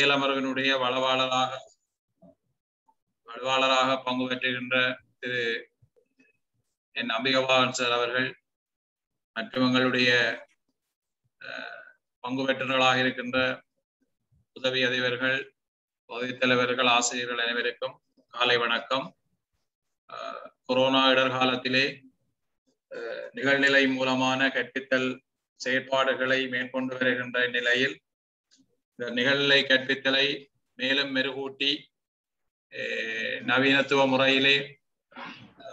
செயலமர்வினுடைய வளவாளராக வளவாளராக பங்கு பெற்றுகின்ற திரு என் அம்பிகபாவன் சார் அவர்கள் மற்றும் எங்களுடைய பங்கு பெற்றவர்களாக இருக்கின்ற உதவி அதிபர்கள் பகுதித் தலைவர்கள் ஆசிரியர்கள் அனைவருக்கும் காலை வணக்கம். கொரோனா இடர்காலத்திலே நிகழ்நிலை மூலமான கற்பித்தல் செயற்பாடுகளை மேற்கொண்டு வருகின்ற நிலையில் இந்த நிகழ்நிலை கற்பித்தலை மேலும் மெருகூட்டி நவீனத்துவ முறையிலே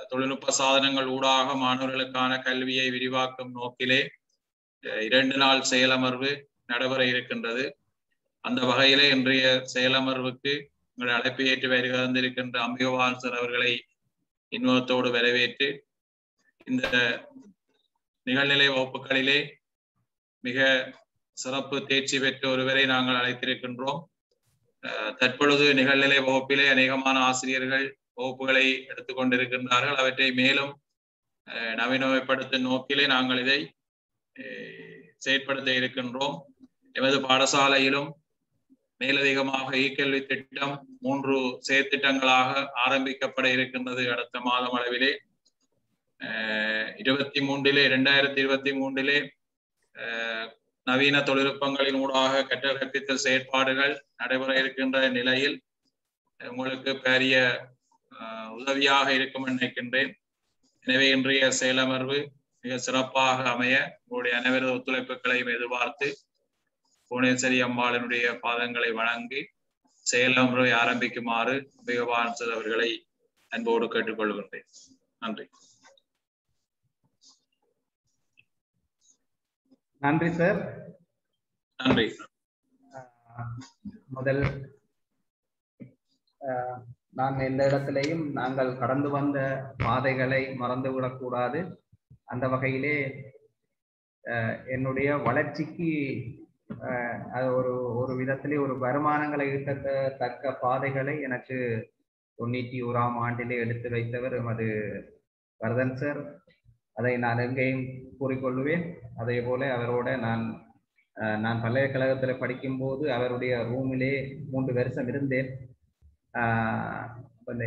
தொழில்நுட்ப சாதனங்கள் ஊடாக மாணவர்களுக்கான கல்வியை விரிவாக்கும் நோக்கிலே இரண்டு நாள் செயலமர்வு நடைபெற இருக்கின்றது. அந்த வகையிலே இன்றைய செயலமர்வுக்கு உங்கள் அழைப்பு ஏற்று வருகை வந்திருக்கின்ற அம்பிகவான் சார் அவர்களை இன்முகத்தோடு வரவேற்று இந்த நிகழ்நிலை வகுப்புகளிலே மிக சிறப்பு தேர்ச்சி பெற்ற ஒருவரை நாங்கள் அழைத்திருக்கின்றோம். தற்பொழுது நிகழ்நிலை வகுப்பிலே அநேகமான ஆசிரியர்கள் வகுப்புகளை எடுத்துக்கொண்டிருக்கின்றார்கள் அவற்றை மேலும் நவீனமைப்படுத்தும் நோக்கிலே நாங்கள் இதை செயற்படுத்த இருக்கின்றோம். எமது பாடசாலையிலும் மேலதிகமாக ஈக்கல்வி திட்டம் மூன்று செயற்திட்டங்களாக ஆரம்பிக்கப்பட இருக்கின்றது அடுத்த மாதம் அளவிலே. இருபத்தி மூன்றிலே இரண்டாயிரத்தி இருபத்தி மூன்றிலே நவீன தொழில்நுட்பங்களின் ஊடாக கற்றல் கற்பித்தல் செயற்பாடுகள் நடைபெற இருக்கின்ற நிலையில் உங்களுக்கு பெரிய உதவியாக இருக்கும் நினைக்கின்றேன். எனவே இன்றைய செயலமர்வு மிக சிறப்பாக அமைய உங்களுடைய அனைவரது ஒத்துழைப்புகளையும் எதிர்பார்த்து புவனேஸ்வரி அம்மாளினுடைய பாதங்களை வணங்கி செயலமர்வை ஆரம்பிக்குமாறு மிகவான் அவர்களை அன்போடு கேட்டுக்கொள்கின்றேன். நன்றி. நன்றி சார் நன்றி. முதல் நான் எந்த இடத்திலையும் நாங்கள் கடந்து வந்த பாதைகளை மறந்துவிடக்கூடாது அந்த வகையிலே என்னுடைய வளர்ச்சிக்கு அது ஒரு ஒரு விதத்திலே ஒரு வருமானங்களை ஈட்டத்தக்க பாதைகளை எனக்கு தொண்ணூற்றி ஓராம் ஆண்டிலே எடுத்து வைத்தவர் எமது வரதன் சார் அதை நான் எங்கேயும் கூறிக்கொள்வேன் அதே போல அவரோட நான் நான் பல்கலைக்கழகத்தில் படிக்கும்போது அவருடைய ரூமிலே மூன்று வருஷம் இருந்தேன்.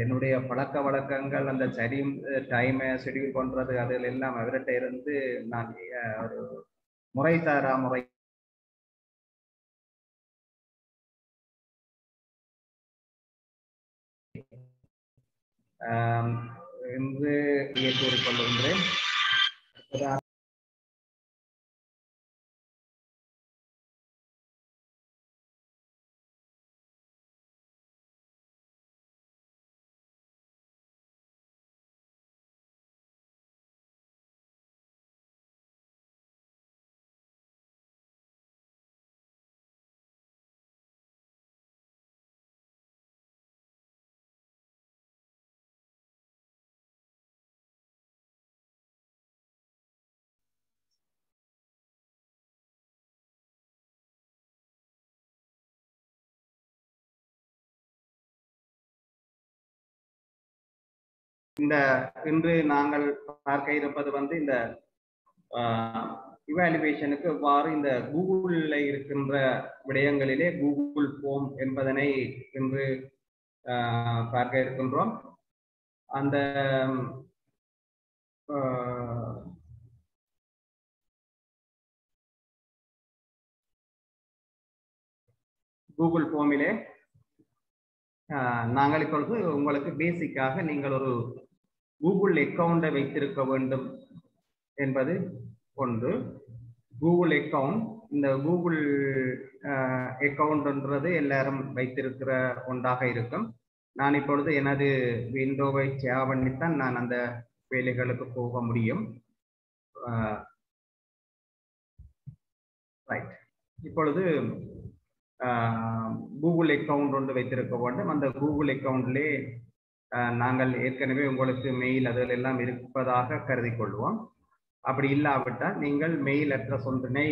என்னுடைய பழக்க வழக்கங்கள் அந்த சரி டைமை ஷெடியூல் பண்ணுறது அதில் எல்லாம் அவர்கிட்ட இருந்து நான் ஒரு முறைசாரா முறை என்று கூறிக்கொள்கின்றேன். இந்த இன்று நாங்கள் பார்க்க இருப்பது வந்து இந்த இவாலுவேஷனுக்கு எவ்வாறு இந்த கூகுளில் இருக்கின்ற விடயங்களிலே கூகுள் ஃபோம் என்பதனை இன்று பார்க்க இருக்கின்றோம். அந்த கூகுள் ஃபோமிலே நாங்கள் இப்பொழுது உங்களுக்கு பேசிக்காக நீங்கள் ஒரு கூகுள் அக்கௌண்டை வைத்திருக்க வேண்டும் என்பது ஒன்று. கூகுள் அக்கவுண்ட் இந்த கூகுள் அக்கவுண்ட்ன்றது எல்லாரும் வைத்திருக்கிற ஒன்றாக இருக்கும். நான் இப்பொழுது எனது விண்டோவை சேவ் பண்ணித்தான் நான் அந்த வேலைகளுக்கு போக முடியும். ரைட் இப்பொழுது கூகுள் அக்கவுண்ட் ஒன்று வைத்திருக்க வேண்டும். அந்த கூகுள் அக்கவுண்ட்லேயே நாங்கள் ஏற்கனவே உங்களுக்கு மெயில் அதில் எல்லாம் இருப்பதாக கருதி கொள்வோம் அப்படி இல்லாவிட்டால் நீங்கள் மெயில் அட்ரஸ் ஒன்றினை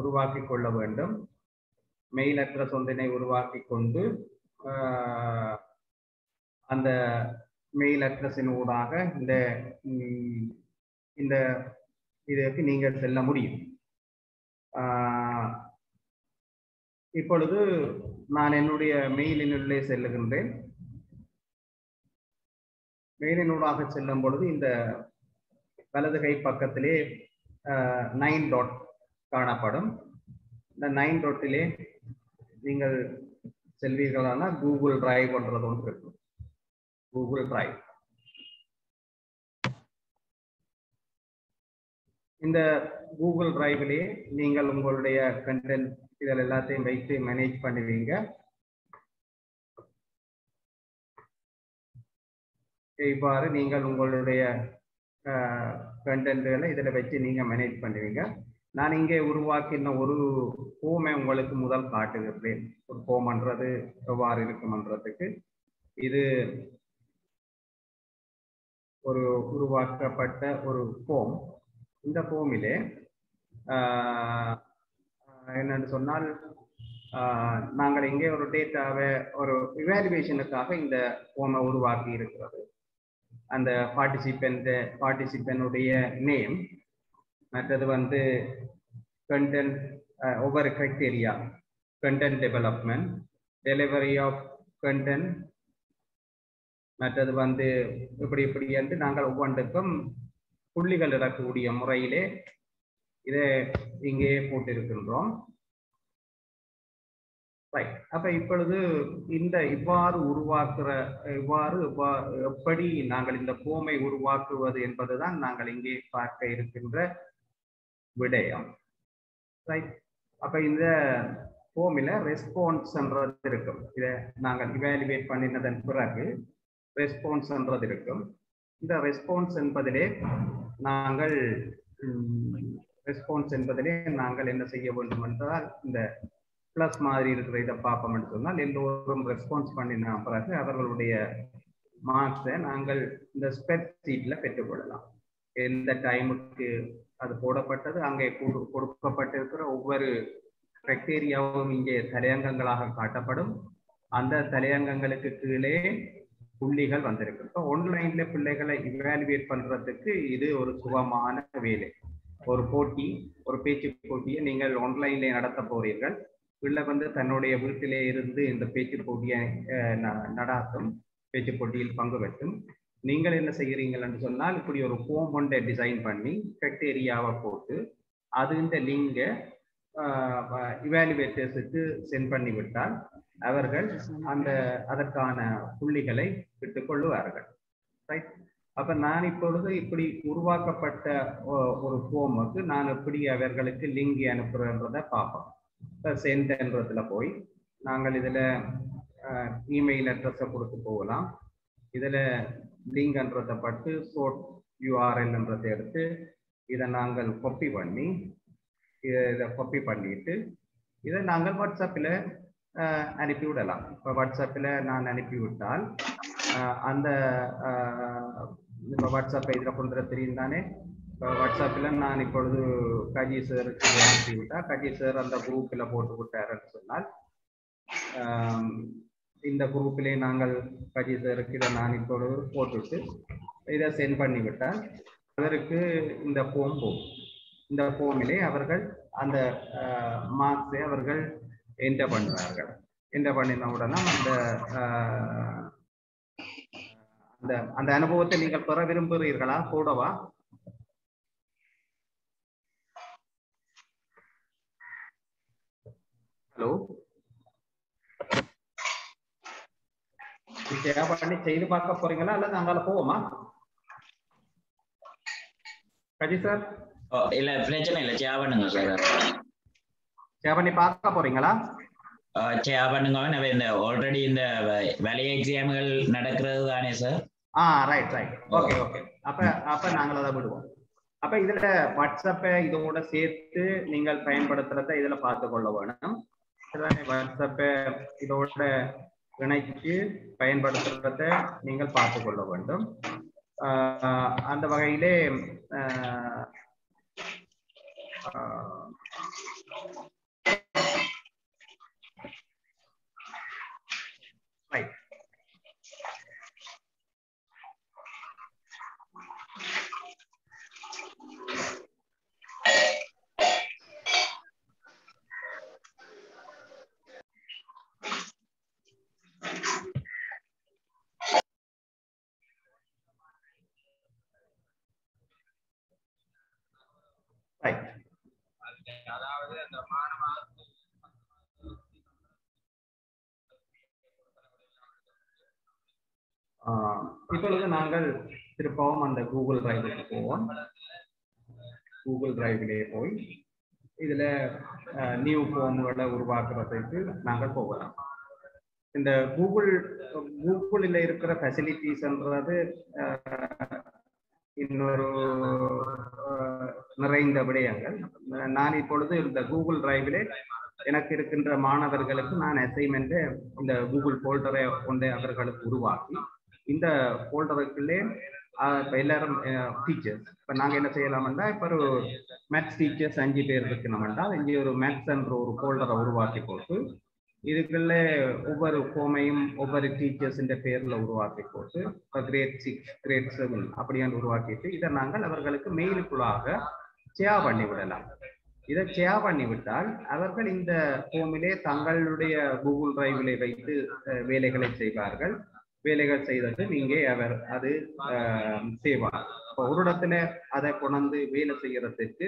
உருவாக்கி கொள்ள வேண்டும். மெயில் அட்ரஸ் ஒன்றினை உருவாக்கி கொண்டு அந்த மெயில் அட்ரஸின் ஊடாக இந்த இந்த இதற்கு நீங்கள் செல்ல முடியும். இப்பொழுது நான் என்னுடைய மெயிலினுள்ளே செல்லுகின்றேன். மெயிலினூடாக செல்லும் பொழுது இந்த வலது கை பக்கத்திலே நைன் டாட் காணப்படும். இந்த நைன் டாட்டிலே நீங்கள் செல்வீர்களானால் கூகுள் டிரைவ் என்றது ஒன்று இருக்கும். கூகுள் டிரைவ் இந்த கூகுள் டிரைவிலே நீங்கள் உங்களுடைய கண்டென்ட் இதில் எல்லாத்தையும் வைத்து மேனேஜ் பண்ணுவீங்க. இவ்வாறு நீங்கள் உங்களுடைய கண்டென்ட்களை இதில் வச்சு நீங்கள் மேனேஜ் பண்ணுவீங்க. நான் இங்கே உருவாக்கின ஒரு ஃபோமை உங்களுக்கு முதல் காட்டுகிறேன். ஒரு ஃபோம்ன்றது எவ்வாறு இருக்குமன்றதுக்கு இது ஒரு உருவாக்கப்பட்ட ஒரு ஃபோம் இந்த ஃபோமிலே என்னன்னு சொன்னால் நாங்கள் இங்கே ஒரு டேட்டாவை ஒரு இவாலுவேஷனுக்காக இந்த ஃபோமை உருவாக்கி இருக்கிறது அந்த பார்ட்டிசிபெண்ட் பார்ட்டிசிபென்டுடைய நேம் மற்றது வந்து கண்டென்ட் ஒவ்வொரு criteria content development delivery of content மற்றது வந்து இப்படி இப்படி என்று நாங்கள் ஒவ்வொன்றுக்கும் புள்ளிகள் இடக்கூடிய முறையிலே இதை இங்கே போட்டிருக்கின்றோம். ரைட் அப்ப இப்பொழுது இந்த இவ்வாறு உருவாக்குற இவ்வாறு எப்படி நாங்கள் இந்த போமை உருவாக்குவது என்பதுதான் நாங்கள் இங்கே பார்க்க இருக்கின்ற விடயம். ரைட் அப்ப இந்த போமில ரெஸ்பான்ஸ்ன்றது இருக்கும். இதை நாங்கள் இவாலுவேட் பண்ணினதன் பிறகு ரெஸ்பான்ஸ்ன்றது இருக்கும். இந்த ரெஸ்பான்ஸ் என்பதிலே நாங்கள் ரெஸ்பான்ஸ் என்பதிலே நாங்கள் என்ன செய்ய வேண்டும் என்றால் இந்த பிளஸ் மாதிரி இருக்கிற இதை பார்ப்போம்னு சொன்னால் எல்லோரும் ரெஸ்பான்ஸ் பண்ணின பிறகு அவர்களுடைய மார்க்ஸை நாங்கள் இந்த ஸ்பெட் சீட்ல பெற்றுக்கொள்ளலாம். எந்த டைமுக்கு அது போடப்பட்டது அங்கே கொடுக்கப்பட்டிருக்கிற ஒவ்வொரு கிரைட்டேரியாவும் இங்கே தலையங்கங்களாக காட்டப்படும். அந்த தலையங்கங்களுக்கு கீழே புள்ளிகள் வந்திருக்கு இப்போ ஆன்லைன்ல பிள்ளைகளை இவாலுவேட் பண்றதுக்கு இது ஒரு சுகமான வேலை. ஒரு போட்டி ஒரு பேச்சு போட்டியை நீங்கள் ஆன்லைன்ல நடத்த போறீர்கள். பிள்ளை வந்து தன்னுடைய வீட்டிலே இருந்து இந்த பேச்சு போட்டியை நடாத்தும். பேச்சு போட்டியில் பங்கு பெற்றும் நீங்கள் என்ன செய்கிறீங்கன்னு சொன்னால் இப்படி ஒரு ஃபோம் ஒன்றை டிசைன் பண்ணி கிரைட்டேரியாவை போட்டு அது இந்த லிங்கை இவாலுவேட்டர்ஸுக்கு சென்ட் பண்ணி விட்டால் அவர்கள் அந்த அதற்கான புள்ளிகளை விட்டுக்கொள்ளுவார்கள் ரைட் அப்ப நான் இப்பொழுது இப்படி உருவாக்கப்பட்ட ஒரு ஃபோமுக்கு நான் எப்படி அவர்களுக்கு லிங்கி அனுப்புறன்றத பார்ப்போம். இப்போ போய் நாங்கள் இதில் இமெயில் அட்ரஸை கொடுத்து போகலாம். இதில் லிங்க்ன்றதை பட்டு ஷோர்ட் யூஆர்எல்ன்றதை எடுத்து இதை நாங்கள் கொப்பி பண்ணி இதை கொப்பி பண்ணிட்டு இதை நாங்கள் வாட்ஸ்அப்பில் அனுப்பி விடலாம். இப்போ வாட்ஸ்அப்பில் நான் அனுப்பி விட்டால் அந்த இப்போ வாட்ஸ்அப்பை இதில் கொண்டு தெரியும் தானே இப்போ வாட்ஸ்அப்பில் நான் இப்பொழுது கஜி சாருக்கு அனுப்பி விட்டால் கஜி சார் அந்த குரூப்பில் போட்டு விட்டாருன்னு சொன்னால் இந்த குரூப்பிலே நாங்கள் கஜி சாருக்கு இதை நான் இப்பொழுது போட்டுவிட்டு இதை சென்ட் பண்ணிவிட்டேன் அதற்கு இந்த ஃபோம் போகும். இந்த ஃபோமிலே அவர்கள் அந்த மார்க்ஸை அவர்கள் என்டர் பண்ணுறார்கள் என்டர் பண்ணின உடனே அந்த அந்த அந்த அனுபவத்தை நீங்கள் பெற விரும்புகிறீர்களா? கூடவா ஹலோ பண்ணி செய்து பார்க்க போறீங்களா? அல்லது அங்கால போவோமா? கஜி சார் இல்ல பிரச்சனை இல்ல. சேவ் பண்ணுங்க சார் சேவ் பண்ணி பார்க்க போறீங்களா? சேவ் பண்ணுங்க. இந்த ஆல்ரெடி இந்த வேலை எக்ஸாம்கள் நடக்கிறது தானே சார் ஆ ரைட் ரைட் ஓகே ஓகே அப்ப அப்ப நாங்கள் அதை விடுவோம். அப்ப இதுல வாட்ஸ்அப்பை இதோட சேர்த்து நீங்கள் பயன்படுத்துறத இதுல பார்த்து கொள்ள வேணும். வாட்ஸ்அப்பை இதோட இணைச்சு பயன்படுத்துறத நீங்கள் பார்த்து கொள்ள வேண்டும். அந்த வகையிலே ரைட் அதாவது அந்த மாணவ ஆஹ் இப்பொழுது நாங்கள் திருப்பவும் அந்த கூகுள் டிரைவுக்கு போவோம். கூகுள் டிரைவிலே போய் இதுல நியூ ஃபார்ம்களை உருவாக்குறதுக்கு நாங்கள் போகலாம். இந்த கூகுள் கூகுளில் இருக்கிற ஃபெசிலிட்டிஸ்ன்றது இன்னொரு நிறைந்த விடயங்கள். நான் இப்பொழுது இந்த கூகுள் டிரைவிலே எனக்கு இருக்கின்ற மாணவர்களுக்கு நான் அசைன்மெண்ட் இந்த கூகுள் ஃபோல்டரை கொண்டு அவர்களுக்கு உருவாக்கி இந்த ஃபோல்டருக்குள்ளே இப்போ எல்லாரும் டீச்சர்ஸ் இப்போ நாங்கள் என்ன செய்யலாம்னா இப்போ ஒரு மேத்ஸ் டீச்சர்ஸ் அஞ்சு பேர் இருக்கணும்னா இங்கே ஒரு மேத்ஸ் என்ற ஒரு ஃபோல்டரை உருவாக்கி போட்டு இதுக்குள்ள ஒவ்வொரு ஃபோமையும் ஒவ்வொரு டீச்சர்ஸின் பேர்ல உருவாக்கி போட்டு இப்போ கிரேட் சிக்ஸ் கிரேட் செவன் அப்படியான்னு உருவாக்கிட்டு இதை நாங்கள் அவர்களுக்கு மெயிலுக்குள்ளாக ஷேர் பண்ணி விடலாம். இதை ஷேர் பண்ணி விட்டால் அவர்கள் இந்த ஃபோமிலே தங்களுடைய கூகுள் டிரைவிலே வைத்து வேலைகளை செய்வார்கள். வேலைகள் செய்தது இங்கே அவர் அது செய்வார் இப்போ ஒரு இடத்துல அதை கொண்டு வேலை செய்யறதுக்கு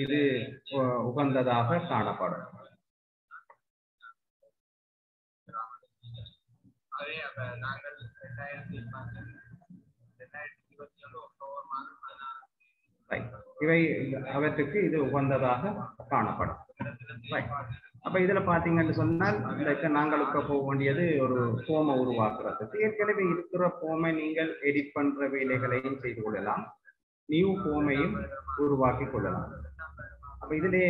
இது உகந்ததாக காணப்படும் அதே அப்ப நாங்கள் ரெண்டாயிரத்தி ரெண்டாயிரத்தி இருபத்தி ஏழு அக்டோபர் மாதம் Right. இவை அவற்றுக்கு இது உகந்ததாக காணப்படும். அப்ப இதுல பாத்தீங்கன்னு சொன்னால் இந்த நாங்களுக்க போக வேண்டியது ஒரு ஃபோமை உருவாக்குறது. ஏற்கனவே இருக்கிற ஃபோமை நீங்கள் எடிட் பண்ற வேலைகளையும் செய்து கொள்ளலாம். நியூ ஃபோமையும் உருவாக்கி கொள்ளலாம். அப்ப இதிலே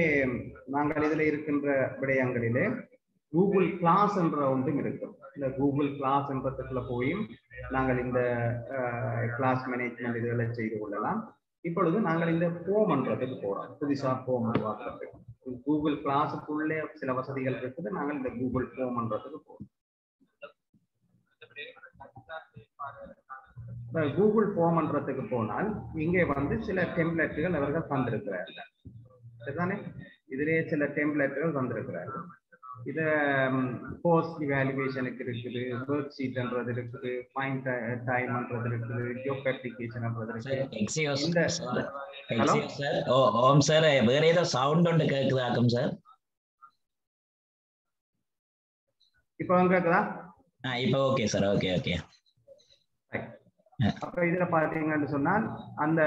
நாங்கள் இதுல இருக்கின்ற விடயங்களிலே கூகுள் கிளாஸ் என்ற ஒன்றும் இருக்கும். இந்த கூகுள் கிளாஸ் என்றதுக்குள்ள போயும் நாங்கள் இந்த கிளாஸ் மேனேஜ்மெண்ட் இதுகளை செய்து கொள்ளலாம். இப்பொழுது நாங்கள் இந்த ஃபோம் என்றதுக்கு போறோம். புதுசா ஃபோம் உருவாக்குறதுக்கு. கூகுள் கிளாஸுக்குள்ளே சில வசதிகள் இருக்குது. நாங்கள் இந்த கூகுள் ஃபோம்ன்றதுக்கு என்றதுக்கு கூகுள் ஃபோம்ன்றதுக்கு போனால் இங்கே வந்து சில டெம்ப்ளேட்டுகள் அவர்கள் தந்திருக்கிறார்கள். சரிதானே? இதிலேயே சில டெம்ப்ளேட்டுகள் தந்திருக்கிறார்கள். இத போஸ்ட் இவாலுவேஷனுக்கு இருக்குது ஒர்க் ஷீட்ன்றது இருக்குது பாயிண்ட் டைம்ன்றது இருக்குது ஜோப் அப்ளிகேஷன்ன்றது இருக்குது. இந்த ஹலோ சார் ஓ ஓம் சார் வேற ஏதோ சவுண்ட் ஒன்று கேக்குதாக்கும் சார் இப்போ வந்து கேக்குதா? ஆ இப்போ ஓகே சார் ஓகே ஓகே அப்ப இதுல பாத்தீங்கன்னு சொன்னால் அந்த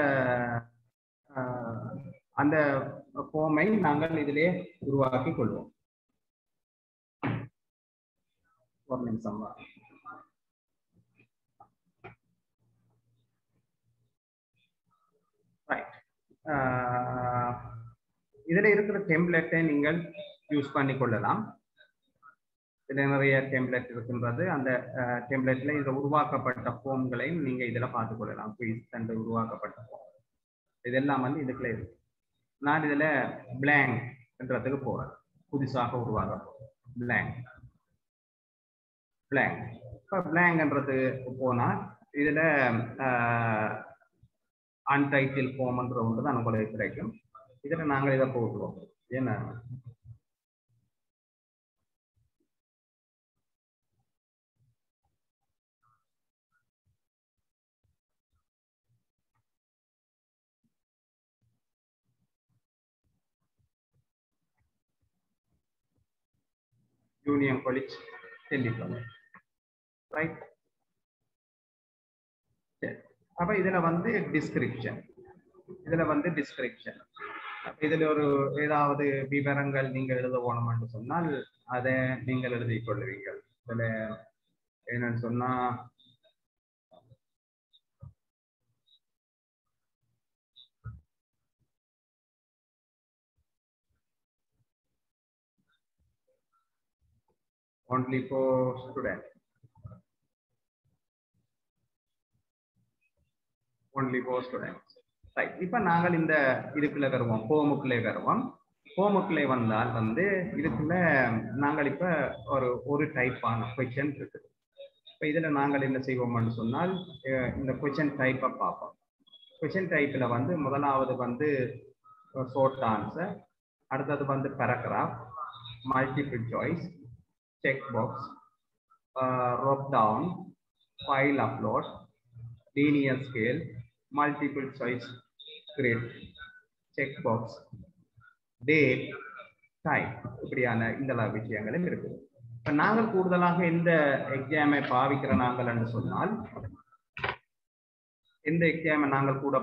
அந்த ஃபார்மை நாங்கள் இதிலே உருவாக்கி கொள்வோம். ஒரு நிமிஷம் இதுல இருக்கிற டெம்ப்ளேட்டை நீங்கள் யூஸ் பண்ணி கொள்ளலாம். இதுல நிறைய டெம்ப்ளேட் இருக்கின்றது. அந்த டெம்ப்ளேட்ல இந்த உருவாக்கப்பட்ட ஃபோம்களையும் நீங்க இதுல பார்த்து கொள்ளலாம். குயிஸ் தண்டு உருவாக்கப்பட்ட ஃபோம் இதெல்லாம் வந்து இதுக்குள்ள இருக்கு. நான் இதுல blank என்றதுக்கு போறேன். புதுசாக உருவாக்க போறேன் பிளாங்க் blank. இப்போ பிளாங்க்ன்றதுக்கு போனா இதுல அன்டைட்டில் ஃபார்ம்ன்ற ஒன்று தான் உங்களுக்கு கிடைக்கும். இதில் நாங்கள் இதை போட்டுருவோம். ஏன்னா யூனியன் காலேஜ் டெல்லிஃபோன் ரைட் அப்ப இதுல வந்து டிஸ்கிரிப்ஷன் இதுல வந்து டிஸ்கிரிப்ஷன் இதுல ஒரு ஏதாவது விவரங்கள் நீங்க எழுத போனோம்னு சொன்னால் அதை நீங்கள் எழுதிக் கொள்வீர்கள். இதுல என்னன்னு சொன்னா only for students. Only for students right இப்போ நாங்கள் இந்த இதுக்குள்ள வருவோம். ஹோமுக்குள்ளே வருவோம். ஹோமுக்குள்ளே வந்தால் வந்து இதுக்குள்ள நாங்கள் இப்போ ஒரு ஒரு டைப்பான கொஷன் இருக்குது. இப்போ இதில் நாங்கள் என்ன செய்வோம்னு சொன்னால் இந்த கொஷன் டைப்பை பார்ப்போம். கொஷன் டைப்பில் வந்து முதலாவது வந்து ஷோர்ட் ஆன்சர் அடுத்தது வந்து paragraph multiple choice check box drop down file upload linear scale multiple choice grid, checkbox, date time இப்படியான இந்த விஷயங்களும் இருக்குது இப்ப நாங்கள் கூடுதலாக எந்த எக்ஸாமை பாவிக்கிற நாங்கள் என்று சொன்னால் எந்த எக்ஸாமை நாங்கள் கூட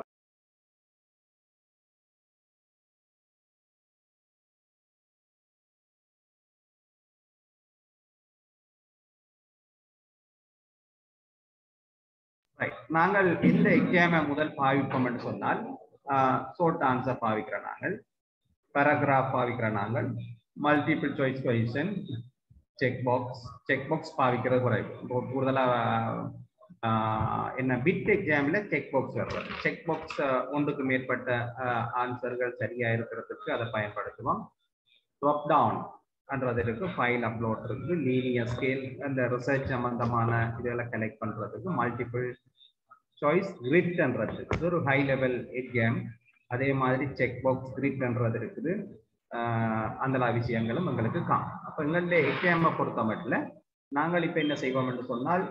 நாங்கள் எந்த எக்ஸாமை முதல் பாவிப்போம் என்று சொன்னால் ஷோர்ட் ஆன்சர் பாவிக்கிற நாங்கள் பேராகிராஃப் பாவிக்கிற நாங்கள் multiple choice question check box check box பாவிக்கிறது குறைவு கூடுதலாக என்ன பிட் எக்ஸாமில் செக் பாக்ஸ் வர்றது செக் பாக்ஸ் ஒன்றுக்கு மேற்பட்ட ஆன்சர்கள் சரியாக இருக்கிறதுக்கு அதை பயன்படுத்துவோம். ட்ராப் டவுன் என்றது இருக்கு ஃபைல் அப்லோட் இருக்கு லீனியர் ஸ்கேல் அந்த ரிசர்ச் சம்பந்தமான இதெல்லாம் கலெக்ட் பண்ணுறதுக்கு மல்டிபிள் சாய்ஸ் கிரிப்ன்றது இருக்குது ஒரு ஹை லெவல் எக்ஸாம் அதே மாதிரி செக் பாக்ஸ் கிரிப்ன்றது இருக்குது. ஆஹ் அந்த விஷயங்களும் எங்களுக்கு காணும். அப்போ எங்களுடைய எக்ஸாமை பொறுத்த மட்டும் நாங்கள் இப்போ என்ன செய்வோம் என்று சொன்னால்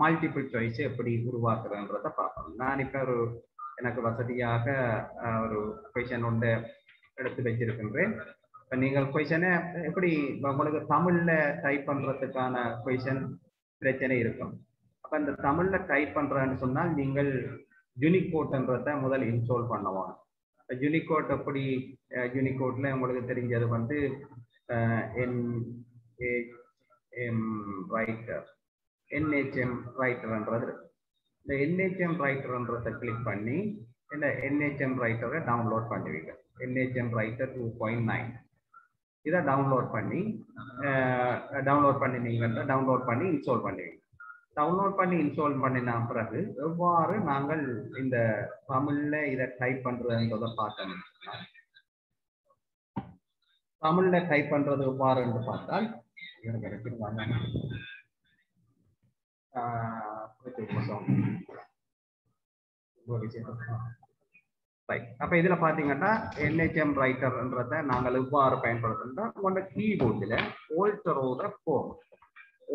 மல்டிபிள் சாய்ஸ் எப்படி உருவாக்குறன்றதை பார்ப்போம். நான் இப்போ ஒரு எனக்கு வசதியாக ஒரு கொஷன் ஒன்று எடுத்து வச்சிருக்கின்றேன். இப்போ நீங்கள் கொஷனை எப்படி உங்களுக்கு தமிழில் டைப் பண்ணுறதுக்கான கொஷன் பிரச்சனை இருக்கும். அப்ப இந்த தமிழில் டைப் பண்ணுறேன்னு சொன்னால் நீங்கள் யூனிகோட்ன்றத முதல் இன்ஸ்டால் பண்ணுவோம் யூனிகோட் எப்படி யூனிகோட்ல உங்களுக்கு தெரிஞ்சது வந்து என் எம் ரைட்டர் என்ஹெச்எம் ரைட்டர்ன்றது இந்த என்ஹெச்எம் ரைட்டர்ன்றதை கிளிக் பண்ணி இந்த என்ஹெச்எம் ரைட்டரை டவுன்லோட் பண்ணுவீங்க. N H M writer two point nine இதை டவுன்லோட் பண்ணி டவுன்லோட் பண்ணினீங்கன்னா டவுன்லோட் பண்ணி இன்ஸ்டால் பண்ணுவீங்க. டவுன்லோட் பண்ணி இன்ஸ்டால் பண்ணின பிறகு எவ்வாறு நாங்கள் இந்த தமிழ்ல இதை டைப் பண்றதுன்றதை பார்த்தோம் தமிழ்ல டைப் பண்றது எவ்வாறு என்று பார்த்தால் அப்ப இதுல பாத்தீங்கன்னா என்ஹெச்எம் ரைட்டர்ன்றத நாங்கள் எவ்வாறு பயன்படுத்துறோம் உங்களோட கீபோர்டில் ஓல்டரோட ஃபோர்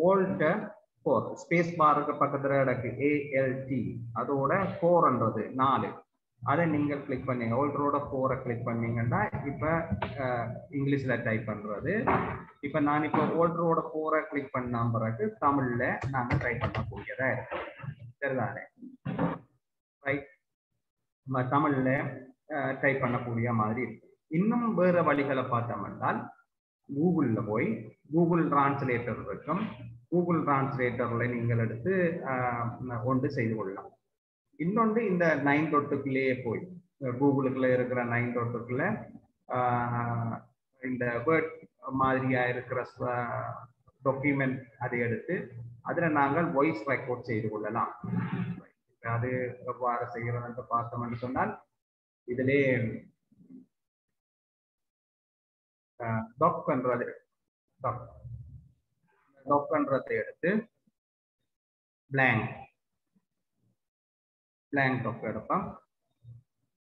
ஓல்டர் ஃபோர் ஸ்பேஸ் பாருக்கு பக்கத்துல கிடக்கு. ஏஎல்டி அதோட ஃபோர்ன்றது நாலு. அதை நீங்கள் கிளிக் பண்ணீங்க. ஓல்டரோட ஃபோரை கிளிக் பண்ணீங்கன்னா இப்ப இங்கிலீஷில் இங்கிலீஷ்ல டைப் பண்றது. இப்ப நான் இப்போ ஓல்டரோட ஃபோரை கிளிக் பண்ண பிறகு தமிழ்ல நாங்க டைப் பண்ணக்கூடியதா இருக்கு சரிதானே? ரைட் நம்ம தமிழ்ல டைப் பண்ணக்கூடிய மாதிரி இருக்கு இன்னும் வேற வழிகளை பார்த்தோம் என்றால் கூகுள்ல போய் கூகுள் டிரான்ஸ்லேட்டர் இருக்கும். கூகுள் டிரான்ஸ்லேட்டர்ல நீங்கள் எடுத்து ஒன்று செய்து கொள்ளலாம். இன்னொன்று இந்த நைன் டொட்டுக்குள்ளேயே போய் கூகுளுக்குள்ள இருக்கிற நைன் டொட்டுக்குள்ள இந்த வேர்ட் மாதிரியா இருக்கிற டாக்குமெண்ட் அதை எடுத்து அதில் நாங்கள் வாய்ஸ் ரெக்கார்ட் செய்து கொள்ளலாம். அது எவ்வாறு செய்கிறோம் பார்த்தோம் என்று சொன்னால் இதிலே டாக்ன்றது எடுத்து பிளாங்க் பிளாங்க் டாக் எடுப்போம்.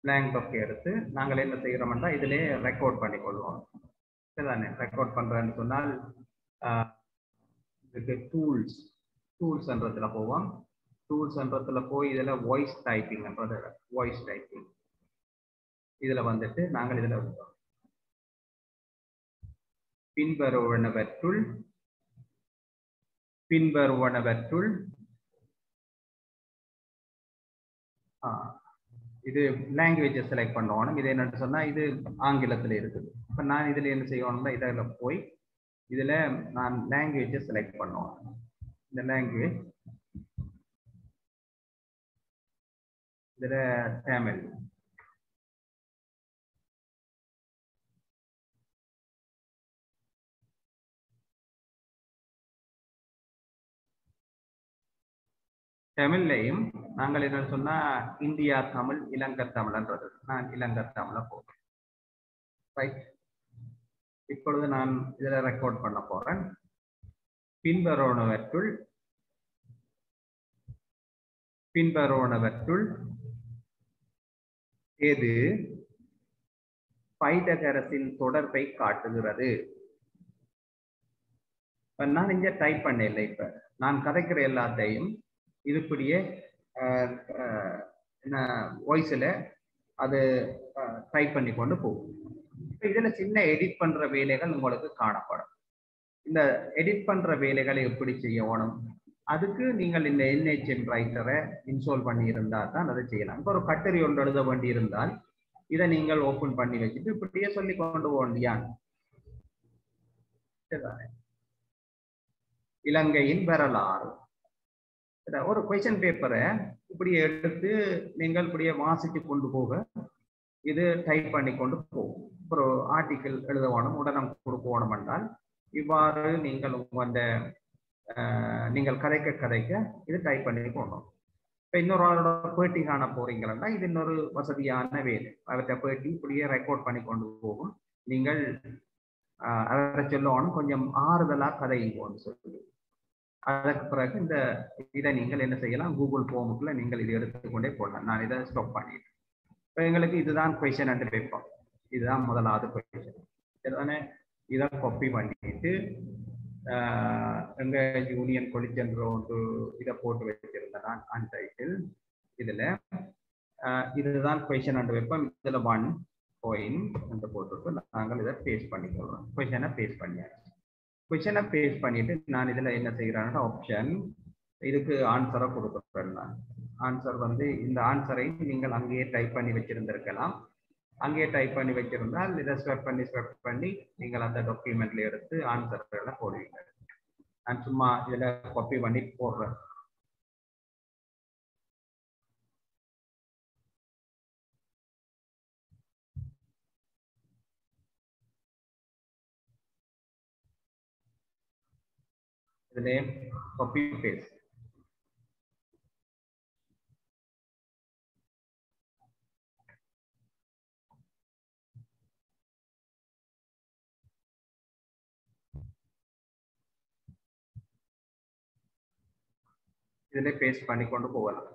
பிளாங்க் டாக் எடுத்து நாங்கள் என்ன செய்கிறோம்னா இதிலே ரெக்கார்ட் பண்ணி கொள்வோம் சரிதானே? ரெக்கார்ட் பண்றேன்னு சொன்னால் இதுக்கு டூல்ஸ் டூல்ஸ்ன்றதுல போவோம். டூல்ஸ்ன்றதுல போய் இதில் வாய்ஸ் டைப்பிங்ன்றது வாய்ஸ் டைப்பிங் இதில் வந்துட்டு நாங்கள் இதுல பின்வருவனவற்றுள் பின்வருவனவற்றுள் இது லாங்குவேஜை செலக்ட் பண்ணணும். இது என்னன்னு சொன்னால் இது ஆங்கிலத்தில் இருக்குது. இப்போ நான் இதில் என்ன செய்யணும்னா இதில் போய் இதில் நான் லாங்குவேஜை செலக்ட் பண்ணுவேன். இந்த லாங்குவேஜ் இதில் தமிழ் தமிழ்லையும் நாங்கள் என்ன சொன்னா இந்தியா தமிழ் இலங்கை தமிழ்ன்றது. நான் இலங்கை தமிழ போகிறேன் ரைட் இப்பொழுது நான் இதில் ரெக்கார்ட் பண்ண போறேன். பின்வருவனவற்றுள் பின்வருவனவற்றுள் எது பைதகரசின் தொடர்பை காட்டுகிறது? இப்ப நான் இங்க டைப் பண்ணல இப்ப. நான் கதைக்கிற எல்லாத்தையும் இருக்கக்கூடிய வாய்ஸில் என்ன அது டைப் பண்ணி கொண்டு போகும். இப்போ இதில் சின்ன எடிட் பண்ற வேலைகள் உங்களுக்கு காணப்படும். இந்த எடிட் பண்ற வேலைகளை எப்படி செய்யணும்? அதுக்கு நீங்கள் இந்த என்ஹெச்எம் ரைட்டரை இன்ஸ்டால் பண்ணியிருந்தால் தான் அதை செய்யலாம். இப்போ ஒரு கட்டுரை ஒன்று எழுத வேண்டி இருந்தால் இதை நீங்கள் ஓப்பன் பண்ணி வச்சுட்டு இப்படியே சொல்லி கொண்டு போண்டியான் இலங்கையின் வரலாறு. ஒரு கொஸ்டின் பேப்பரை இப்படி எடுத்து நீங்கள் இப்படியே வாசித்து கொண்டு போக இது டைப் பண்ணி கொண்டு போகும் ஒரு ஆர்டிக்கிள் எழுதணும் உடனே கொடுக்கணும் என்றால் இவ்வாறு நீங்கள் அந்த நீங்கள் கதைக்க கதைக்க இது டைப் பண்ணி போடணும். இப்போ இன்னொரு ஆளோட பேட்டி காண போறீங்கன்னா இது இன்னொரு வசதியான வேலை. அவற்றை பேட்டி இப்படியே ரெக்கார்ட் பண்ணி கொண்டு போகும். நீங்கள் அதை அவரை சொல்லணும் கொஞ்சம் ஆறுதலா கதைங்கன்னு சொல்லி. அதற்கு பிறகு இந்த இதை நீங்கள் என்ன செய்யலாம்? கூகுள் ஃபோமுக்குள்ள நீங்கள் இதை எடுத்துக்கொண்டே போடலாம். நான் இதை ஸ்டாப் பண்ணிட்டேன். இப்போ எங்களுக்கு இதுதான் கொஷன் என்று வைப்போம் இதுதான் முதலாவது கொஷன் இதுதானே? இதை காப்பி பண்ணிட்டு எங்கள் யூனியன் கொலிஜென்ற ஒன்று இதை போட்டு வச்சிருந்தேன் நான் அன்டைட்டில் இதில் இதுதான் கொஷன் அண்டு வைப்போம் இதில் ஒன் கோயின் என்று போட்டுட்டு நாங்கள் இதை பேஸ்ட் பண்ணிக்கிறோம் கொஷனை பேஸ்ட் பண்ணியாச்சு. கொஷனை பேஸ்ட் பண்ணிட்டு நான் இதில் என்ன செய்கிறேன்னா ஆப்ஷன் இதுக்கு ஆன்சரை கொடுக்குறேன் நான். ஆன்சர் வந்து இந்த ஆன்சரை நீங்கள் அங்கேயே டைப் பண்ணி வச்சிருந்திருக்கலாம். அங்கேயே டைப் பண்ணி வச்சிருந்தால் இதை ஸ்வெப் பண்ணி ஸ்வெப் பண்ணி நீங்கள் அந்த டாக்குமெண்ட்ல எடுத்து ஆன்சர்களை போடுவீங்க. நான் சும்மா இதில் காப்பி பண்ணி போடுறேன். The name copy பேஸ்ட் இதுல பேஸ்ட் பண்ணி கொண்டு போகலாம்.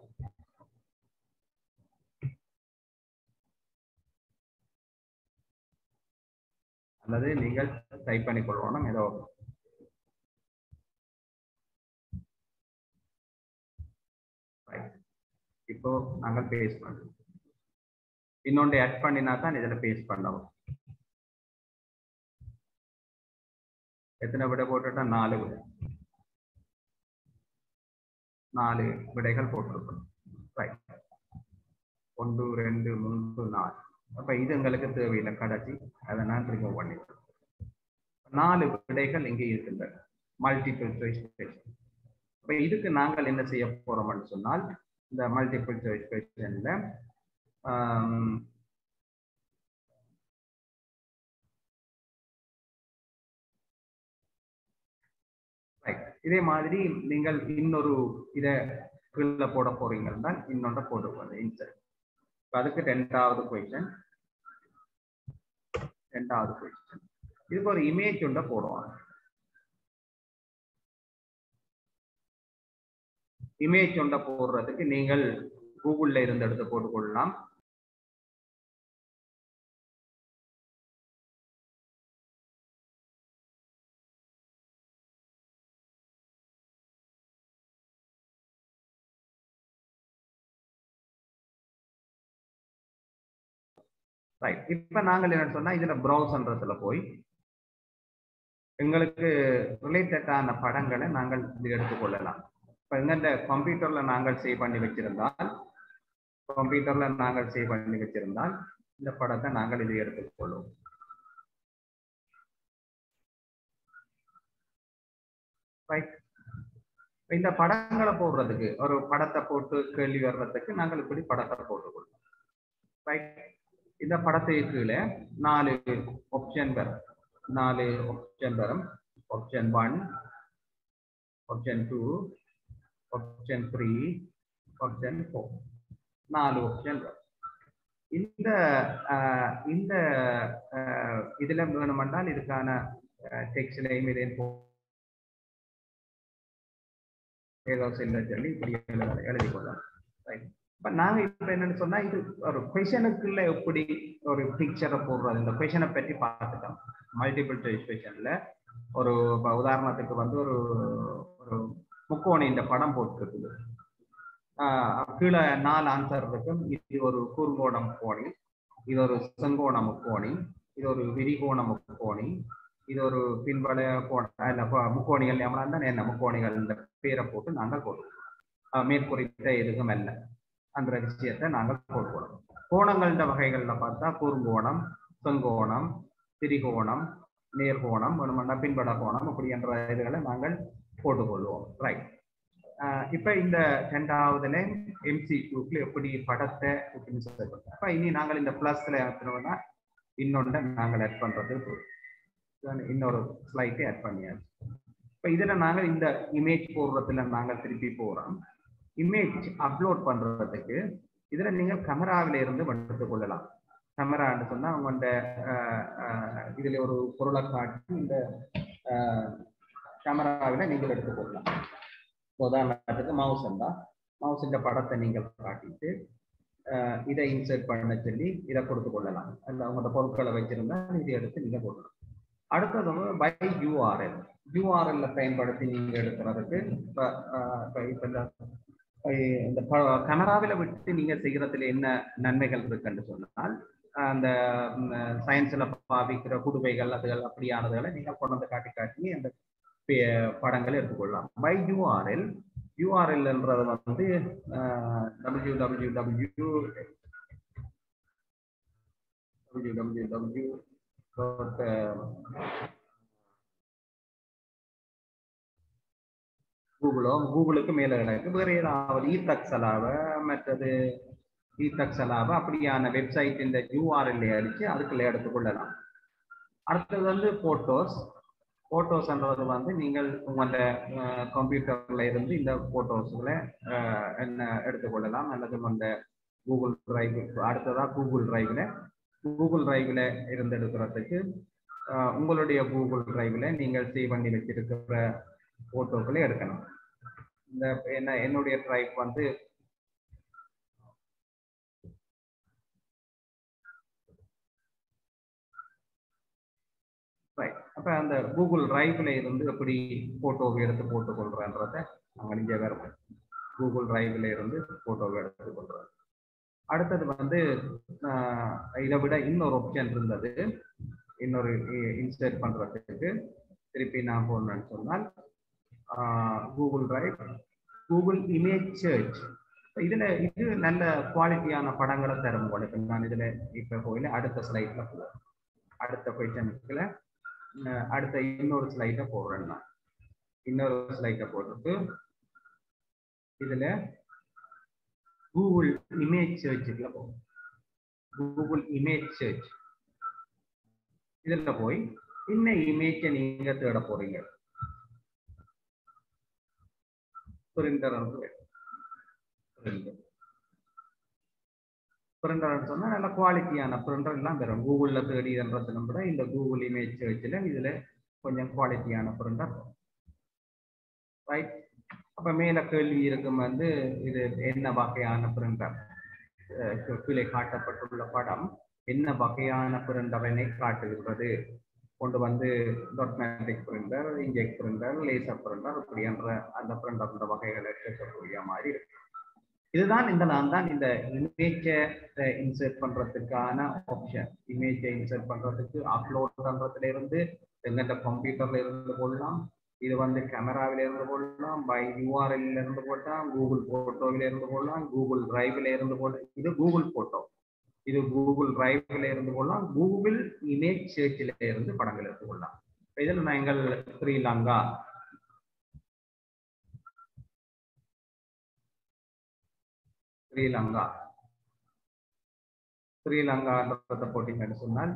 அல்லது நீங்கள் டைப் பண்ணி கொள்ளணும் ஏதோ. இப்போ நாங்கள் பேஸ்ட் பண்ணுறோம் இன்னொன்று ஆட் பண்ணினா தான் இதில் பேஸ்ட் பண்ணவும் எத்தனை விடை போட்டுட்டா? நாலு விடை. நாலு விடைகள் போட்டிருக்கோம். ரைட் ஒன்று ரெண்டு மூன்று நாலு. அப்போ இது எங்களுக்கு தேவையில்லை கடைசி. அதை நான் ரிமூவ் பண்ணிடுறேன். நாலு விடைகள் இங்கே இருக்கின்றன. மல்டிபிள் சாய்ஸ் அப்போ இதுக்கு நாங்கள் என்ன செய்ய போறோம்னு சொன்னால் இந்த மல்டிபிள் சாய்ஸ் கொஸ்டின்ல இதே மாதிரி நீங்கள் இன்னொரு இதை கீழே போட போறீங்கன்னா இன்னொன்றை போட்டுக்கோங்க இன்சர்ட் அதுக்கு ரெண்டாவது கொஸ்டின் ரெண்டாவது கொஸ்டின் இதுக்கு ஒரு இமேஜ் ஒன்றை போடுவாங்க. இமேஜ் ஒன்றை போடுறதுக்கு நீங்கள் கூகுள்ல இருந்து எடுத்து போட்டுக்கொள்ளலாம். ரைட் இப்ப நாங்கள் என்ன சொன்னா இதுல ப்ரௌசர்ன்றதுல போய் எங்களுக்கு ரிலேட்டடான படங்களை நாங்கள் எடுத்துக்கொள்ளலாம். இப்போ இந்த கம்ப்யூட்டர்ல நாங்கள் சேவ் பண்ணி வச்சிருந்தால் கம்ப்யூட்டர்ல நாங்கள் சேவ் பண்ணி வச்சிருந்தால் இந்த படத்தை நாங்கள் இதை எடுத்துக்கொள்வோம். இந்த படங்களை போடுறதுக்கு ஒரு படத்தை போட்டு கேள்வி வர்றதுக்கு நாங்கள் இப்படி படத்தை போட்டுக்கொள்வோம். ரைட் இந்த படத்தை கீழே நாலு ஆப்ஷன் வரும். நாலு ஆப்ஷன் வரும். Option one option two option three option four நாலு ஆப்ஷன் வரும் இந்த ஆஹ், இந்த ஆஹ், இதுல வேணுமென்றால் இதுக்கான டெக்ஸ்ட்லையும் இதையும் போ- ஏதோ செல்ல சொல்லி இப்படி எழுதி கொள்ளலாம் இப்ப நாங்க இப்ப என்னன்னு சொன்னா இது ஒரு கொஷனுக்குள்ள எப்படி ஒரு பிக்சரை போடுறது இந்த கொஷனை பற்றி பார்த்துட்டோம் மல்டிபிள் சாய்ஸ் கொஷன்ல ஒரு உதாரணத்துக்கு வந்து ஒரு ஒரு முக்கோணி இந்த படம் போட்டுருக்குது. கீழே நாலு ஆன்சர் இருக்கும். இது ஒரு கூர்கோண முக்கோணி இது ஒரு செங்கோண முக்கோணி இது ஒரு விரிகோண முக்கோணி இது ஒரு பின்பட கோண முக்கோணிகள் எவ்வளோ என்ன முக்கோணிகள் இந்த பேரை போட்டு நாங்கள் போடுவோம். மேற்குறித்த எதுவும் அல்ல. அந்த விஷயத்தை நாங்கள் போடுவோம். கோணங்கள்ன்ற வகைகளில் பார்த்தா குறுங்கோணம் செங்கோணம் திரிகோணம் நேர்கோணம் வேணுமென்னா பின்பட கோணம் அப்படி என்ற இதுகளை நாங்கள் போட்டுக்கொள்வோம். ரைட் இப்ப இந்த ரெண்டாவதுல குரூப்ல எப்படி படத்தை எப்படின்னு select அப்ப இனி நாங்கள் இந்த பிளஸ்ல ஏற்றினோம்னா இன்னொன்று நாங்கள் ஆட் பண்றது இன்னொரு ஸ்லைட்டை ஆட் பண்ணியாச்சு. இப்ப இதுல நாங்கள் இந்த இமேஜ் போடுறதுல நாங்கள் திருப்பி போறோம். இமேஜ் அப்லோட் பண்றதுக்கு இதுல நீங்கள் கேமராவில இருந்து எடுத்துக் கொள்ளலாம். கேமரான்னு சொன்னா உங்கள்ட்ட இதுல ஒரு பொருளை காட்டி இந்த கேமராவில நீங்கள் எடுத்துக்கொள்ளலாம் உதாரணத்துக்கு மவுஸ் இருந்தா மவுஸின் படத்தை நீங்கள் காட்டிட்டு இதை இன்சர்ட் பண்ண சொல்லி இதை கொடுத்து கொள்ளலாம். இல்லை உங்களோட பொருட்களை வச்சிருந்தா இதை எடுத்து நீங்க போடலாம். அடுத்தது வந்து பை யூஆர்எல் யூஆர்எல்ல பயன்படுத்தி நீங்க எடுக்கிறதுக்கு இப்போ இந்த அஹ், கேமராவில விட்டு நீங்க செய்யறதுல என்ன நன்மைகள் இருக்குன்னு சொன்னால் அந்த சயின்ஸ்ல பாவிக்கிற குடுவைகள் அதுகள் அப்படியானதுகளை நீங்க கொண்டு வந்து காட்டி காட்டி அந்த படங்கள் எடுத்துக்கொள்ளலாம். பை யூஆர்எல் யூஆர்எல்ன்றது வந்து W W W W W W கூகுளோ கூகுளுக்கு மேல கிடக்கு வேற ஏதாவது ஈத்தக்ஸலாவ மற்றது ஈத்தக்ஸலாவ அப்படியான வெப்சைட் இந்த யூஆர்எல் அடிச்சு அதுக்குள்ள எடுத்துக்கொள்ளலாம். அடுத்தது வந்து போட்டோஸ் போட்டோஸ்ன்றது வந்து நீங்கள் உங்களோட கம்ப்யூட்டர்ல இருந்து இந்த போட்டோஸ்களை என்ன எடுத்துக்கொள்ளலாம் அல்லது உங்களோட கூகுள் டிரைவ் அடுத்ததா கூகுள் டிரைவ்ல கூகுள் டிரைவ்ல இருந்து எடுக்கிறதுக்கு உங்களுடைய கூகுள் டிரைவ்ல நீங்கள் சேவ் பண்ணி வச்சிருக்கிற போட்டோக்களை எடுக்கணும் இந்த என்ன என்னுடைய டிரைவ் வந்து ரைட் அப்ப அந்த கூகுள் டிரைவ்ல இருந்து எப்படி போட்டோவை எடுத்து போட்டுக்கொள்றன்றத நாங்கள் இங்கே வேற கூகுள் டிரைவ்ல இருந்து போட்டோவை எடுத்து அடுத்தது வந்து இதை விட இன்னொரு ஆப்ஷன் இருந்தது. இன்னொரு இன்ஸ்டேட் பண்றதுக்கு. திருப்பி நான் போனேன்னு சொன்னால் Google drive Google image search இதுல இது நல்ல குவாலிட்டியான படங்களை தரும் உங்களுக்கு நான் இதுல இப்ப போயில அடுத்த ஸ்லைட்ல போகிறேன் அடுத்த கொஸ்டனுக்குள்ள அடுத்த இன்னொரு ஸ்லைட போடுறேன் நான். இன்னொரு ஸ்லைட போட்டுட்டு இதுல கூகுள் இமேஜ் சர்ச்சுக்குள்ள போகும் கூகுள் இமேஜ் சர்ச் இதுல போய் என்ன இமேஜை நீங்க தேட போறீங்க? பிரிண்டர் பிரிண்டர் பிரிண்டர்னு சொன்னா நல்ல குவாலிட்டியான பிரிண்டர் எல்லாம் வரும் கூகுளில் தேடின்றதுல கூட இந்த கூகுள் இமேஜ் சர்ச்சில் இதுல கொஞ்சம் குவாலிட்டியான பிரிண்டர் ரைட் அப்போ மேல கேள்வி இருக்கும் வந்து இது என்ன வகையான பிரிண்டர் கீழே காட்டப்பட்டுள்ள படம் என்ன வகையான பிரிண்டரனை காட்டுகிறது கொண்டு வந்து dot matrix printer inkjet printer laser printer இப்படி என்ற அந்த பிரிண்டர் வகைகளை கேட்கக்கூடிய மாதிரி இருக்கு. இதுதான் இந்த நான் தான் இந்த இமேஜை இன்சர்ட் பண்றதுக்கான ஆப்ஷன் இமேஜை இன்சர்ட் பண்றதுக்கு அப்லோட் பண்றதுல இருந்து எங்கள்கிட்ட கம்ப்யூட்டர்ல இருந்து போடலாம் இது வந்து கேமராவில இருந்து போடலாம் பை யூஆர்எல்ல இருந்து போடலாம் கூகுள் போட்டோவில இருந்து போடலாம் கூகுள் டிரைவ்ல இருந்து போடலாம் இது கூகுள் போட்டோ இது கூகுள் டிரைவ்ல இருந்து போடலாம் கூகுள் இமேஜ் சேர்ச்சில இருந்து படங்கள் எடுத்து கொள்ளலாம். இதில் நாங்கள் ஸ்ரீலங்கா ஸ்ரீலங்கா. ஸ்ரீலங்கான்றதை போட்டிங்கன்னு சொன்னால்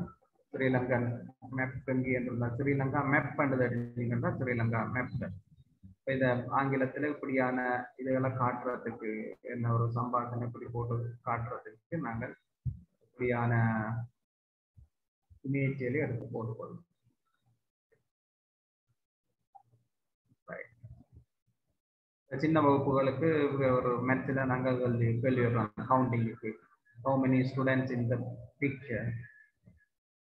ஸ்ரீலங்கன் மேப் எங்கே என்றால் ஸ்ரீலங்கா மேப் பண்ணது எடுத்தீங்கன்னா ஸ்ரீலங்கா மேப் இத ஆங்கிலத்துல இப்படியான இதுகளை காட்டுறதுக்கு என்ன ஒரு சம்பாஷணை இப்படி போட்டு காட்டுறதுக்கு நாங்கள் இப்படியான இமேஜிலே எடுத்து போட்டுக்கொள்ளும் சின்ன வகுப்புகளுக்கு ஒரு மெத்தில் நாங்கள் கேள்வி கேள்வி கவுண்டிங்குக்கு how many students in the picture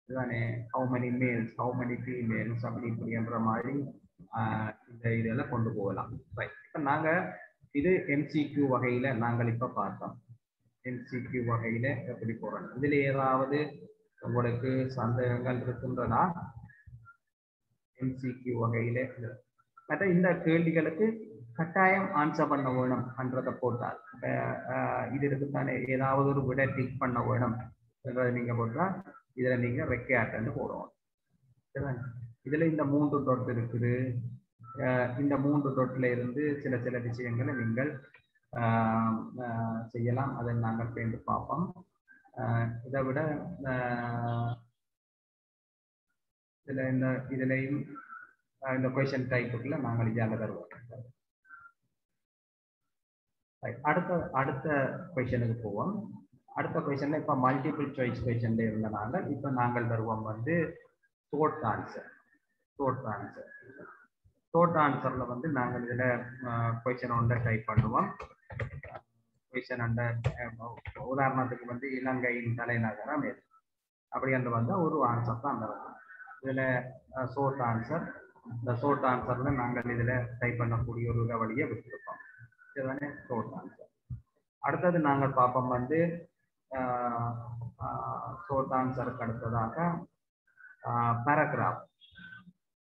இதுதானே how many males how many females அப்படி இப்படின்ற மாதிரி இந்த இதெல்லாம் கொண்டு போகலாம். ரைட் இப்போ நாங்கள் இது எம்சிக்யூ வகையில் நாங்கள் இப்போ பார்த்தோம். எம்சிக்யூ வகையில் எப்படி போகிறோம் இதில் ஏதாவது உங்களுக்கு சந்தேகங்கள் இருக்கின்றனா எம்சிக்யூ வகையில் மற்ற இந்த கேள்விகளுக்கு கட்டாயம் ஆன்சர் பண்ண வேணும் என்றதை போட்டால். இது அஹ் இது இருக்குத்தானே ஏதாவது ஒரு விட டிக் பண்ண வேணும் என்றதை நீங்க போட்டால் இதுல நீங்க ரெக்கையாட்டன்னு போடுவோம். சரிதானே? இதுல இந்த மூன்று டொட் இருக்குது. இந்த மூன்று டொட்ல இருந்து சில சில விஷயங்களை நீங்கள் செய்யலாம். அதை நாங்கள் சேர்ந்து பார்ப்போம். இதை விட ஆஹ் இந்த இதுலையும் இந்த கொஷின் டைப்புக்குள்ள நாங்கள் இதால தருவோம் அடுத்த அடுத்த கொஷனுக்கு போவோம். அடுத்த கொஷன்ல இப்ப மல்டிபிள் சாய்ஸ் கொஷன்ல இருந்தனால இப்ப நாங்கள் வருவோம் வந்து தோட் ஆன்சர் தோட் ஆன்சர் தோட் ஆன்சர்ல வந்து நாங்கள் இதுல கொஷன் ஒன்றை டைப் பண்ணுவோம். கொஷன் அண்ட உதாரணத்துக்கு வந்து இலங்கையின் தலைநகரம் எது? அப்படி என்று வந்தால் ஒரு ஆன்சர் தான் அந்த இதில் இதுல ஷோர்ட் ஆன்சர் இந்த ஷோர்ட் ஆன்சர்ல நாங்கள் இதுல டைப் பண்ணக்கூடிய ஒரு வழியை விட்டுருப்போம் இதுதானே சோர்ஸ் ஆன்சர் அடுத்தது நாங்கள் பார்ப்போம் வந்து சோர்ஸ் ஆன்சருக்கு அடுத்ததாக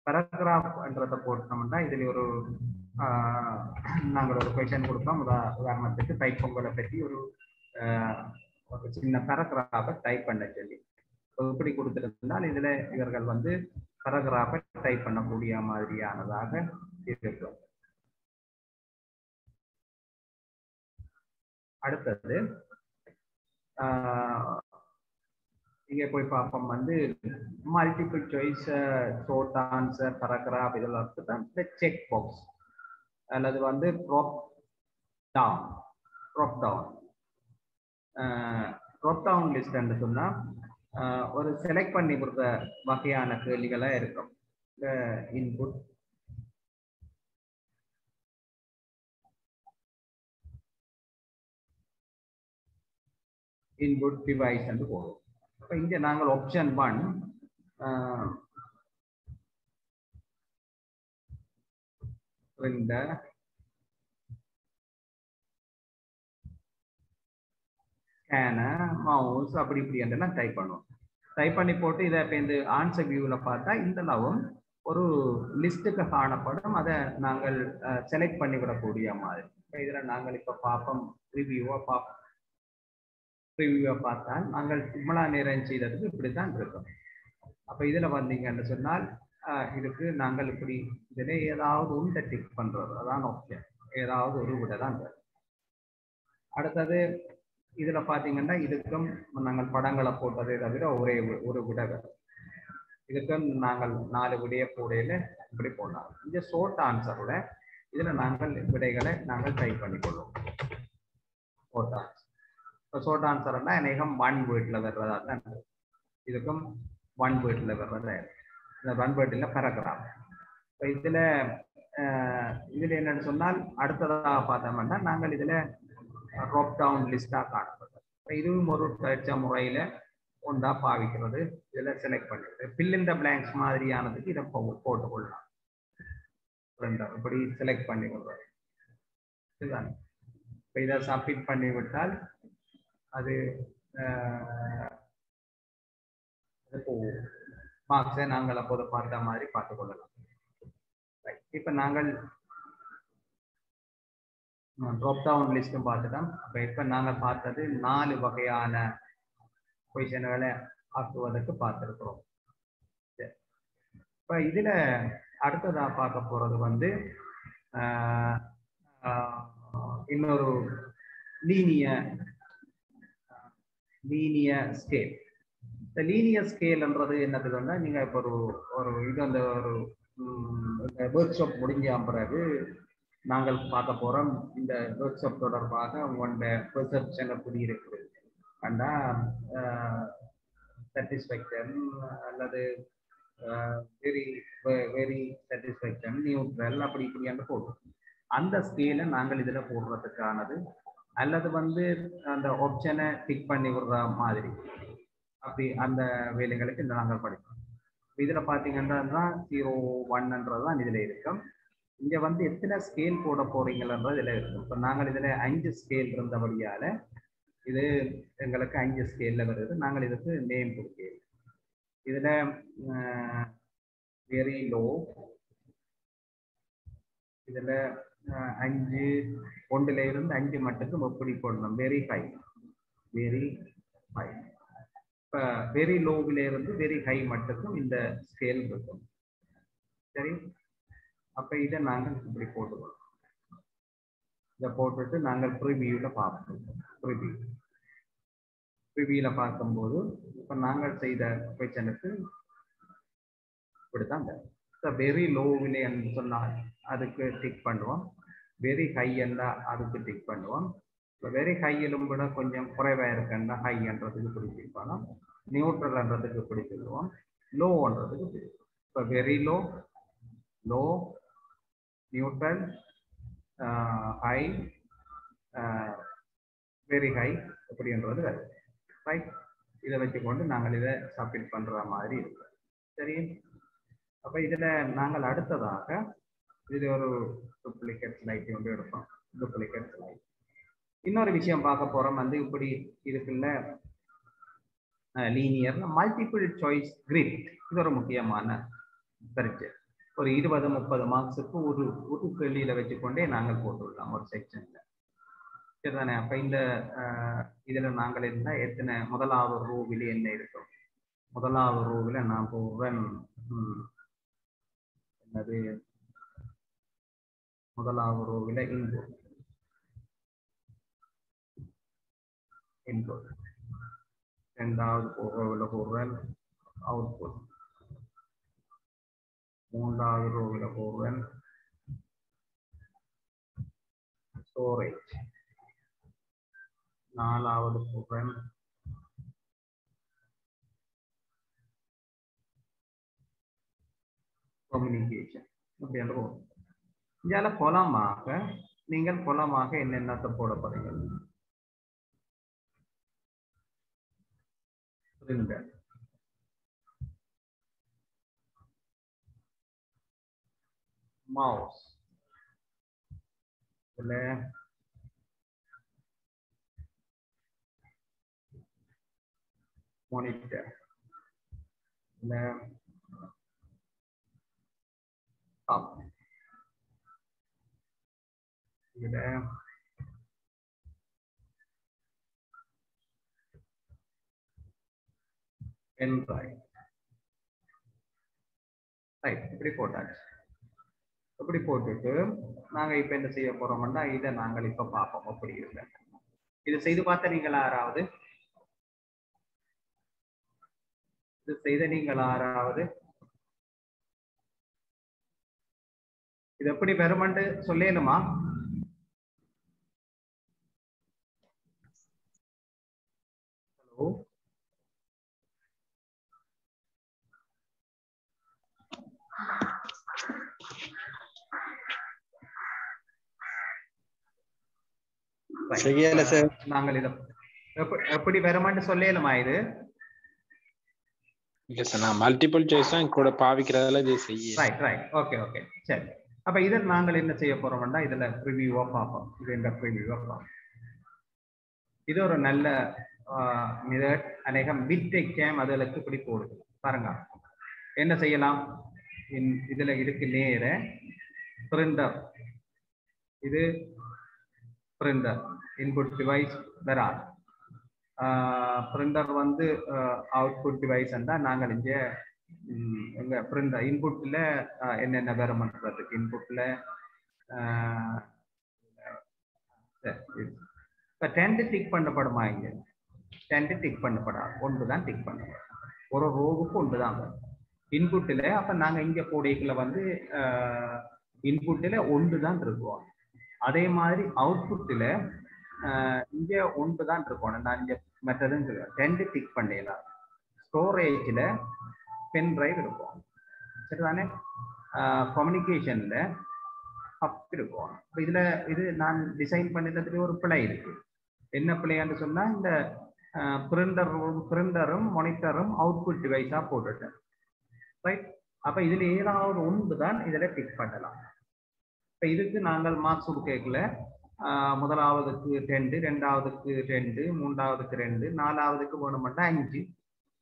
பேராகிராஃப் என்றதை போட்டோம்னா இதில் ஒரு ஆஹ், நாங்கள் ஒரு கொஷன் கொடுத்தோம். உதா உதாரணத்துக்கு தைப்பொங்கலை பற்றி ஒரு ஆஹ், ஒரு சின்ன பேராகிராஃபை டைப் பண்ண சொல்லி. இப்படி கொடுத்திருந்தால் இதில் இவர்கள் வந்து பேராகிராஃபை டைப் பண்ணக்கூடிய மாதிரியானதாக இருக்கும். அடுத்தது இங்கே போய் பார்ப்போம் வந்து multiple choice short answer paragraph இதெல்லாம் தான் இந்த செக் பாக்ஸ் அல்லது வந்து drop down drop down drop down list என்று சொன்னால் ஒரு செலக்ட் பண்ணி கொடுத்த வகையான கேள்விகளாக இருக்கும். இந்த இன்புட் இன்புட் டிவைஸ் என்று போடுவோம் அப்ப இங்க நாங்கள் ஆப்ஷன் ஒன் இந்த ஸ்கேனர் மவுஸ் அப்படி இப்படி என்றெல்லாம் டைப் பண்ணுவோம். டைப் பண்ணி போட்டு இதை இப்போ இந்த ஆன்சர் வியூவில் பார்த்தா இந்த லவும் ஒரு லிஸ்ட்டுக்கு காணப்படும். அதை நாங்கள் செலக்ட் பண்ணி விடக்கூடிய மாதிரி. இப்போ இதில் நாங்கள் இப்போ பார்ப்போம் ரிவ்யூவை பார்ப்போம். ரிவ்யூவை பார்த்தால் நாங்கள் இவ்வளோ நேரம் செய்ததுக்கு இப்படி தான் இருக்கும். அப்போ இதில் வந்தீங்கன்னு சொன்னால் ஆஹ், இதுக்கு நாங்கள் இப்படி இதில் ஏதாவது ஒன்றை டிக் பண்ணுறது அதான் ஆப்ஷன் ஏதாவது ஒரு விட தான் அடுத்தது இதில் பார்த்தீங்கன்னா இதுக்கும் நாங்கள் படங்களை போட்டதை தவிர ஒரே ஒரு விட இதுக்கும் நாங்கள் நாலு விடைய கூடையில் இப்படி போடலாம். இந்த ஷோர்ட் ஆன்சரோட இதில் நாங்கள் விடைகளை நாங்கள் டைப் பண்ணிக்கொள்வோம். ஷோர்ட் ஆன்சர் ஷோர்ட் ஆன்சர்னா அநேகம் ஒன் வேர்ட்ல வர்றதா தான் இதுக்கும் ஒன் வேர்ட்ல வர்றதா இந்த ஒன் வேர்டில் பேராகிராஃப் இப்போ இதில் இதில் என்னென்னு என்னன்னு சொன்னால் அடுத்ததாக பார்த்தோம்னா நாங்கள் இதில் ட்ராப் டவுன் லிஸ்டாக காணப்படுறோம். இப்போ இதுவும் ஒரு பயிற்ச முறையில் ஒன்றா பாவிக்கிறது. இதில் செலக்ட் பண்ணிடுது fill இந்த the மாதிரியானதுக்கு இதை போ- போட்டுக்கொள்ளலாம். ரெண்டா இப்படி செலக்ட் பண்ணி கொள்வது இதுதான். இப்போ இதை சப்மிட் பண்ணி விட்டால் அது மார்க்ஸை நாங்கள் அப்போது பார்த்த மாதிரி பார்த்து கொள்ளலாம். இப்போ நாங்கள் ட்ராப் டவுன் லிஸ்ட்டும் பார்த்துட்டோம். அப்போ இப்போ நாங்கள் பார்த்தது நாலு வகையான பொசிஷன்களை ஆக்குவதற்கு பார்த்துருக்குறோம். இப்போ இதில் அடுத்ததாக பார்க்க போகிறது வந்து இன்னொரு லீனிய லீனிய ஸ்கேல் இந்த லீனியர் ஸ்கேல்ன்றது என்னதுன்னா நீங்கள் இப்போ ஒரு ஒரு இது அந்த ஒரு ஒர்க் ஷாப் முடிஞ்ச பிறகு நாங்கள் பார்க்க போறோம். இந்த ஒர்க் ஷாப் தொடர்பாக உங்களோட பெர்செப்ஷன் எப்படி இருக்குது சாட்டிஸ்ஃபேக்ஷன் அல்லது வெரி வெரி சாட்டிஸ்ஃபேக்ஷன் நியூட்ரல் அப்படி இப்படின்னு போடுவோம் அந்த ஸ்கேலை நாங்கள் இதில் போடுறதுக்கானது அல்லது வந்து அந்த ஆப்ஷனை டிக் பண்ணி விடுற மாதிரி. அப்படி அந்த வேலைகளுக்கு இந்த நாங்கள் படிப்போம். இதில் பார்த்தீங்கன்னா ஜீரோ ஒன்ன்றது தான் இதில் இருக்கும். இங்கே வந்து எத்தனை ஸ்கேல் போட போறீங்கன்றது இதில் இருக்கும். இப்போ நாங்கள் இதில் அஞ்சு ஸ்கேல் இருந்தபடியால் இது எங்களுக்கு அஞ்சு ஸ்கேலில் வருது. நாங்கள் இதுக்கு நேம் கொடுக்கிறோம். இதில் வெரி லோ இதில் அஞ்சு ஒன்றுல இருந்து அஞ்சு மட்டுக்கும் எப்படி போடணும். வெரி ஹை வெரி ஹை இப்ப வெரி லோவில இருந்து வெரி ஹை மட்டுக்கும் இந்த ஸ்கேல் இருக்கும். சரி? அப்ப இதை நாங்கள் இப்படி போட்டுக்கணும். இதை போட்டுட்டு நாங்கள் ப்ரிவியூல பார்ப்போம். ப்ரிவியூ ப்ரிவியூல பார்க்கும்போது இப்ப நாங்கள் செய்த கொஸ்டனுக்கு இப்படிதான் வெரி லோ என்று சொன்னால் அதுக்கு டிக் பண்ணுவோம். வெரி ஹை என்றால் அதுக்கு டிக் பண்ணுவோம். இப்போ வெரி ஹையிலும் கூட கொஞ்சம் குறைவாக இருக்குன்னா ஹைன்றதுக்கு பிடிச்சிருப்பாங்க நியூட்ரல்ன்றதுக்கு பிடிச்சிருவோம் லோன்றதுக்கு பிடிச்சிருக்கும் இப்போ very low low neutral high very high அப்படின்றது வருது ரைட் இதை வச்சுக்கொண்டு நாங்கள் இதை சப்மிட் பண்ணுற மாதிரி இருக்கு சரி அப்ப இதுல நாங்கள் அடுத்ததாக இது ஒரு டூப்ளிகேட் ஸ்லைட் வந்து எடுப்போம். டூப்ளிகேட் ஸ்லைட் இன்னொரு விஷயம் பார்க்க போறோம். வந்து இப்படி இதுக்குள்ள லீனியர் மல்டிபிள் சாய்ஸ் கிரிட் இது ஒரு முக்கியமான பரீட்சை ஒரு இருபது முப்பது மார்க்ஸுக்கு ஒரு ஒரு கேள்வியில வச்சுக்கொண்டே நாங்கள் போட்டுவிடலாம் ஒரு செக்ஷன்ல சரிதானே? அப்ப இந்த இதுல நாங்கள் இருந்தா எத்தனை முதலாவது ரூவில என்ன இருக்கும்? முதலாவது ரூவில நான் போவேன் ம், என்னது? முதலாவது விலகின் இன்புட் இன்புட் ரெண்டாவது ரோவில் போடுவேன் அவுட்புட் மூன்றாவது ரோ போடுவேன் ஸ்டோரேஜ் நாலாவது போடுவேன் கம்யூனிகேஷன் அப்படி என்று போகும் இதில் புலமாக நீங்கள் புலமாக என்னென்னத்தை போட போறீங்க? புரியுங்க மவுஸ் இதுல மானிட்டர் இதுல up இதுல pen drive ரைட் இப்படி போட்டாச்சு. இப்படி போட்டுட்டு நாங்க இப்ப என்ன செய்ய போறோம்னா இதை நாங்கள் இப்ப பார்ப்போம். அப்படி இல்லை இது செய்து பார்த்த நீங்கள் யாராவது? இது செய்த நீங்கள் யாராவது? இது எப்படி வருமண்டு சொல்லலுமா ஹலோ? செய்யல சார். நாங்கள் இதை எப்படி- வருமண்டு சொல்லலுமா இது? இல்ல சார் நான் மல்டிபிள் சாய்ஸ் தான் கூட பாவிக்கிறதால இது செய்ய ரைட் ரைட் ஓகே ஓகே சரி. அப்ப இதை நாங்கள் என்ன செய்ய போறோம்னா இதுல ப்ரிவியூவா பார்ப்போம். இது இந்த ப்ரிவியூவா பார்ப்போம். இது ஒரு நல்ல மிதட் அநேகம் பிட் எக்ஸாம் அதுகளுக்கு இப்படி போடுது பாருங்க. என்ன செய்யலாம்? இதுல இருக்கு நேர பிரிண்டர் இது பிரிண்டர் இன்புட் டிவைஸ் வராது. பிரிண்டர் வந்து அவுட்புட் டிவைஸ் நாங்கள் இங்கே ம், அப்புறம் இந்த இன்புட்ல என்னென்ன வேற பண்றதுக்கு இன்புட்ல இப்போ டென்ட் டிக் பண்ணப்படுமா இங்க? டென்ட் டிக் பண்ணப்படா. ஒன்று தான் டிக் பண்ணப்படும் ஒரு ரோவுக்கு ஒன்று தான் இன்புட்டில் அப்போ நாங்கள் இங்கே போடைக்குள்ள வந்து இன்புட்டில் ஒன்று தான் இருக்கும். அதே மாதிரி அவுட்புட்டில் இங்கே ஒன்று தான் இருக்கணும் நான் இங்கே மெத்ததுன்னு சொல்லுவேன் ரெண்டு டிக் பண்ணிடலாம் ஸ்டோரேஜில் பென் டிரைவ் இருக்கும் சரிதானே? கம்யூனிகேஷனில் ஹப் இருக்கும். இப்போ இதில் இது நான் டிசைன் பண்ணினதுல ஒரு பிழை இருக்கு. என்ன பிழைன்னு சொன்னால் இந்த பிரிண்டர் பிரிண்டரும் மானிட்டரும் அவுட்புட் டிவைஸாக போட்டுட்டேன் ரைட் அப்போ இதில் ஏதாவது ஒன்று தான் இதில் பிக் பண்ணலாம். இப்போ இதுக்கு நாங்கள் மார்க்ஸ் கேட்கல. முதலாவதுக்கு ரெண்டு ரெண்டாவதுக்கு ரெண்டு மூன்றாவதுக்கு ரெண்டு நாலாவதுக்கு வேணுமெண்டா அஞ்சு.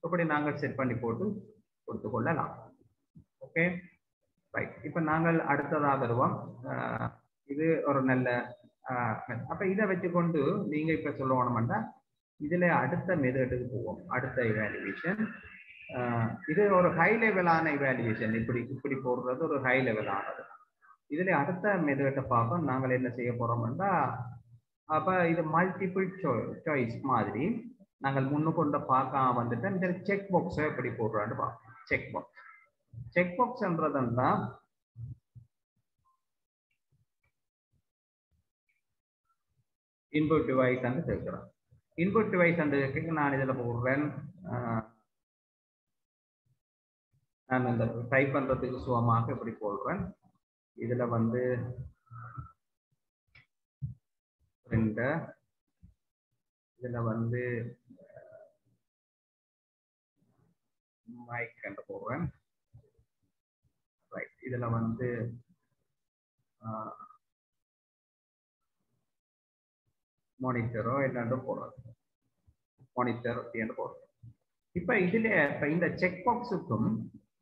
இப்படி நாங்கள் செட் பண்ணி போட்டு கொடுத்து கொள்ளலாம். ஓகே ரைட் இப்போ நாங்கள் அடுத்ததாக வருவோம். இது ஒரு நல்ல அப்ப இதை வச்சுக்கொண்டு நீங்க இப்ப சொல்லணும்னா இதுல அடுத்த மெதடுக்கு போவோம். அடுத்த இவாலுவேஷன் இது ஒரு ஹை லெவலான இவாலுவேஷன் இப்படி இப்படி போடுறது ஒரு ஹை லெவலானது இதுல அடுத்த மெதட்டை பார்ப்போம். நாங்கள் என்ன செய்ய போறோம்னா அப்ப இது மல்டிபிள் சாய்ஸ் மாதிரி நாங்கள் முன்னுக்கொண்ட பார்க்காம வந்துட்டு இந்த செக் பாக்ஸை எப்படி போடுறான்னு பார்ப்போம். செக் பாக்ஸ் செக் பாக்ஸ்ன்றதுன்னா இன்புட் டிவைஸ் வந்து சேர்க்கிறோம் இன்புட் டிவைஸ் அந்த நான் இதில் போடுறேன். நான் இந்த டைப் பண்ணுறதுக்கு சுகமாக இப்படி போடுறேன். இதில் வந்து ரெண்டு இதில் வந்து மைக் என்று போடுறேன் ரைட் இதுல வந்து மானிட்டரோ என்னன்னு போடுறது மானிட்டர் அப்படின்னு போடுறது இப்ப இதுல இப்ப இந்த செக் பாக்ஸுக்கும்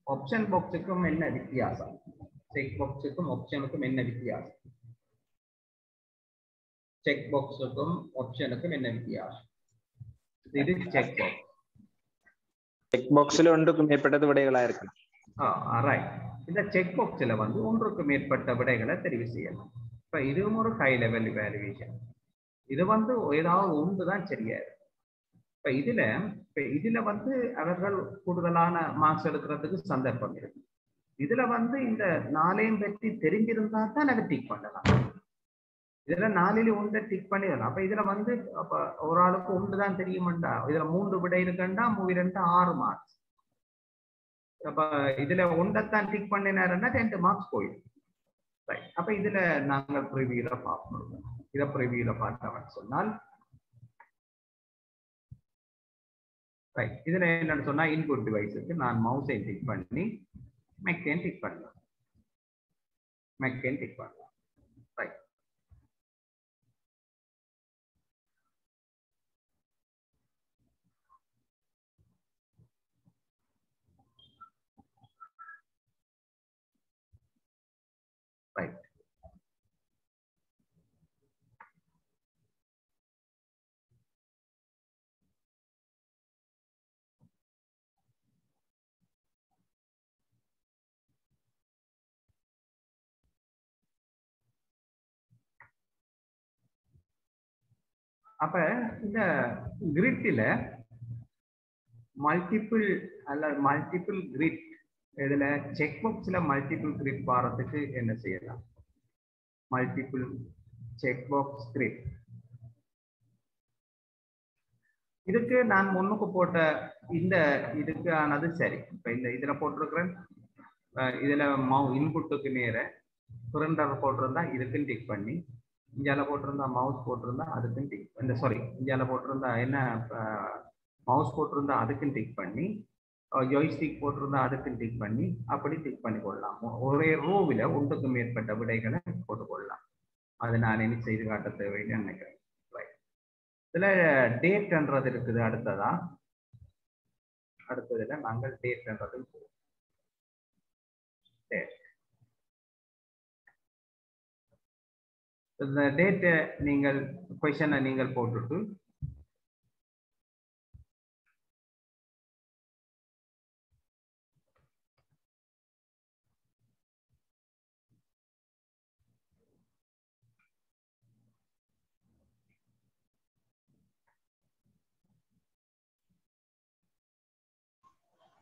ஆப்ஷன் பாக்ஸுக்கும் என்ன வித்தியாசம்? செக் பாக்ஸுக்கும் ஆப்ஷனுக்கும் என்ன வித்தியாசம்? செக் பாக்ஸுக்கும் ஆப்ஷனுக்கும் என்ன வித்தியாசம்? இது செக் பாக்ஸ் செக் பாக்ஸ்ல ஒன்றுக்கு மேற்பட்ட விடைகளா இருக்கலாம் ரைட் இந்த செக் பாக்ஸ்ல வந்து ஒன்றுக்கு மேற்பட்ட விடைகளை தெரிவு செய்யலாம். இப்ப இதுவும் ஒரு ஹை லெவல் வேல்யூவேஷன் இது வந்து ஏதாவது ஒன்று தான் சரியா இருக்கு இப்ப இதுல இப்ப இதுல வந்து அவர்கள் கூடுதலான மார்க்ஸ் எடுக்கிறதுக்கு சந்தர்ப்பம் இருக்கு. இதுல வந்து இந்த நாளையும் பற்றி தெரிஞ்சிருந்தா தான் அதை டிக் பண்ணலாம். இதுல நாளில ஒன்றை டிக் பண்ணிடலாம் அப்ப இதுல வந்து அப்ப ஒரு ஆளுக்கு ஒன்று தான் தெரியுமாண்டா? இதுல மூன்று விடை இருக்குண்டா? மூவி ரெண்டு ஆறு மார்க்ஸ் அப்ப இதுல ஒன்றைத்தான் டிக் பண்ணினாருன்னா ரெண்டு மார்க்ஸ் போயிடும். ரைட் அப்ப இதுல நாங்கள் ப்ரிவியூல பார்க்கணும். இதை ப்ரிவியூல பார்த்தவன் சொன்னால் ரைட் இதுல என்னன்னு சொன்னா இன்புட் டிவைஸுக்கு நான் மவுஸை டிக் பண்ணி மெக்கேன் டிக் பண்ணலாம் மெக்கேன் டிக் பண்ணலாம் ரைட் ரைட் அப்ப இந்த கிரிட்ல மல்டிபிள் அல்ல மல்டிபிள் கிரிட் இதுல செக் பாக்ஸ்ல மல்டிபிள் கிரிட் பாடுறதுக்கு என்ன செய்யலாம்? மல்டிபிள் செக் பாக்ஸ் கிரிட் இதுக்கு நான் முன்னுக்கு போட்ட இந்த இதுக்கு ஆனது சரி. இப்ப இந்த இதுல போட்டிருக்கிறேன். இதுல மவு இன்புட்டுக்கு நேர சுரண்டர் போட்டிருந்தா இதுக்குன்னு டிக் பண்ணி இந்தியால போட்டிருந்தா மவுஸ் போட்டிருந்தா அதுக்குன்னு டிக் இந்த சாரி இந்தியாவில் போட்டிருந்தா என்ன மவுஸ் போட்டிருந்தா அதுக்குன்னு டிக் பண்ணி ஜாய்ஸ்டிக் போட்டிருந்தா அதுக்குன்னு டிக் பண்ணி அப்படி டிக் பண்ணி கொள்ளலாம். ஒரே ரூவில் ஒன்றுக்கு மேற்பட்ட விடைகளை போட்டுக்கொள்ளலாம் அது நான் என்ன செய்து காட்ட தேவைன்னு நினைக்கிறேன். இதுல டேட்ன்றது இருக்குது. அடுத்ததா? அடுத்ததுல நாங்கள் டேட்ன்றது போவோம். டேட் இந்த டேட்டை நீங்கள் கொஷனை நீங்கள் போட்டுட்டு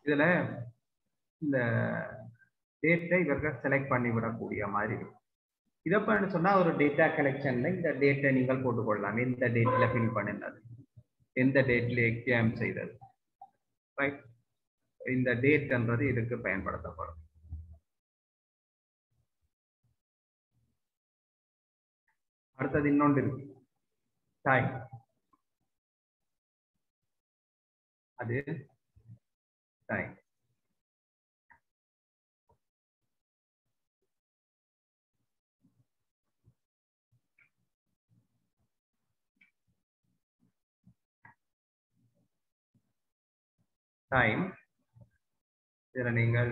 இதுல இந்த டேட்டை இவர்கள் செலக்ட் பண்ணி விடக்கூடிய மாதிரி இருக்கும். இதை பண்ண சொன்னா ஒரு டேட்டா கலெக்ஷன்ல இந்த டேட்டை நீங்கள் போட்டுக்கொள்ளலாம். எந்த டேட்ல ஃபில் பண்ணினது? எந்த டேட்ல எக்ஸாம் செய்தது? ரைட் இந்த டேட்ன்றது இதுக்கு பயன்படுத்தப்படும். அடுத்தது இன்னொன்று இருக்கு. டைம் அது டைம் டைம் இதில் நீங்கள்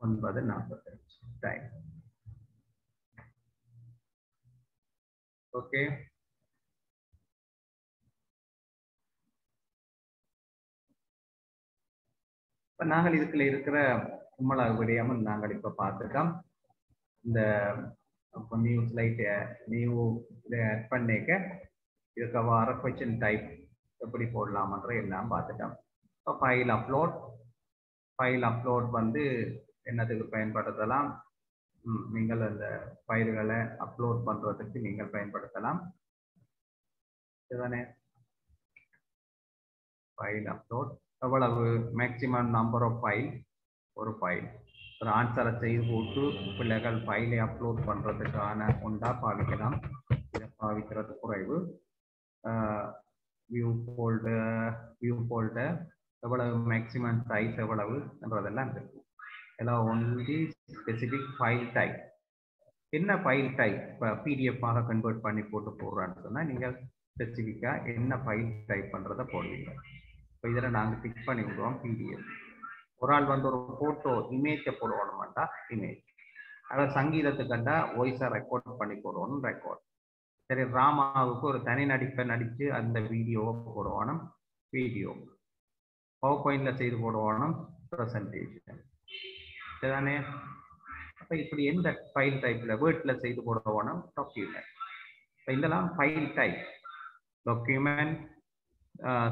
ஒன்பது நாற்பத்தஞ்சு டைம் ஓகே இப்போ நாங்கள் இதுக்குள்ள இருக்கிற கும்மலாக விடியாமல் நாங்கள் இப்ப பார்த்துட்டோம் இந்த நியூ ஸ்லைட் நியூ இதை ஆட் பண்ணிக்க இதுக்கு வர கொஷின் டைப் எப்படி போடலாமன்ற எல்லாம் பார்த்துட்டோம். இப்போ ஃபைல் அப்லோட் ஃபைல் அப்லோட் வந்து என்னத்துக்கு பயன்படுத்தலாம்? நீங்கள் அந்த ஃபைல்களை அப்லோட் பண்ணுறதுக்கு நீங்கள் பயன்படுத்தலாம். இதுதானே? ஃபைல் அப்லோட் எவ்வளவு? மேக்சிமம் நம்பர் ஆஃப் ஃபைல் ஒரு ஃபைல் ஆன்சரை செய்து போட்டு பிள்ளைகள் ஃபைலை அப்லோட் பண்ணுறதுக்கான உண்டா பாவிக்கலாம். இதை பாவிக்கிறது குறைவு. வியூ ஃபோல்டு வியூ ஃபோல்டு எவ்வளவு மேக்ஸிமம் சைஸ் எவ்வளவு என்றதெல்லாம் இருக்கு எல்லாம் ஒன்லி ஸ்பெசிஃபிக் ஃபைல் டைப் என்ன ஃபைல் டைப் இப்போ பிடிஎஃபாக கன்வெர்ட் பண்ணி போட்டு போடுறான்னு சொன்னால் நீங்கள் ஸ்பெசிஃபிக்காக என்ன ஃபைல் டைப் பண்ணுறதை போடுவீங்க. இப்போ இதில் நாங்கள் பிக் பண்ணி விடுவோம் பிடிஎஃப் ஒரு ஆள் வந்து ஒரு ஃபோட்டோ இமேஜை போடுவோம்டா இமேஜ் அதாவது சங்கீதத்துக்கு கண்டா வாய்ஸை ரெக்கார்ட் பண்ணி போடுவோம் ரெக்கார்ட் சரி ராமாவுக்கு ஒரு தனி நடிப்பை நடித்து அந்த வீடியோவை போடுவானும் வீடியோ பவர் பாயிண்டில் செய்து போடுவானும் ப்ரெசன்டேஷன் சரிதானே? அப்போ இப்படி எந்த ஃபைல் டைப்பில் வேர்டில் செய்து போடுவானும் டாக்குமெண்ட் இப்போ இதெல்லாம் file type document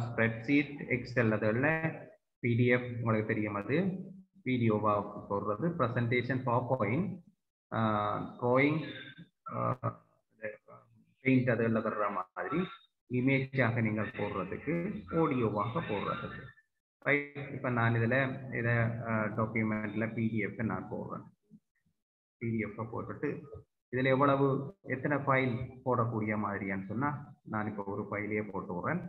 spreadsheet Excel அதில் பிடிஎஃப் உங்களுக்கு தெரியும் அது. வீடியோவாக போடுறது. Presentation PowerPoint drawing paint அதில் வர்ற மாதிரி. இமேஜாக நீங்கள் போடுறதுக்கு ஆடியோவாக போடுறதுக்கு. ரைட் இப்போ நான் இதில் இதை டாக்குமெண்ட்டில் பிடிஎஃப் நான் போடுறேன். பிடிஎஃப் போட்டுட்டு இதில் எவ்வளவு எத்தனை ஃபைல் போடக்கூடிய மாதிரியான்னு சொன்னால் நான் இப்போ ஒரு ஃபைலையே போட்டு விட்றேன்.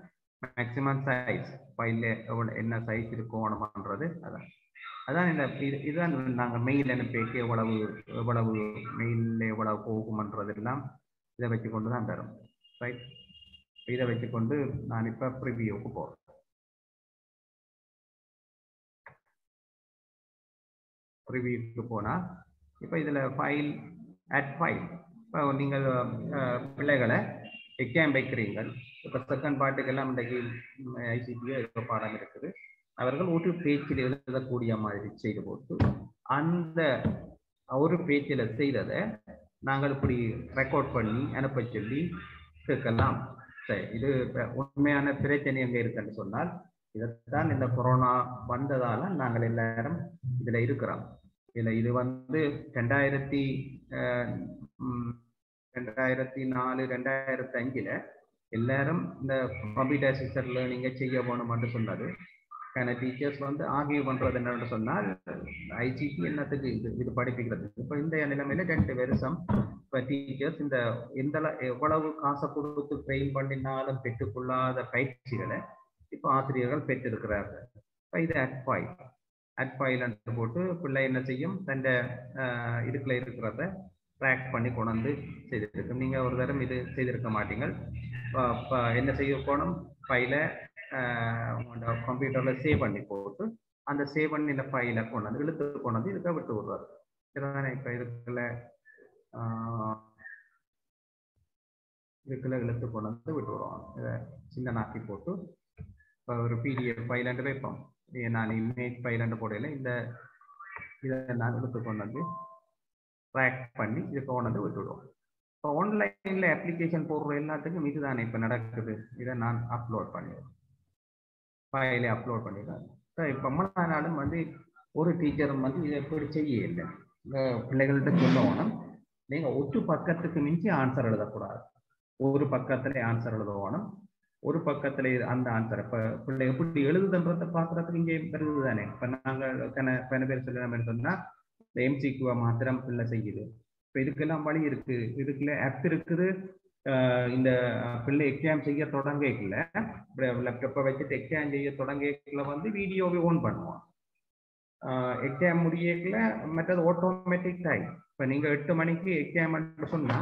மேக்சிமம் சைஸ் ஃபைலில் எவ்வளோ என்ன சைஸ் இருக்கணுமான்றது அதான். அதான் இந்த இது இதுதான் நாங்கள் மெயில் அனுப்பிக்கு எவ்வளவு எவ்வளவு மெயிலில் எவ்வளவு போகுமன்றதெல்லாம் இதை வச்சு கொண்டு தான் தரும். ரைட் இதை வச்சுக்கொண்டு நான் இப்போ ப்ரிவியூக்கு போகிறேன் ப்ரிவியூக்கு போனால் இப்போ இதில் ஃபைல் அட் ஃபைல் இப்போ நீங்கள் பிள்ளைகளை எக்ஸாம் வைக்கிறீங்கள் இப்போ செகண்ட் பாட்டுக்கெல்லாம் இன்றைக்கு ஐசிடியோ ஏதோ பாடம் இருக்குது. அவர்கள் ஒரு பேச்சில் எழுதக்கூடிய மாதிரி செய்து போட்டு அந்த ஒரு பேச்சில் செய்ததை நாங்கள் இப்படி ரெக்கார்ட் பண்ணி அனுப்ப சொல்லி கேட்கலாம். சரி இது உண்மையான பிரச்சனை எங்கே இருக்குன்னு சொன்னால் இதைத்தான் இந்த கொரோனா வந்ததால நாங்கள் எல்லாரும் இதுல இருக்கிறோம். இதுல இது வந்து ரெண்டாயிரத்தி ரெண்டாயிரத்தி நாலு ரெண்டாயிரத்தி அஞ்சுல எல்லாரும் இந்த கம்ப்யூட்டர் சிஸ்டர் லேர்னிங்கை செய்ய போகணும்னு சொன்னது ஏன்னா டீச்சர்ஸ் வந்து ஆகிய பண்றது என்னன்னு சொன்னால் ஐசிடி என்னத்துக்கு இது இது படிப்பிக்கிறது? இப்போ இந்த நிலைமையில ரெண்டு வருஷம் இப்போ டீச்சர்ஸ் இந்த எந்த எவ்வளவு காசை கொடுத்து ட்ரெயின் பண்ணினாலும் பெற்றுக்கொள்ளாத பயிற்சிகளை இப்போ ஆசிரியர்கள் பெற்றிருக்கிறார்கள். இப்போ இது அட்பாய் அட்பாயில் போட்டு பிள்ளை என்ன செய்யும்? தன் இதுக்குள்ள இருக்கிறத ட்ராக் பண்ணி கொண்டு வந்து செய்திருக்கும். நீங்க ஒரு தரம் இது செய்திருக்க மாட்டீங்க என்ன செய்ய போனோம் ஃபைலை உங்களோட கம்ப்யூட்டரில் சேவ் பண்ணி போட்டு அந்த சேவ் பண்ணின ஃபைலை கொண்டு வந்து இழுத்து கொண்டு வந்து இதுக்காக விட்டு விடுறாரு. இதுதானே இப்போ இதுக்குள்ள இதுக்குள்ள இழுத்து கொண்டு வந்து விட்டு விடுவோம் இதை சின்ன நாக்கி போட்டு இப்போ ஒரு பிடிஎஃப் ஃபைலாண்டு வைப்போம். நான் இமேஜ் ஃபைலாண்டு போடையில இந்த இதை நான் இழுத்து கொண்டு வந்து ட்ராக் பண்ணி இதை கொண்டு வந்து விட்டுடுவோம் இப்போ ஆன்லைனில் அப்ளிகேஷன் போடுற எல்லாத்துக்கும் இதுதானே இப்போ நடக்குது. இதை நான் அப்லோட் பண்ணிடுறேன். ஃபைலே அப்லோட் பண்ணிடுறேன். ஸோ இப்போ நாளும் வந்து ஒரு டீச்சரும் வந்து இதை எப்படி செய்ய இல்லை பிள்ளைகள்கிட்ட சொல்லணும். நீங்கள் ஒட்டு பக்கத்துக்கு மிஞ்சி ஆன்சர் எழுதக்கூடாது. ஒரு பக்கத்துல ஆன்சர் எழுதணும். ஒரு பக்கத்துல அந்த ஆன்சர் இப்ப பிள்ளை எப்படி எழுதுதுன்றத பாக்குறதுக்கு இங்கே வருது தானே இப்ப நாங்க பேர் சொல்ல மாதிரி சொன்னா இந்த எம்சிக்யூவை மாத்திரம் பிள்ளை செய்யுது. இப்ப இதுக்கெல்லாம் வழி இருக்கு. இதுக்குள்ள ஆப் இருக்குது. ஆஹ் இந்த பிள்ளை எக்ஸாம் செய்ய தொடங்கல லேப்டாப்பை வச்சுட்டு எக்ஸாம் செய்ய தொடங்கல வந்து வீடியோவை ஓன் பண்ணுவோம் எக்ஸாம் முடியல மற்றது ஆட்டோமேட்டிக் டைம் இப்ப நீங்க எட்டு மணிக்கு எக்ஸாம் சொன்னா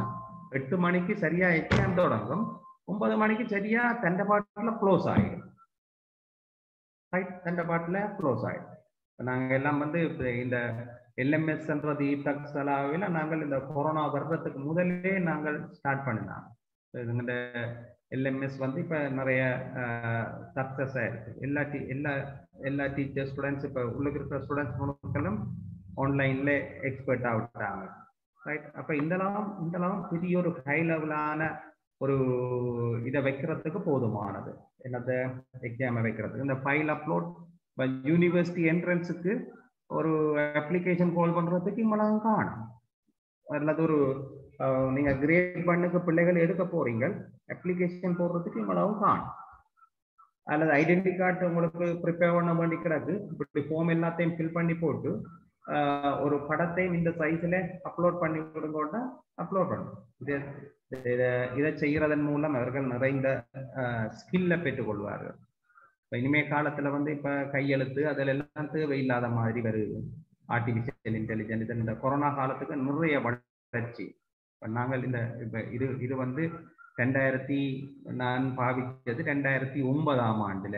எட்டு மணிக்கு சரியா எக்ஸாம் தொடங்கும். ஒன்பது மணிக்கு சரியா தண்டை பாட்டில் க்ளோஸ் ஆகிடும் ரைட் தண்டை பாட்டில் க்ளோஸ் ஆகிடும் நாங்க எல்லாம் வந்து இப்ப இந்த எல்எம்எஸ்ன்றது இபக்ஸ் அளவில் நாங்கள் இந்த கொரோனா வர்றதுக்கு முதலே நாங்கள் ஸ்டார்ட் பண்ணினோம். இந்த எல்எம்எஸ் வந்து இப்போ நிறைய சக்ஸஸ் ஆயிருக்கு. எல்லா டீ எல்லா எல்லா டீச்சர் ஸ்டூடெண்ட்ஸ் இப்போ உள்ள இருக்கிற ஸ்டூடெண்ட்ஸ் முழுக்களும் ஆன்லைன்ல எக்ஸ்பர்ட் ஆகிட்டாங்க ரைட் அப்போ இதெல்லாம் இதெல்லாம் பெரிய ஒரு ஹை லெவலான ஒரு இதை வைக்கிறதுக்கு போதுமானது. என்னது எக்ஸாமை வைக்கிறதுக்கு இந்த ஃபைல் அப்லோட் யூனிவர்சிட்டி என்ட்ரன்ஸுக்கு ஒரு அப்ளிகேஷன் கால் பண்றதுக்கு இவ்வளவு காணும். அல்லது ஒரு நீங்க கிரேட் பண்ணுக்கு பிள்ளைகள் எடுக்க போறீங்க. அப்ளிகேஷன் போடுறதுக்கு இவ்வளவு காணும். அல்லது ஐடென்டி கார்டு உங்களுக்கு ப்ரிப்பேர் பண்ண வேண்டி கிடக்கு இப்படி ஃபார்ம் எல்லாத்தையும் ஃபில் பண்ணி போட்டு ஒரு படத்தையும் இந்த சைஸ்ல அப்லோட் பண்ணி விடுங்கோட அப்லோட் பண்ணும். இதை இதை செய்யறதன் மூலம் அவர்கள் நிறைந்த ஸ்கில்ல பெற்றுக்கொள்வார்கள். இப்போ இனிமே காலத்துல வந்து இப்போ கையெழுத்து அதில் எல்லாம் தேவையில்லாத மாதிரி வருது. ஆர்டிஃபிஷியல் இன்டெலிஜென்ஸ் இந்த கொரோனா காலத்துக்கு நிறைய வளர்ச்சி. இப்போ நாங்கள் இந்த இப்போ இது இது வந்து ரெண்டாயிரத்தி நான் பாவிச்சது ரெண்டாயிரத்தி ஒன்பதாம் ஆண்டுல.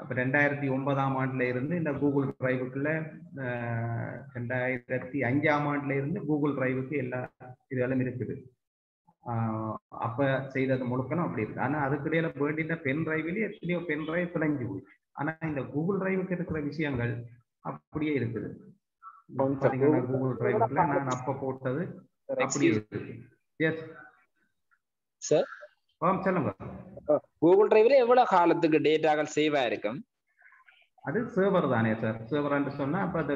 அப்போ ரெண்டாயிரத்தி ஒன்பதாம் ஆண்டுல இருந்து இந்த கூகுள் டிரைவுக்குள்ள ரெண்டாயிரத்தி அஞ்சாம் ஆண்டுல இருந்து கூகுள் டிரைவுக்கு எல்லா இதெல்லாம் இருக்குது. அப்ப செய்தது முழுக்கணும் அப்படி இருக்கு. ஆனா அதுக்கிடையில வேண்டின பென் டிரைவ்லயே எத்தனையோ பென் டிரைவ் பிழைஞ்சு போச்சு. ஆனா இந்த கூகுள் டிரைவுக்கு இருக்கிற விஷயங்கள் அப்படியே இருக்குது. கூகுள் டிரைவுக்குள்ள நான் அப்ப போட்டது அப்படியே இருக்கு. எஸ் சார் ஆம் சொல்லுங்க. கூகுள் டிரைவ்ல எவ்வளவு காலத்துக்கு டேட்டாக்கள் சேவா இருக்கும்? அது சர்வர் தானே சார் சர்வர் சொன்னா அப்ப அது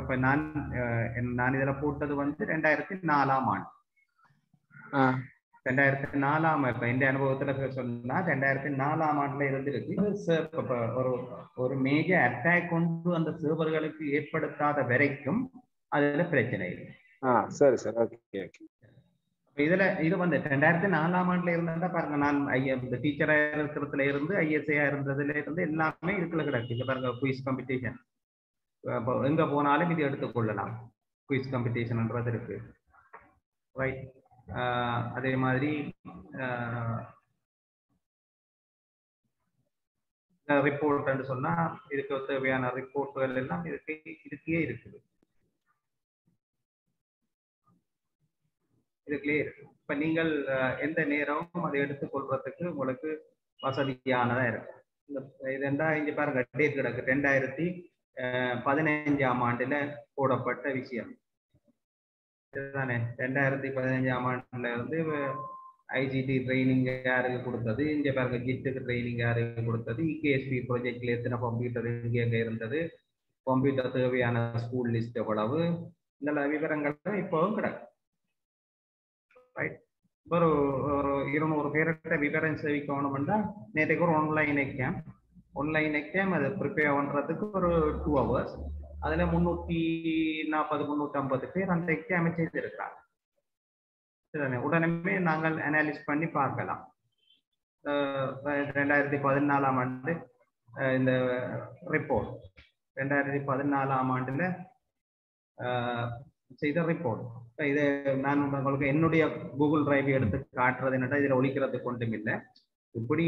இப்ப நான் நான் இதுல போட்டது வந்து ரெண்டாயிரத்தி நாலாம் ஆண்டு. ரெண்டாயிரத்தி நாலாம் இப்ப இந்த அனுபவத்துல சொன்னா ரெண்டாயிரத்தி நாலாம் ஆண்டுல இருந்திருக்கு. ஒரு ஒரு மேஜர் அட்டாக் கொண்டு அந்த சர்வர்களுக்கு ஏற்படுத்தாத வரைக்கும் அதுல பிரச்சனை இல்லை. சரி சார் ஓகே ஓகே இதுல இது வந்து ரெண்டாயிரத்தி நாலாம் ஆண்டுல இருந்தா பாருங்க. நான் ஐயா இந்த டீச்சரா இருக்கிறதுல இருந்து ஐஎஸ்ஐயா இருந்ததுல இருந்து எல்லாமே இருக்குல்ல கிடக்கு பாருங்க குயிஸ் காம்படிஷன் எங்க போனாலும் இது எடுத்துக்கொள்ளலாம் குயிஸ் காம்படிஷன்ன்றது இருக்கு. ரைட் அதே மாதிரி ரிப்போர்ட் சொன்னா இதுக்கு தேவையான ரிப்போர்ட்டுகள் எல்லாம் இதுக்கு இதுக்கே இருக்குது. இதுக்குள்ளே இருக்கு. இப்ப நீங்கள் எந்த நேரமும் அதை எடுத்துக்கொள்றதுக்கு உங்களுக்கு வசதியானதா இருக்கும் இந்த இது என்ன இங்க பாருங்க டேட் கிடக்கு. ரெண்டாயிரத்தி பதினைஞ்சாம் ஆண்டுல போடப்பட்ட விஷயம். இதுதானே. ரெண்டாயிரத்தி பதினைஞ்சாம் ஆண்டுல இருந்து ஐஜிடி ட்ரைனிங் யாருக்கு கொடுத்தது? இங்க பாருங்க ஜிட்டுக்கு ட்ரைனிங் யாருக்கு கொடுத்தது? இகேஎஸ்பி ப்ராஜெக்ட்ல எத்தனை கம்ப்யூட்டர் இங்க எங்க இருந்தது? கம்ப்யூட்டர் தேவையான ஸ்கூல் லிஸ்ட் எவ்வளவு? இந்த விவரங்கள் இப்போவும் கிடக்கு. ரைட் ஒரு ஒரு இருநூறு பேர்கிட்ட விவரம் சேவிக்கணும்னா நேற்றுக்கு ஒரு ஆன்லைன் எக்ஸாம் ஆன்லைன் எக்ஸாம் அது ப்ரிப்பேர் பண்ணுறதுக்கு ஒரு டூ ஹவர்ஸ் அதில் முந்நூற்றி நாற்பது முந்நூற்றி ஐம்பது பேர் அந்த எக்ஸாமை செய்திருக்கிறாங்க. சரிதானே? உடனே நாங்கள் அனாலிஸ் பண்ணி பார்க்கலாம். ரெண்டாயிரத்தி பதினாலாம் ஆண்டு இந்த ரிப்போர்ட் ரெண்டாயிரத்தி பதினாலாம் ஆண்டுல செய்த ரிப்போர்ட் இது நான் உங்களுக்கு என்னுடைய கூகுள் டிரைவ் எடுத்து காட்டுறது என்னட்டா இதுல ஒழிக்கிறது கொண்டும் இல்லை. இப்படி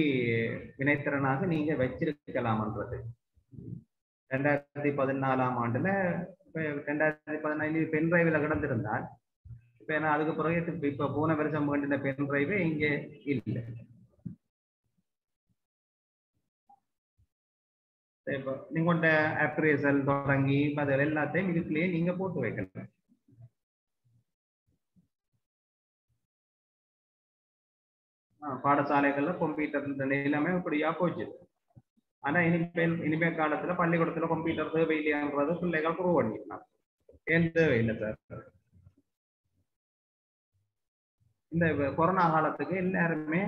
வினைத்திறனாக நீங்க வச்சிருக்கலாம்ன்றது. ரெண்டாயிரத்தி பதினாலாம் ஆண்டுல ரெண்டாயிரத்தி பதினாலு பென் டிரைவ்ல கிடந்திருந்தால் இப்ப ஏன்னா அதுக்கு பிறகு இப்ப போன வருஷம் வேண்டின பென் டிரைவே இங்கே இல்லை. இப்போ நீங்கள்கிட்ட அப்ரேசல் தொடங்கி அதில் எல்லாத்தையும் இதுக்குள்ளேயே நீங்க போட்டு வைக்கலாம் பாடசாலைகள்ல கம்ப்யூட்டர் நிலைமை இப்படியா போச்சு. ஆனா இனிமேல் இனிமே காலத்துல பள்ளிக்கூடத்துல கம்ப்யூட்டர் தேவையில்லையான்றது பிள்ளைகள் ப்ரூவ் பண்ணிக்கலாம். ஏன் தேவையில்லை சார் இந்த கொரோனா காலத்துக்கு எல்லாருமே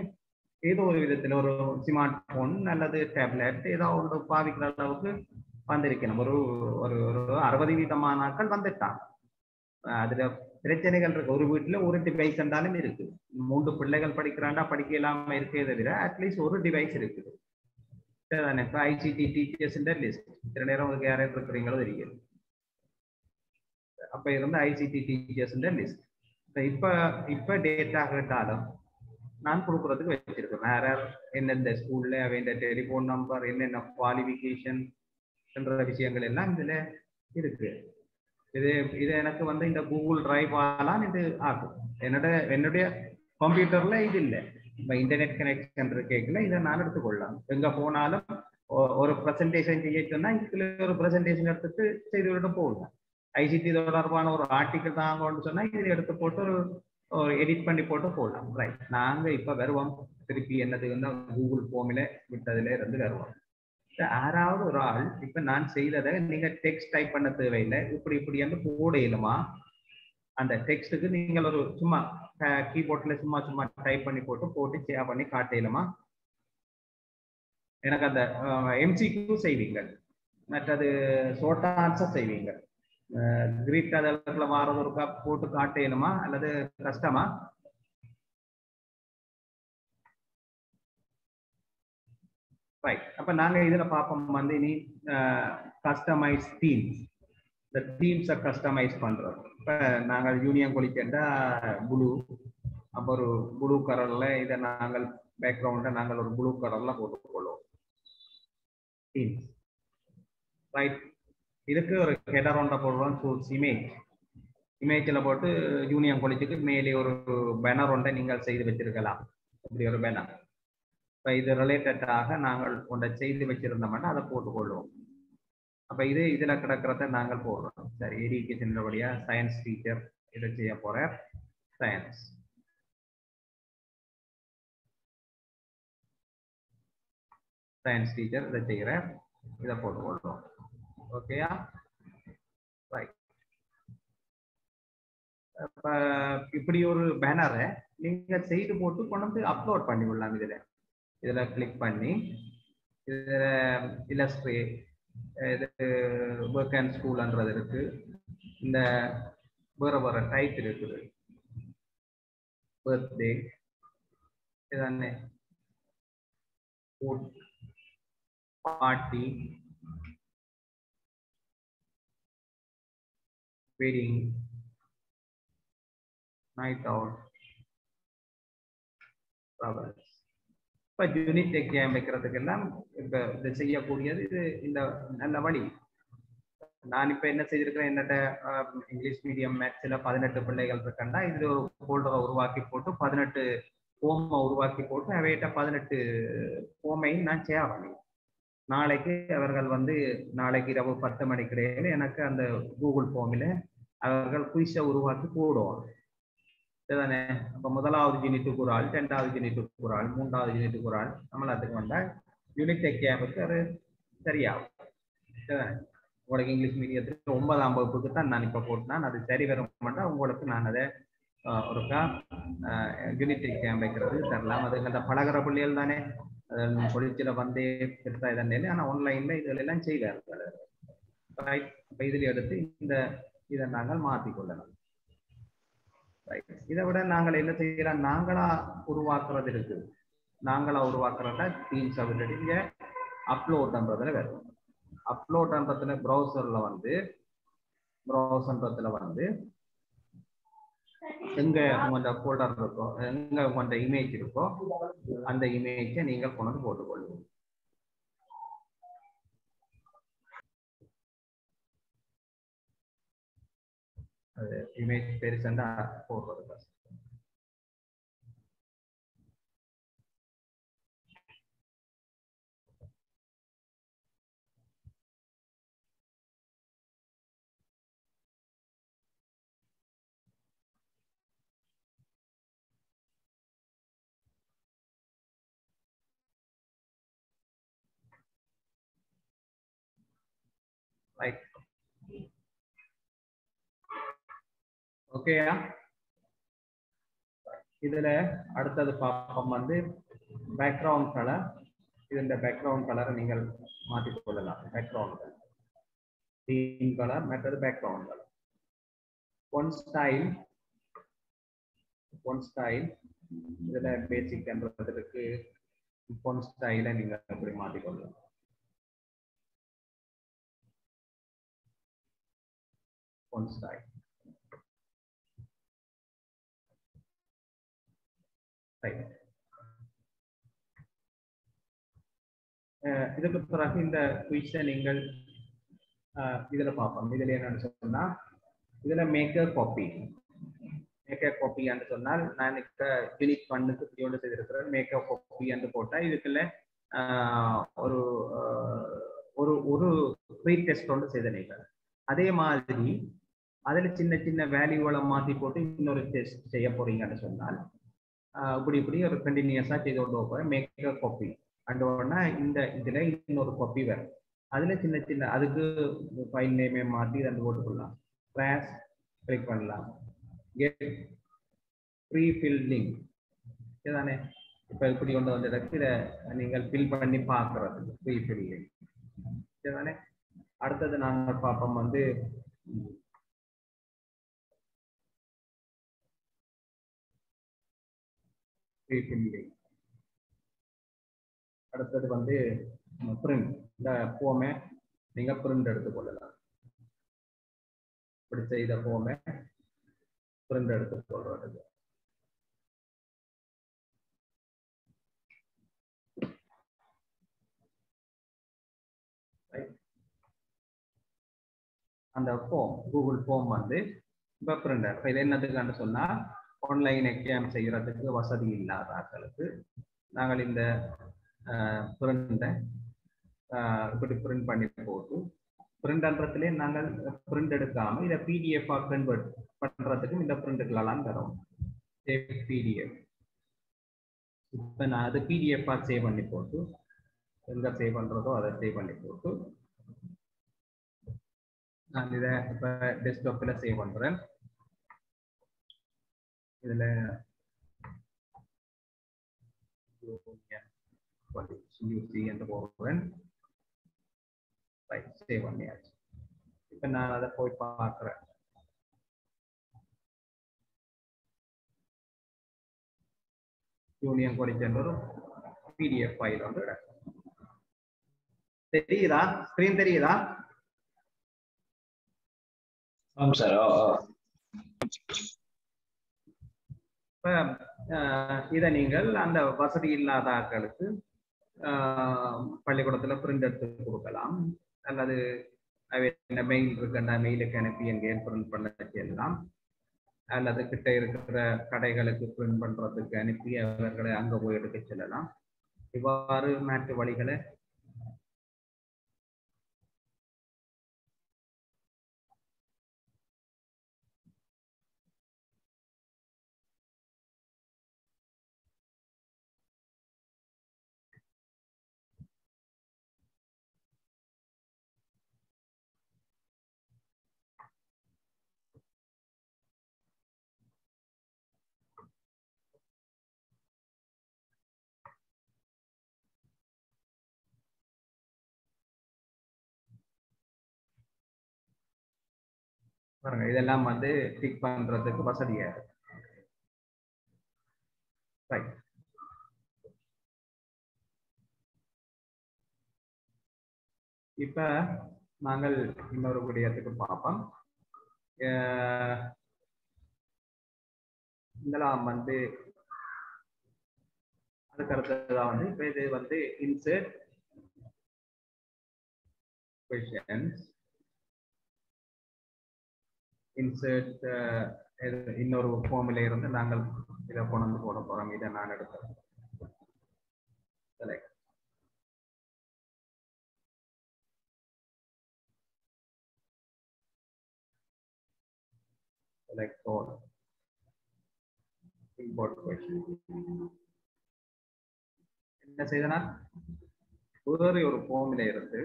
ஏதோ ஒரு விதத்துல ஒரு ஸ்மார்ட் போன் அல்லது டேப்லெட் ஏதோ ஒன்று பாதிக்கிற அளவுக்கு வந்திருக்கணும். ஒரு ஒரு ஒரு அறுபது வீதமானாக்கள் வந்துட்டாங்க. அதுல பிரச்சனைகள் இருக்கு. ஒரு வீட்டுல ஒரு டிவைஸ் இருந்தாலும் இருக்கு. மூன்று பிள்ளைகள் படிக்கிறாண்டா படிக்க இல்லாம இருக்கே தவிர அட்லீஸ்ட் ஒரு டிவைஸ் இருக்குது. இப்போ ஐசிடி டீச்சர்ஸ் லிஸ்ட் இத்தனை நேரம் உங்களுக்கு யாரும் இருக்கிறீங்களோ தெரியாது. அப்ப இருந்து ஐசிடி டீச்சர்ஸ் லிஸ்ட் இப்ப இப்ப டேட்டா கேட்டாலும் நான் கொடுக்கறதுக்கு வச்சிருக்கேன். வேற எந்தெந்த ஸ்கூல்ல அவன் டெலிபோன் நம்பர் என்னென்ன குவாலிஃபிகேஷன் என்ற விஷயங்கள் எல்லாம் இதுல இருக்கு. இது இது எனக்கு வந்து இந்த கூகுள் டிரைவாலாம் இது ஆகும். என்னோட என்னுடைய கம்ப்யூட்டர்ல இது இல்லை. இப்போ இன்டர்நெட் கனெக்ஷன் கேட்கல இதை நான் எடுத்துக்கொள்ளலாம். எங்க போனாலும் ஒரு ப்ரெசன்டேஷன் செய்ய சொன்னா இதுல ஒரு ப்ரெசன்டேஷன் எடுத்துட்டு செய்து விட்டு போகலாம் ஐசிடி தொடர்பான ஒரு ஆர்டிக்கல் தாங்கன்னு சொன்னா இதில் எடுத்து போட்டு ஒரு ஒரு எடிட் பண்ணி போட்டு போடலாம் ரைட் நாங்க இப்ப வருவோம். திருப்பி என்னது வந்து கூகுள் ஃபோமில் விட்டதுல இருந்து வருவோம். யாராவது ஒரு ஆள் இப்ப நான் செய்ததை நீங்க டெக்ஸ்ட் டைப் பண்ண தேவையில்லை. இப்படி இப்படி வந்து போட இயலுமா அந்த டெக்ஸ்ட்டுக்கு நீங்கள் ஒரு சும்மா கீபோர்ட்ல சும்மா சும்மா டைப் பண்ணி போட்டு போட்டு ஷேர் பண்ணி காட்ட இயலுமா எனக்கு அந்த எம்சிக்யூ செய்வீங்க மற்றது ஷோர்ட் ஆன்சர் செய்வீங்க கிரீட் அதெல்லாம் ஒரு கப் போட்டு காட்ட இயலுமா அல்லது கஷ்டமா? ரைட் அப்ப நாங்க இதுல பார்ப்போம் வந்து இனி கஸ்டமைஸ் தீம்ஸ் இந்த தீம்ஸை கஸ்டமைஸ் பண்றோம். இப்ப நாங்கள் யூனியன் கொலிக்கண்டா ப்ளூ அப்போ ஒரு ப்ளூ கலர்ல இதை நாங்கள் பேக்ரவுண்ட நாங்கள் ஒரு ப்ளூ கலர்ல போட்டுக்கொள்வோம். தீம்ஸ் ரைட் இதுக்கு ஒரு ஹெடர் ஒன்றை போடுறோம். சூஸ் இமேஜ் இமேஜில் போட்டு யூனியன் கொலிச்சுக்கு மேலே ஒரு பேனர் ஒன்றை நீங்கள் செய்து வச்சிருக்கலாம். இப்படி ஒரு பேனர் இப்போ இது ரிலேட்டடாக நாங்கள் கொண்ட செய்து வச்சிருந்தோம்னா அதை போட்டுக்கொள்வோம். அப்போ இது இதில் கிடக்கிறத நாங்கள் போடுறோம். சரி எஜுகேஷன் வழியா சயின்ஸ் டீச்சர் இதை செய்ய போற சயின்ஸ் சயின்ஸ் டீச்சர் இதை செய்கிற இதை போட்டுக்கொள்வோம். ஓகேயா ரைட் இப்படி ஒரு பேனரை நீங்க செய்து போட்டு கொண்டு வந்து அப்லோட் பண்ணி விடலாம் இதுல. இதுல கிளிக் பண்ணி இதில் இலஸ்ட்ரே இது ஒர்க் அண்ட் ஸ்கூல்ன்றது இருக்கு. இந்த வேற வேற டைப் இருக்குது. பர்த்டே இதானே party wedding, night out travels. இப்ப யூனிட் எக்ஸாம் வைக்கிறதுக்கெல்லாம் இப்ப இது செய்யக்கூடியது இது இந்த நல்ல வழி. நான் இப்ப என்ன செய்திருக்கிறேன் என்னட்ட இங்கிலீஷ் மீடியம் மேத்ஸ்ல பதினெட்டு பிள்ளைகள் இருக்கண்டா இதுல ஒரு ஃபோல்டரை உருவாக்கி போட்டு பதினெட்டு ஃபோமை உருவாக்கி போட்டு அவைகிட்ட பதினெட்டு ஃபோமையும் நான் ஷேர் பண்ணி. நாளைக்கு அவர்கள் வந்து நாளைக்கு இரவு பத்து மணிக்கு எனக்கு அந்த கூகுள் ஃபோமில் அவர்கள் குயிஸை உருவாக்கி போடுவாங்க. இதுதானே அப்போ முதலாவது யூனிட்டுக்கு ஒரு ஆள் ரெண்டாவது யூனிட்டுக்கு ஒரு ஆள் மூன்றாவது யூனிட்டுக்கு ஒரு ஆள் நம்மள அதுக்கு வந்தால் யூனிட் எக்ஸாமுக்கு அது சரியாகும். இதுதானே உங்களுக்கு இங்கிலீஷ் மீடியத்துக்கு ஒன்பதாம் வகுப்புக்கு தான் நான் இப்போ போட்டேன் அது சரி வர மாட்டேன். உங்களுக்கு நான் அதை ஆஹ், ஒருக்கா யூனிட் எக்ஸாம் வைக்கிறது தரலாம். அது அந்த பழகிற பிள்ளைகள் தானே. பொழிச்சில வந்து பெருசா இதன் ஆனா ஆன்லைன்ல இதுல எல்லாம் செய்வார்கள். ரைட் இப்ப எடுத்து இந்த இதை நாங்கள் மாற்றிக்கொள்ளலாம் இதை விட நாங்கள் என்ன செய்யலாம்? நாங்களா உருவாக்குறது இருக்கு நாங்களா உருவாக்குறத தீம்ஸ் அப்படின்னு இங்க அப்லோட்ன்றதுல வரும் அப்லோட்ன்றதுல ப்ரௌசர்ல வந்து ப்ரௌசர்ன்றதுல வந்து எங்க உங்களோட ஃபோல்டர் இருக்கோ எங்க உங்களோட இமேஜ் இருக்கோ அந்த இமேஜை நீங்கள் கொண்டு வந்து போட்டுக்கொள்ளுங்க அது இமேஜ் பெருசண்டா போடுறது கஷ்டம் ரைட் ஓகேயா இதுல அடுத்தது பார்ப்போம் வந்து பேக்ரவுண்ட் கலர் இது இந்த பேக்ரவுண்ட் கலரை நீங்கள் மாற்றிக் கொள்ளலாம். பேக்ரவுண்ட் கலர் தீம் கலர் மற்றது background colour one style one style இதுல பேசிக் என்றதுக்கு ஒன் ஸ்டைலை நீங்க எப்படி மாற்றிக்கொள்ளலாம் ஒன் ஸ்டைல் ரைட் eh, இதுக்கு பிறகு இந்த குயிஸை நீங்கள் இதுல பார்ப்போம். இதுல என்னன்னு சொன்னா இதுல மேக்கர் காப்பி மேக்கர் காப்பி என்று சொன்னால் நான் இப்ப யூனிட் பண்ணுக்கு ஒன்று செய்திருக்கிறேன். மேக்கர் காப்பி என்று போட்டா இதுக்குள்ள ஆஹ், ஒரு ஆஹ், ஒரு ஒரு ப்ரீ டெஸ்ட் ஒன்று செய்த அதே மாதிரி அதுல சின்ன சின்ன வேல்யூகளை மாத்தி போட்டு இன்னொரு டெஸ்ட் செய்ய போறீங்கன்னு சொன்னால் இப்படி இப்படி ஒரு கண்டினியூஸா செய்து கொண்டு போகிறேன் அ காப்பி அண்ட் உடனே இந்த இதுல இன்னொரு காப்பி வரும். அதுல சின்ன சின்ன அதுக்கு ஃபைல் நேமே மாத்தி ரெண்டு போட்டுக்கொள்ளலாம் கிளாஸ் கிளிக் பண்ணலாம். கெட் ப்ரீ ஃபில் லிங்க் இதுதானே? இப்போ இப்படி கொண்டு வந்த இடத்துல நீங்கள் ஃபில் பண்ணி பார்க்கறது. ப்ரீ ஃபில் லிங்க் இதுதானே? அடுத்தது நாங்கள் பார்ப்போம் வந்து ப்ரீ அடுத்தது வந்து பிரிண்ட் இந்த ஃபோமை நீங்கள் பிரிண்ட் எடுத்துக்கொள்ளலாம் இப்படி செய்த ஃபோமை பிரிண்ட் எடுத்துக்கொள்வது அந்த ஃபோம் கூகுள் ஃபோம் வந்து இப்போ பிரிண்டர் இது என்னதுக்கான்னு சொன்னால் ஆன்லைன் எக்ஸாம் செய்யறதுக்கு வசதி இல்லாத ஆக்களுக்கு நாங்கள் இந்த பிரிண்டை இப்படி பிரிண்ட் பண்ணி போட்டு பிரிண்ட்ன்றதுலேயே நாங்கள் பிரிண்ட் எடுக்காம இதை பிடிஎஃப் கன்வெர்ட் பண்றதுக்கும் இந்த பிரிண்ட்டுகளெல்லாம் தரோம். பிடிஎஃப் இப்போ நான் அதை பிடிஎஃபாக சேவ் பண்ணி போட்டு எங்கே சேவ் பண்றதோ அதை சேவ் பண்ணி போட்டு நான் இதை இப்போ டெஸ்க்டாப்பில் சேவ் பண்றேன். இதுல யூசி என்று போடுறேன் ரைட் சேவ் பண்ணியாச்சு இப்ப நான் அதை போய் பார்க்குறேன். யூனியன் கொடிச்சென்ற ஒரு பிடிஎஃப் ஃபைல் ஒன்று தெரியுதா? ஸ்கிரீன் தெரியுதா? ஆமாம் சார். இப்ப இதை நீங்கள் அந்த வசதி இல்லாத ஆட்களுக்கு பள்ளிக்கூடத்தில் பள்ளிக்கூடத்துல பிரிண்ட் எடுத்து கொடுக்கலாம் அல்லது என்ன மெயில் இருக்குன்னா மெயிலுக்கு அனுப்பி எங்கே பிரிண்ட் பண்ண செய்யலாம் அல்லது கிட்ட இருக்கிற கடைகளுக்கு பிரிண்ட் பண்றதுக்கு அனுப்பி அவர்களை அங்க போய் எடுக்க செல்லலாம். இவ்வாறு மாற்று வழிகளை பாருங்க இதெல்லாம் வந்து டிக் பண்றதுக்கு வசதியா இருக்கு. ரைட் இப்ப நாங்கள் இன்னொரு குடியத்துக்கு பார்ப்போம். இதெல்லாம் வந்து அதுக்கு அடுத்ததான் வந்து இப்ப இது வந்து இன்சர்ட் கொஷன்ஸ் Uh, இன்சர்ட் இன்னொரு ஃபார்மில் இருந்து நாங்கள் இதை கொண்டு போட போறோம். இதை நான் எடுத்தேன் select select all. Import question. என்ன செய்தனா வேறு ஒரு ஃபார்மில் இருந்து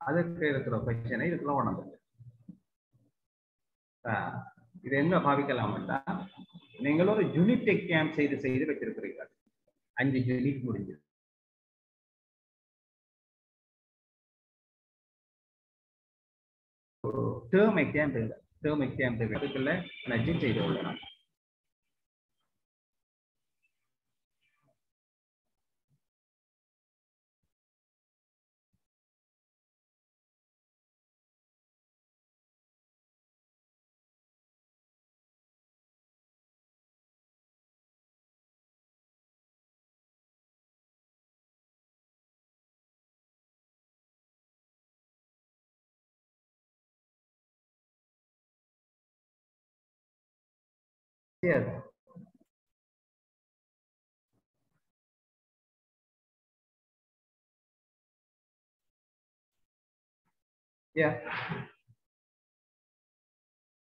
அதுக்கு இருக்கிற கொஸ்டினை இதுக்குள்ள உணர்ந்து இது என்ன பாவிக்கலாம் நீங்கள் ஒரு யூனிட் எக்ஸாம் செய்து செய்து வச்சிருக்கிறீர்கள் அஞ்சு யூனிட் முடிஞ்சது. டேர்ம் எக்ஸாம் டேர்ம் எக்ஸாம் அதுக்குள்ள நஜின் செய்து கொள்ளலாம் Yes. Yeah.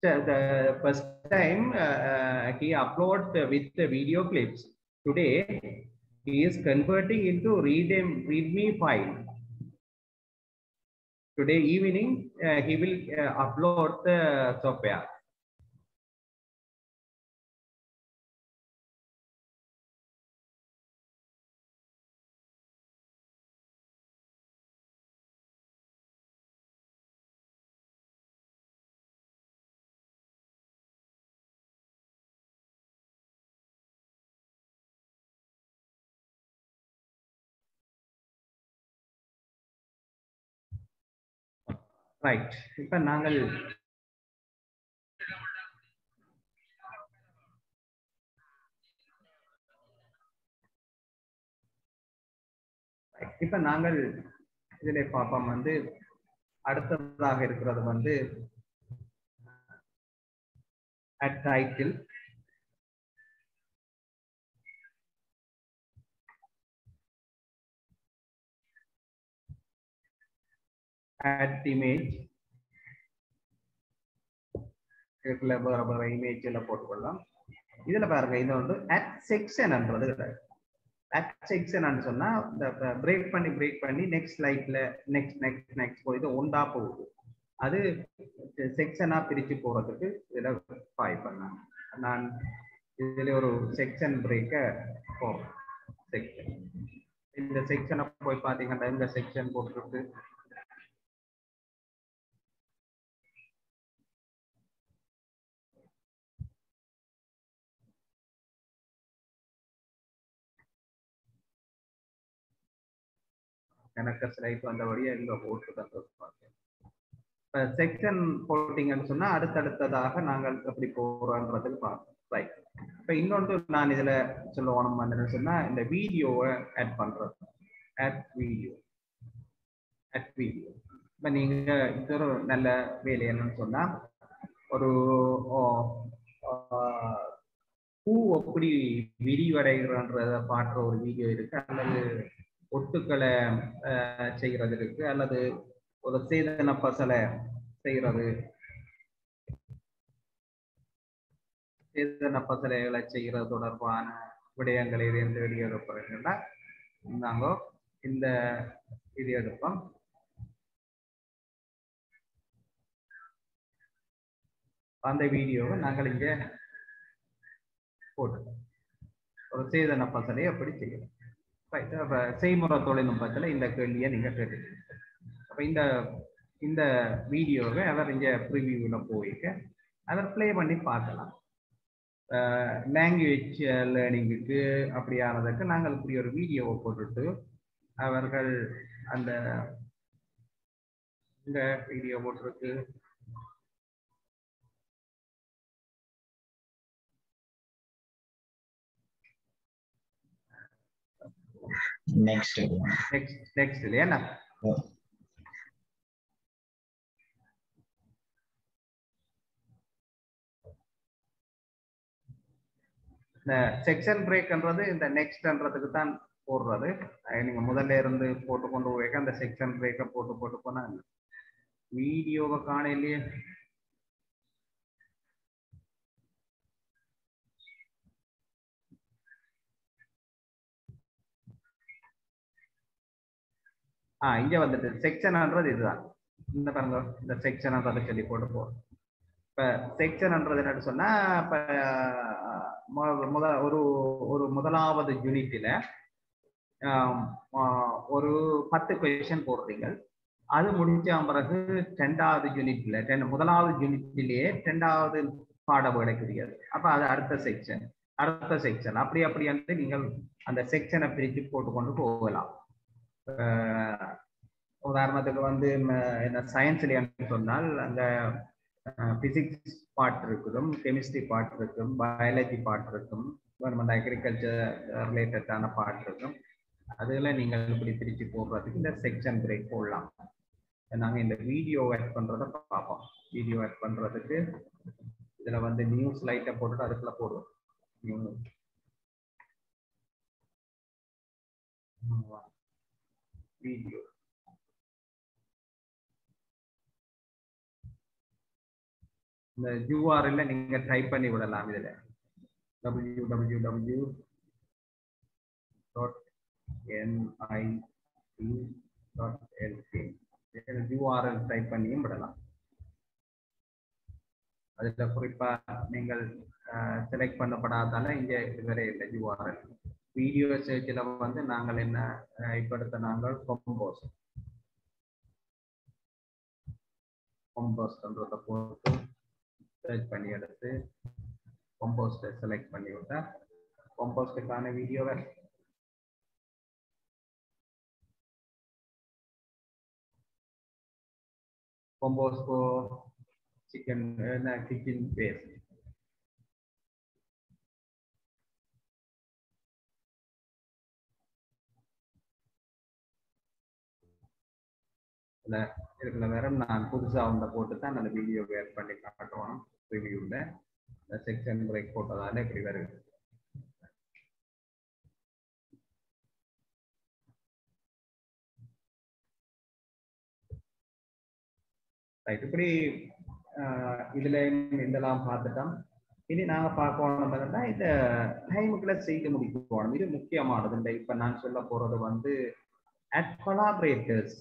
So the first time uh, uh, he upload the- with the video clips. Today he is converting into readme readme file. Today evening uh, he will uh, upload the software. Right இப்ப நாங்கள் இப்ப நாங்கள் இதிலே பார்ப்போம் வந்து அடுத்ததாக இருக்கிறது வந்து அட் டைட்டில் add image. இதுல இமேஜ் எல்லாம் போட்டுக்கொள்ளலாம். இதுல பாருங்க இது வந்து அட் செக்ஷன்ன்றது அட் செக்ஷன் சொன்னா இந்த பிரேக் பண்ணி பிரேக் பண்ணி நெக்ஸ்ட் லைட்ல நெக்ஸ்ட் நெக்ஸ்ட் நெக்ஸ்ட் போய் ஒண்டா போகுது. அது செக்ஷனா பிரிச்சு போறதுக்கு இதுல பாய் பண்ணாங்க நான் இதுல ஒரு செக்ஷன் பிரேக்க போறேன் செக்ஷன் இந்த செக்ஷனை போய் பாத்தீங்கன்னா இந்த செக்ஷன் போட்டுருக்கு எனக்கு ஸ்லைட் வந்தபடியே எங்க போட்டு தந்துருப்பாங்க இப்ப செக்ஷன் போட்டிங்கன்னு சொன்னா அடுத்தடுத்ததாக நாங்கள் எப்படி போறோன்றதுக்கு பார்ப்போம். ரைட் இப்ப இன்னொன்று நான் இதுல சொல்லணும் என்னன்னு சொன்னா இந்த வீடியோவை ஆட் பண்றது. ஆட் வீடியோ ஆட் வீடியோ இப்ப நீங்க இது ஒரு நல்ல வேலை என்னன்னு சொன்னா ஒரு பூ எப்படி விரிவடைகிறன்றத பாடுற ஒரு வீடியோ இருக்கு. அல்லது ஒட்டுக்களை அஹ், செய்கிறது இருக்கு அல்லது ஒரு சீதன பசலை செய்யறது சீதன பசலைகளை செய்யறது தொடர்பான விடயங்களை இருந்து வெளியெடுப்பீங்கன்னா நாங்க இந்த இது எடுப்போம். அந்த வீடியோவை நாங்கள் இங்கே போட்டுக்கோம் ஒரு சீதன பசலை எப்படி செய்யலாம். செய்முறை தொழில்நுட்பத்தில் இந்த கேள்வியை நீங்கள் கேட்டுக்கீங்க அப்போ இந்த இந்த வீடியோவை அவர் இங்கே ப்ரிவியூவில் போயிட்டு அவர் ப்ளே பண்ணி பார்க்கலாம். லாங்குவேஜ் லேர்னிங்குக்கு அப்படியானதுக்கு நாங்கள் இப்படி ஒரு வீடியோவை போட்டுட்டு அவர்கள் அந்த இந்த வீடியோ போட்டிருக்கு நெக்ஸ்ட் நெக்ஸ்ட் நெக்ஸ்ட் இல்லையா இந்த செக்ஷன் பிரேக்ன்றது இந்த நெக்ஸ்ட்ன்றதுக்கு தான் போடுறது. நீங்க முதல்ல இருந்து போட்டு கொண்டு போய் அந்த செக்ஷன் பிரேக்கை போட்டு போட்டு போனா வீடியோவை காண இல்லையே. ஆ இங்க வந்துட்டு செக்ஷன்ன்றது இதுதான். இந்த பாருங்க இந்த செக்ஷன்ன்றதை சொல்லி போட்டு போ. இப்ப செக்ஷன்ன்றது என்னன்னு சொன்னா இப்ப மு- முத ஒரு ஒரு முதலாவது யூனிட்ல ஒரு பத்து கொஷின் போடுறீங்க அது முடிஞ்ச பிறகு ரெண்டாவது யூனிட்ல ரெண்டு முதலாவது யூனிட்லயே ரெண்டாவது பாட கிடைக்கிறது. அப்ப அது அடுத்த செக்ஷன் அடுத்த செக்ஷன் அப்படி அப்படி வந்து நீங்கள் அந்த செக்ஷனை பிரித்து போட்டுக்கொண்டு போகலாம். உதாரணத்துக்கு வந்து என்ன சயின்ஸ்லேன்னு சொன்னால் அந்த பிசிக்ஸ் பார்ட் இருக்கும் கெமிஸ்ட்ரி பார்ட் இருக்கும் பயாலஜி பார்ட் இருக்கும் அந்த அக்ரிகல்ச்சர் ரிலேட்டடான பார்ட் இருக்கும். அதுல நீங்கள் இப்படி பிரிச்சு போடுறதுக்கு இந்த செக்ஷன் பிரேக் போடலாம். நாங்க இந்த வீடியோ ஆட் பண்றத பார்ப்போம். வீடியோ ஆட் பண்றதுக்கு இதுல வந்து நியூஸ் லைட்டை போட்டுட்டு அதுக்குள்ள போடுவோம். நியூஸ் வீடியோ இந்த யூஆர்எல்ல நீங்க டைப் பண்ணி விடலாம் இதுல. W W W dot NIC dot LK URL type பண்ணியும் விடலாம். அதுல குறிப்பா நீங்கள் செலக்ட் பண்ணப்படாதால இங்க இதுவரை இல்லை யூஆர்எல் வீடியோ சர்ச்சில் வந்து நாங்கள் என்ன அஹ், இப்ப எடுத்த நாங்கள் கொம்போஸ் கொம்போஸ்ன்றத போட்டு சர்ச் பண்ணி எடுத்து கொம்போஸ்ட செலக்ட் பண்ணி விட்டா கொம்போஸ்டுக்கான வீடியோவை கொம்போஸ்கோ சிக்கன் கிச்சன் பேஸ்ட் இதுல இதுல வேற நான் புதுசா ஒன்றை போட்டு தான் அந்த வீடியோ வேர் பண்ணி காட்டுவோம் ரிவ்யூல இந்த செக்ஷன் பிரேக் போட்டதால இப்படி வருது. ரைட் இப்படி இதுல இதெல்லாம் பார்த்துட்டோம். இனி நாங்க பார்க்கணும் பார்த்தா இந்த டைமுக்குள்ள செய்து போகணும் இது முக்கியமானது. இந்த இப்ப நான் சொல்ல போறது வந்து அட் கொலாபரேட்டர்ஸ்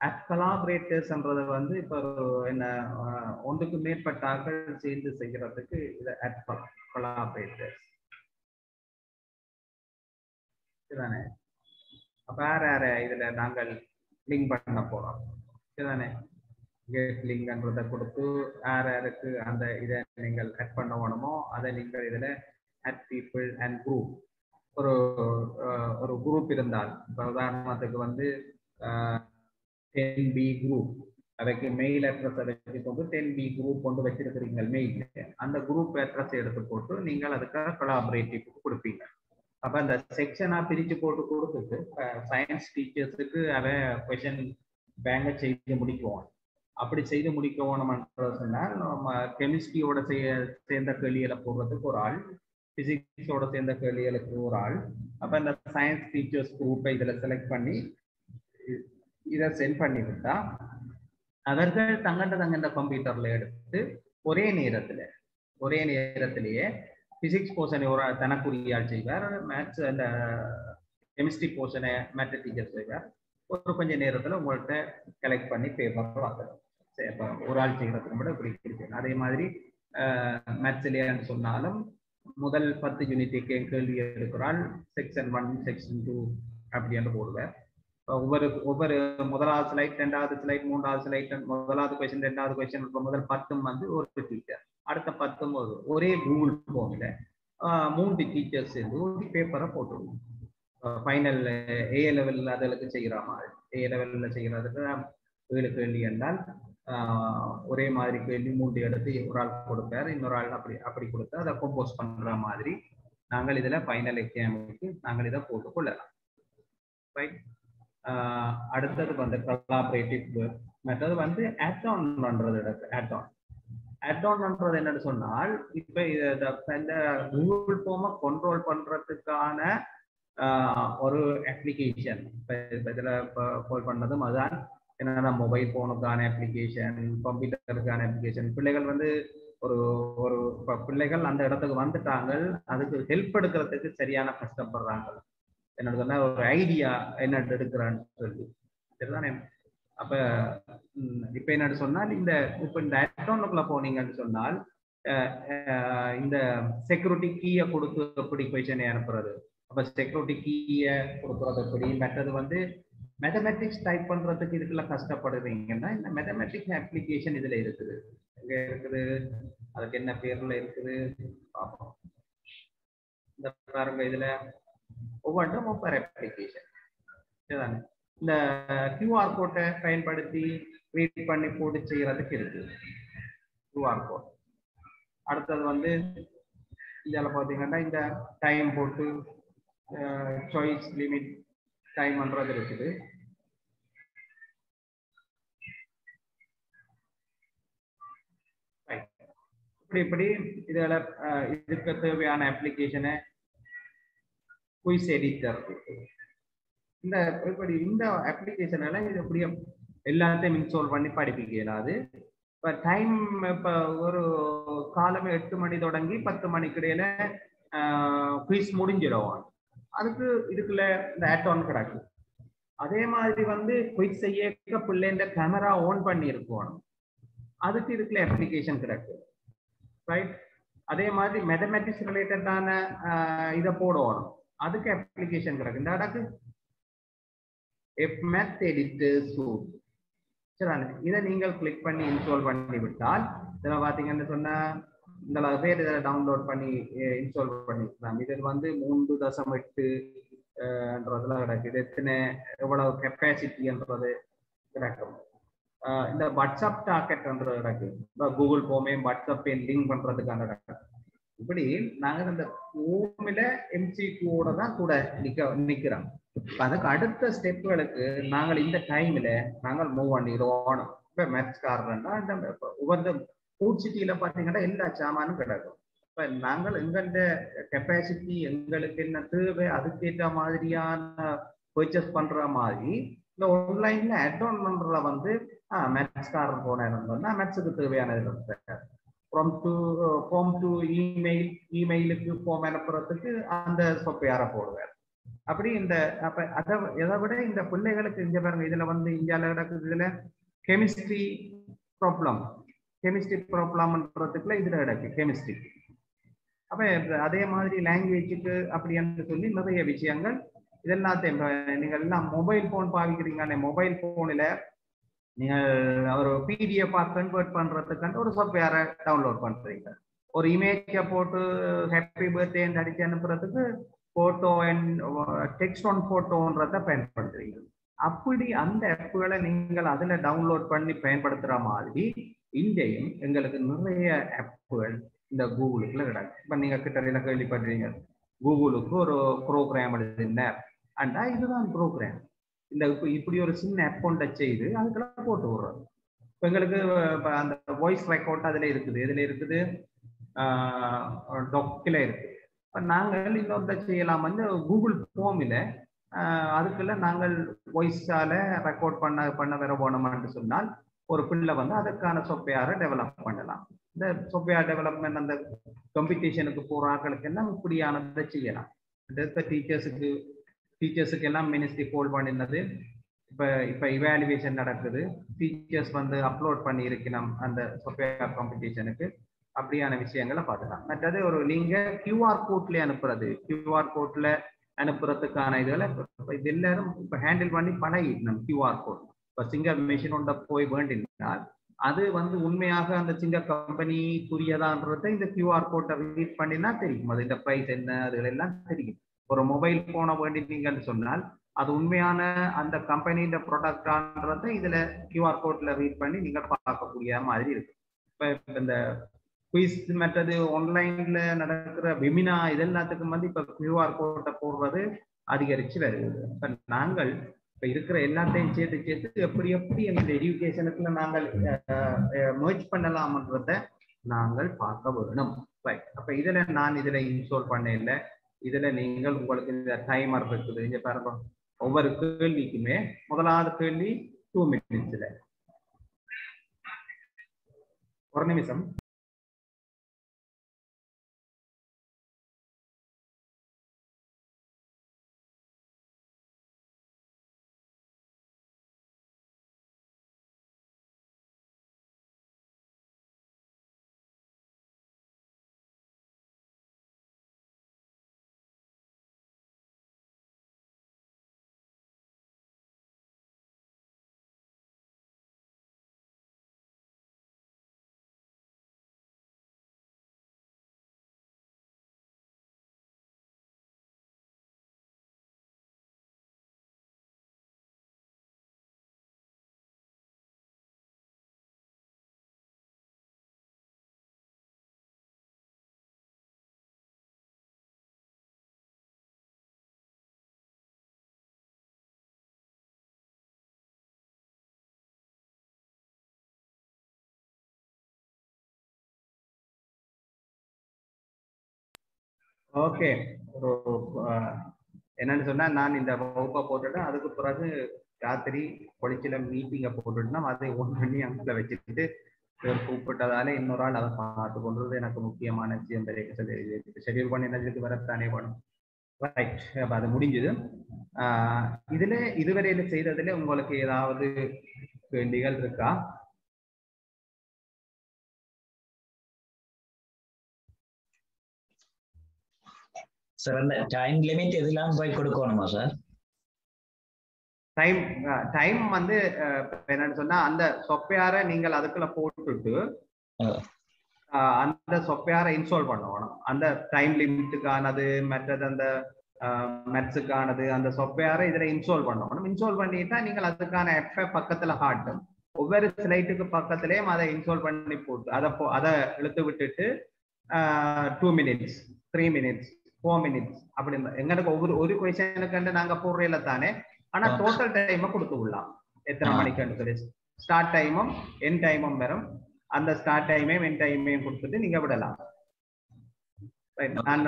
அட்கலாபரேட்டர்ஸ்ன்றது வந்து இப்போ என்ன ஒன்றுக்கு மேற்பட்ட ஆட்கள் சேர்ந்து செய்யறதுக்கு இது அட் கொலாபரேட்டர்ஸ் இதுதானே? அப்ப யார் யார இதுல நாங்கள் லிங்க் பண்ண போறோம் இதுதானே? கேட் லிங்க்ன்றதை கொடுத்து யார் யாருக்கு அந்த இதை நீங்கள் அட் பண்ண வேணுமோ அதை நீங்கள் இதுல அட் பீப்புள் அண்ட் குரூப் ஒரு ஒரு குரூப் இருந்தால். இப்போ உதாரணத்துக்கு வந்து டென் பி குரூப் அதுக்கு மெயில் அட்ரஸ் வச்சு கொண்டு டென் பி குரூப் கொண்டு வச்சிருக்கிறீங்க மெயில் அந்த குரூப் அட்ரஸ் எடுத்து போட்டு நீங்கள் அதுக்காக கொலாபரேட்டிவ் கொடுப்பீங்க. அப்ப அந்த செக்ஷனா பிரிச்சு போட்டு கொடுத்துட்டு சயின்ஸ் டீச்சர்ஸுக்கு அதை கொஷின் பேங்க செய்து முடிக்குவோம். அப்படி செய்து முடிக்கணும்ன்றது சொன்னால் நம்ம கெமிஸ்ட்ரியோட செய்ய சேர்ந்த கேள்விகளை போடுறதுக்கு ஒரு ஆள் பிசிக்ஸோட சேர்ந்த கேள்விகளுக்கு ஒரு ஆள். அப்ப இந்த சயின்ஸ் டீச்சர்ஸ் குரூப்பை இதுல செலக்ட் பண்ணி இதை சென்ட் பண்ணி விட்டா அவர்கள் தங்கண்ட தங்கண்ட கம்ப்யூட்டர்ல எடுத்து ஒரே நேரத்துல ஒரே நேரத்திலேயே பிசிக்ஸ் போர்ஷனை ஒரு தனக்குரியால் செய்வார். மேத்ஸ் அந்த கெமிஸ்ட்ரி போர்ஷனை மேத்த டீச்சர் செய்வார். ஒரு கொஞ்ச நேரத்துல உங்கள்கிட்ட கலெக்ட் பண்ணி பேப்பர் வாங்கணும் சரி ஒரு ஆள் செய்யறதுக்கு கூட இப்படி இருக்கு அதே மாதிரி மேத்ஸ்லேன்னு சொன்னாலும் முதல் பத்து யூனிட்டுக்கு கேள்வி எடுக்கிறாள். செக்ஷன் ஒன் செக்ஷன் டூ அப்படின்னு போடுவேன் ஒவ்வொரு ஒவ்வொரு முதலாவது ஸ்லைட் ரெண்டாவது ஸ்லைட் மூன்றாவது ஸ்லைட் முதலாவது கொஸ்டின் ரெண்டாவது கொஸ்டின் முதல் பத்தும் வந்து ஒரு டீச்சர் அடுத்த பத்தும் ஒரு ஒரே கூகுள் போன்ல மூன்று டீச்சர்ஸ் சேர்ந்து ஒரு பேப்பரை போட்டுருவோம். ஃபைனல் ஏ லெவலில் அதுகளுக்கு செய்கிற மாதிரி. ஏ லெவலில் செய்கிறதுக்கு ஏழு கேள்வி என்றால் ஆஹ், ஒரே மாதிரி கேள்வி மூன்று எடுத்து ஒரு ஆள் கொடுப்பார் இன்னொரு ஆள் அப்படி அப்படி கொடுத்து அதை கம்போஸ் பண்ற மாதிரி நாங்கள் இதுல ஃபைனல் எக்ஸாமுக்கு நாங்கள் இதை போட்டு கொள்ளலாம். ரைட் அடுத்தது வந்து கொலாபரேட்டிவ் மற்றது வந்து ஆட் பண்றது ஆட் ஆன் பண்றது என்னன்னு சொன்னால் இப்ப இந்த கூகுள் ஃபார்மை கண்ட்ரோல் பண்றதுக்கான ஒரு அப்ளிகேஷன் இப்ப இதுல கால் பண்ணதும் அதுதான் என்னன்னா மொபைல் போனுக்கான அப்ளிகேஷன் கம்ப்யூட்டருக்கான அப்ளிகேஷன் பிள்ளைகள் வந்து ஒரு ஒரு பிள்ளைகள் அந்த இடத்துக்கு வந்துட்டாங்க அதுக்கு ஹெல்ப் எடுக்கிறதுக்கு சரியான கஷ்டப்படுறாங்க. என்னோட சொன்ன ஒரு ஐடியா என்ன எடுக்கிறான்னு சொல்லி சரிதானே? அப்ப இப்ப என்னன்னு சொன்னால் இந்த இப்ப இந்த அக்கௌண்ட்டுக்குள்ள போனீங்கன்னு சொன்னால் இந்த செக்யூரிட்டி கீயை கொடுத்து எப்படி கொஷனை அனுப்புறது? அப்ப செக்யூரிட்டி கீயை கொடுக்கறது எப்படி? மற்றது வந்து மேத்தமெட்டிக்ஸ் டைப் பண்றதுக்கு இதுக்குள்ள கஷ்டப்படுறீங்கன்னா இந்த மேத்தமெட்டிக்ஸ் அப்ளிகேஷன் இதுல இருக்குது. எங்க இருக்குது? அதுக்கு என்ன பேர்ல இருக்குது? பார்ப்போம் இந்த பாருங்க இதுல. ஒவ்வொன்றும் ஒவ்வொரு அப்ளிகேஷன் இதுதானே? இந்த கியூஆர் கோட்டை பயன்படுத்தி ரீட் பண்ணி போட்டு செய்யறதுக்கு இருக்கு. கியூஆர் கோட் அடுத்தது வந்து இதில் பார்த்தீங்கன்னா இந்த டைம் போட்டு சாய்ஸ் லிமிட் டைம் பண்றது இருக்குது. இப்படி இப்படி இதில் இதுக்கு தேவையான அப்ளிகேஷனை குயிஸ் எடிட்டர் இந்த இப்படி இந்த அப்ளிகேஷன் எல்லாம் இது அப்படியே எல்லாத்தையும் இன்ஸ்டால் பண்ணி படிப்பிக்க இயலாது. இப்போ டைம் இப்போ ஒரு காலமே எட்டு மணி தொடங்கி பத்து மணிக்கு இடையில குயிஸ் முடிஞ்சிடும். அதுக்கு இதுக்குள்ள இந்த ஆட் கிடக்கு. அதே மாதிரி வந்து குயிக் செய்ய பிள்ளைங்க கேமரா ஆன் பண்ணி இருக்கணும் அதுக்கு இதுக்குள்ள அப்ளிகேஷன் கிடக்கு. ரைட் அதே மாதிரி மேத்தமெட்டிக்ஸ் ரிலேட்டடான இதை போடணும். அதுக்கு அப்ளிகேஷன் கிடக்கு. இந்த அடக்கு எப்மேத் எடிட்டர் சூட் சரி இதை நீங்கள் கிளிக் பண்ணி இன்ஸ்டால் பண்ணி விட்டால் இதில் பார்த்தீங்கன்னு சொன்னா இந்த பேர் இதை டவுன்லோட் பண்ணி இன்ஸ்டால் பண்ணிக்கலாம். இதில் வந்து மூன்று தசம் எட்டு என்றதுல எத்தனை? எவ்வளவு கெப்பாசிட்டின்றது கிடக்கும். இந்த வாட்ஸ்அப் டாக்கெட்ன்றது கிடக்கு. கூகுள் போமே வாட்ஸ்அப் லிங்க் பண்றதுக்கான கிடக்கு. இப்படி நாங்க இந்த ஹோமில் எம்சிக்யூவோட தான் கூட நிக்க நிக்கிறோம். அதுக்கு அடுத்த ஸ்டெப்புகளுக்கு நாங்கள் இந்த டைம்ல நாங்கள் மூவ் பண்ணிடுவோம் இப்ப மேத்ஸ் காரணம்னா இந்த உகந்த ஃபுட் சிட்டியில பாத்தீங்கன்னா எல்லா சாமானும் கிடக்கும். இப்ப நாங்கள் எங்கெந்த கெப்பாசிட்டி எங்களுக்கு என்ன தேவை அதுக்கேற்ற மாதிரியான பர்ச்சேஸ் பண்ற மாதிரி இந்த ஆன்லைன்ல அட் பண்றதுல வந்து மேத்ஸ் காரன் போனேன் இருந்தோம்னா மேத்ஸுக்கு தேவையானது from to form to email இமெயிலுக்கு form அனுப்புறதுக்கு அந்த சொப்பையாரை போடுவார். அப்படி இந்த அப்ப அதை எதை விட இந்த பிள்ளைகளுக்கு இங்க பாருங்க இதுல வந்து இந்தியாவில் கிடக்குது இதுல கெமிஸ்ட்ரி ப்ராப்ளம் கெமிஸ்ட்ரி ப்ராப்ளம்ன்றதுக்குள்ள இதுல கிடக்கு கெமிஸ்ட்ரி அப்ப அதே மாதிரி லாங்குவேஜுக்கு அப்படின்னு சொல்லி நிறைய விஷயங்கள். இதெல்லாத்தையும் நீங்கள் எல்லாம் மொபைல் போன் பாவிக்கிறீங்க மொபைல் போனில் நீங்கள் ஒரு பிடிஎஃபாக கன்வெர்ட் பண்றதுக்கான ஒரு சாஃப்ட்வேரை டவுன்லோட் பண்றீங்க. ஒரு இமேஜை போட்டு ஹாப்பி பர்த்டே அடிச்சு அனுப்புறதுக்கு போட்டோ அண்ட் டெக்ஸ்ட் ஆன் ஃபோட்டோன்றத பயன்படுத்துறீங்க. அப்படி அந்த ஆப்புகளை நீங்கள் அதுல டவுன்லோட் பண்ணி பயன்படுத்துற மாதிரி இங்கேயும் எங்களுக்கு நிறைய ஆப்புகள் இந்த கூகுளுக்குள்ள கிடக்கு. இப்போ நீங்க கிட்ட கேள்விப்படுறீங்க கூகுளுக்கு ஒரு ப்ரோக்ராம் எழுதினார். அண்டா இதுதான் ப்ரோக்ராம் இந்த இப்படி ஒரு சின்ன அக்கௌண்ட்டை செய்து அதுக்கெல்லாம் போட்டு விடுறோம் இப்போ எங்களுக்கு இப்போ அந்த வாய்ஸ் ரெக்கார்ட் அதில் இருக்குது. இதில் இருக்குது டொக்கில் இருக்குது. இப்போ நாங்கள் இன்னொருத்த செய்யலாம் வந்து கூகுள் ஃபோமில் அதுக்குள்ள நாங்கள் வாய்ஸால ரெக்கார்ட் பண்ண பண்ண வர போனோமான்னு சொன்னால் ஒரு பிள்ளை வந்து அதற்கான சொப்பையாரை டெவலப் பண்ணலாம். இந்த சொப்பையார் டெவலப்மெண்ட் அந்த காம்படிஷனுக்கு போகிற ஆட்களுக்கு எல்லாம் இப்படியானதை செய்யலாம். டீச்சர்ஸுக்கு டீச்சர்ஸுக்கு எல்லாம் மினிஸ்ட்ரி ஹோல்ட் பண்ணினது. இப்போ இப்போ இவாலுவேஷன் நடக்குது. டீச்சர்ஸ் வந்து அப்லோட் பண்ணி அந்த சொப்பையார் காம்படிஷனுக்கு அப்படியான விஷயங்களை பார்த்துக்கலாம். மற்றது ஒரு நீங்க கியூஆர் கோட்லேயே அனுப்புறது. கியூஆர் கோட்ல அனுப்புறதுக்கான இதுல இது எல்லாரும் இப்போ ஹேண்டில் பண்ணி பழகிடணும் கியூஆர் கோட் இப்போ சிங்கர் மிஷின் ஒன்ற போய் வேண்டினால் அது வந்து உண்மையாக அந்த சிங்கர் புரியதான்றத இந்த கியூஆர் கோட்டை ரீட் பண்ணினா தெரியும். அது இந்த ப்ரைஸ் என்ன அதுகள் எல்லாம் தெரியும். ஒரு மொபைல் போனை வேண்டினீங்கன்னு சொன்னால் அது உண்மையான அந்த கம்பெனியின் ப்ராடக்டான்றதை இதுல கியூஆர் கோட்ல ரீட் பண்ணி நீங்க பார்க்கக்கூடிய மாதிரி இருக்கு இப்போ இந்த குயிஸ் மற்றது ஆன்லைன்ல நடக்கிற வெமினா இதெல்லாத்துக்கும் வந்து இப்ப கியூஆர் கோட்டை போடுறது அதிகரிச்சு வருகிறது. இப்ப நாங்கள் இப்ப இருக்கிற எல்லாத்தையும் சேர்த்து சேர்த்து எப்படி எப்படி எங்கள் எஜுகேஷனுக்குள்ள நாங்கள் மேர்ச் பண்ணலாம்ன்றத நாங்கள் பார்க்க வேணும். அப்ப இதுல நான் இதுல இன்ஸ்டால் பண்ண இல்லை இதுல நீங்கள் உங்களுக்கு இந்த டைமர் இருக்குது. இங்க பாருங்க. ஒவ்வொரு கேள்விக்குமே முதலாவது கேள்வி டூ மினிட்ஸ்ல ஒரு நிமிஷம். ஓகே ஒரு uh, என்னன்னு சொன்னா நான் இந்த வகுப்பை போட்டுட்டு அதுக்கு பிறகு ராத்திரி கொளிச்சில மீட்டிங்கை போட்டுட்டுனா அதை ஒன் பண்ணி அங்கே வச்சுட்டு இவர் கூப்பிட்டதால இன்னொரு ஆள் அதை பார்த்து கொண்டது எனக்கு முக்கியமான ஷெடியூல் பண்ணி என்னதுக்கு வரத்தானே பண்ணும் ரைட் அப்போ அது முடிஞ்சது. ஆஹ் இதுல இதுவரையில செய்ததுல உங்களுக்கு ஏதாவது கேள்விகள் இருக்கா? சார் அந்த டைம் லிமிட் இதெல்லாம் போய் கொடுக்கணுமா சார் டைம் டைம் வந்து என்னன்னு சொன்னா அந்த சொப்பையாரை நீங்கள் அதுக்குள்ள போட்டுட்டு அந்த சொப்பையாரை இன்ஸ்டால் பண்ணணும். அந்த டைம் லிமிட்டுக்கானது மற்றது அந்த மெட்ஸுக்கானது அந்த சொப்பையாரை இதுல இன்ஸ்டால் பண்ணணும். இன்ஸ்டால் பண்ணிட்டா நீங்கள் அதுக்கான எப்ப பக்கத்துல காட்டும் ஒவ்வொரு ஸ்லைட்டுக்கு பக்கத்துலயும் அதை இன்ஸ்டால் பண்ணி போட்டு அதை அதை இழுத்து விட்டுட்டு two minutes three minutes four minutes அப்படி எங்களுக்கு ஒவ்வொரு ஒரு கொஸ்டினுக்கு நாங்க போடுறீல தானே? ஆனா. டோட்டல் டைமை கொடுத்து விடலாம். எத்தனை ஆ. மணிக்குன்னு சொல்லி. ஸ்டார்ட் டைமும் என் டைமும் வரும். அந்த ஸ்டார்ட் டைமையும் என் டைமையும் கொடுத்துட்டு நீங்க விடலாம். நான்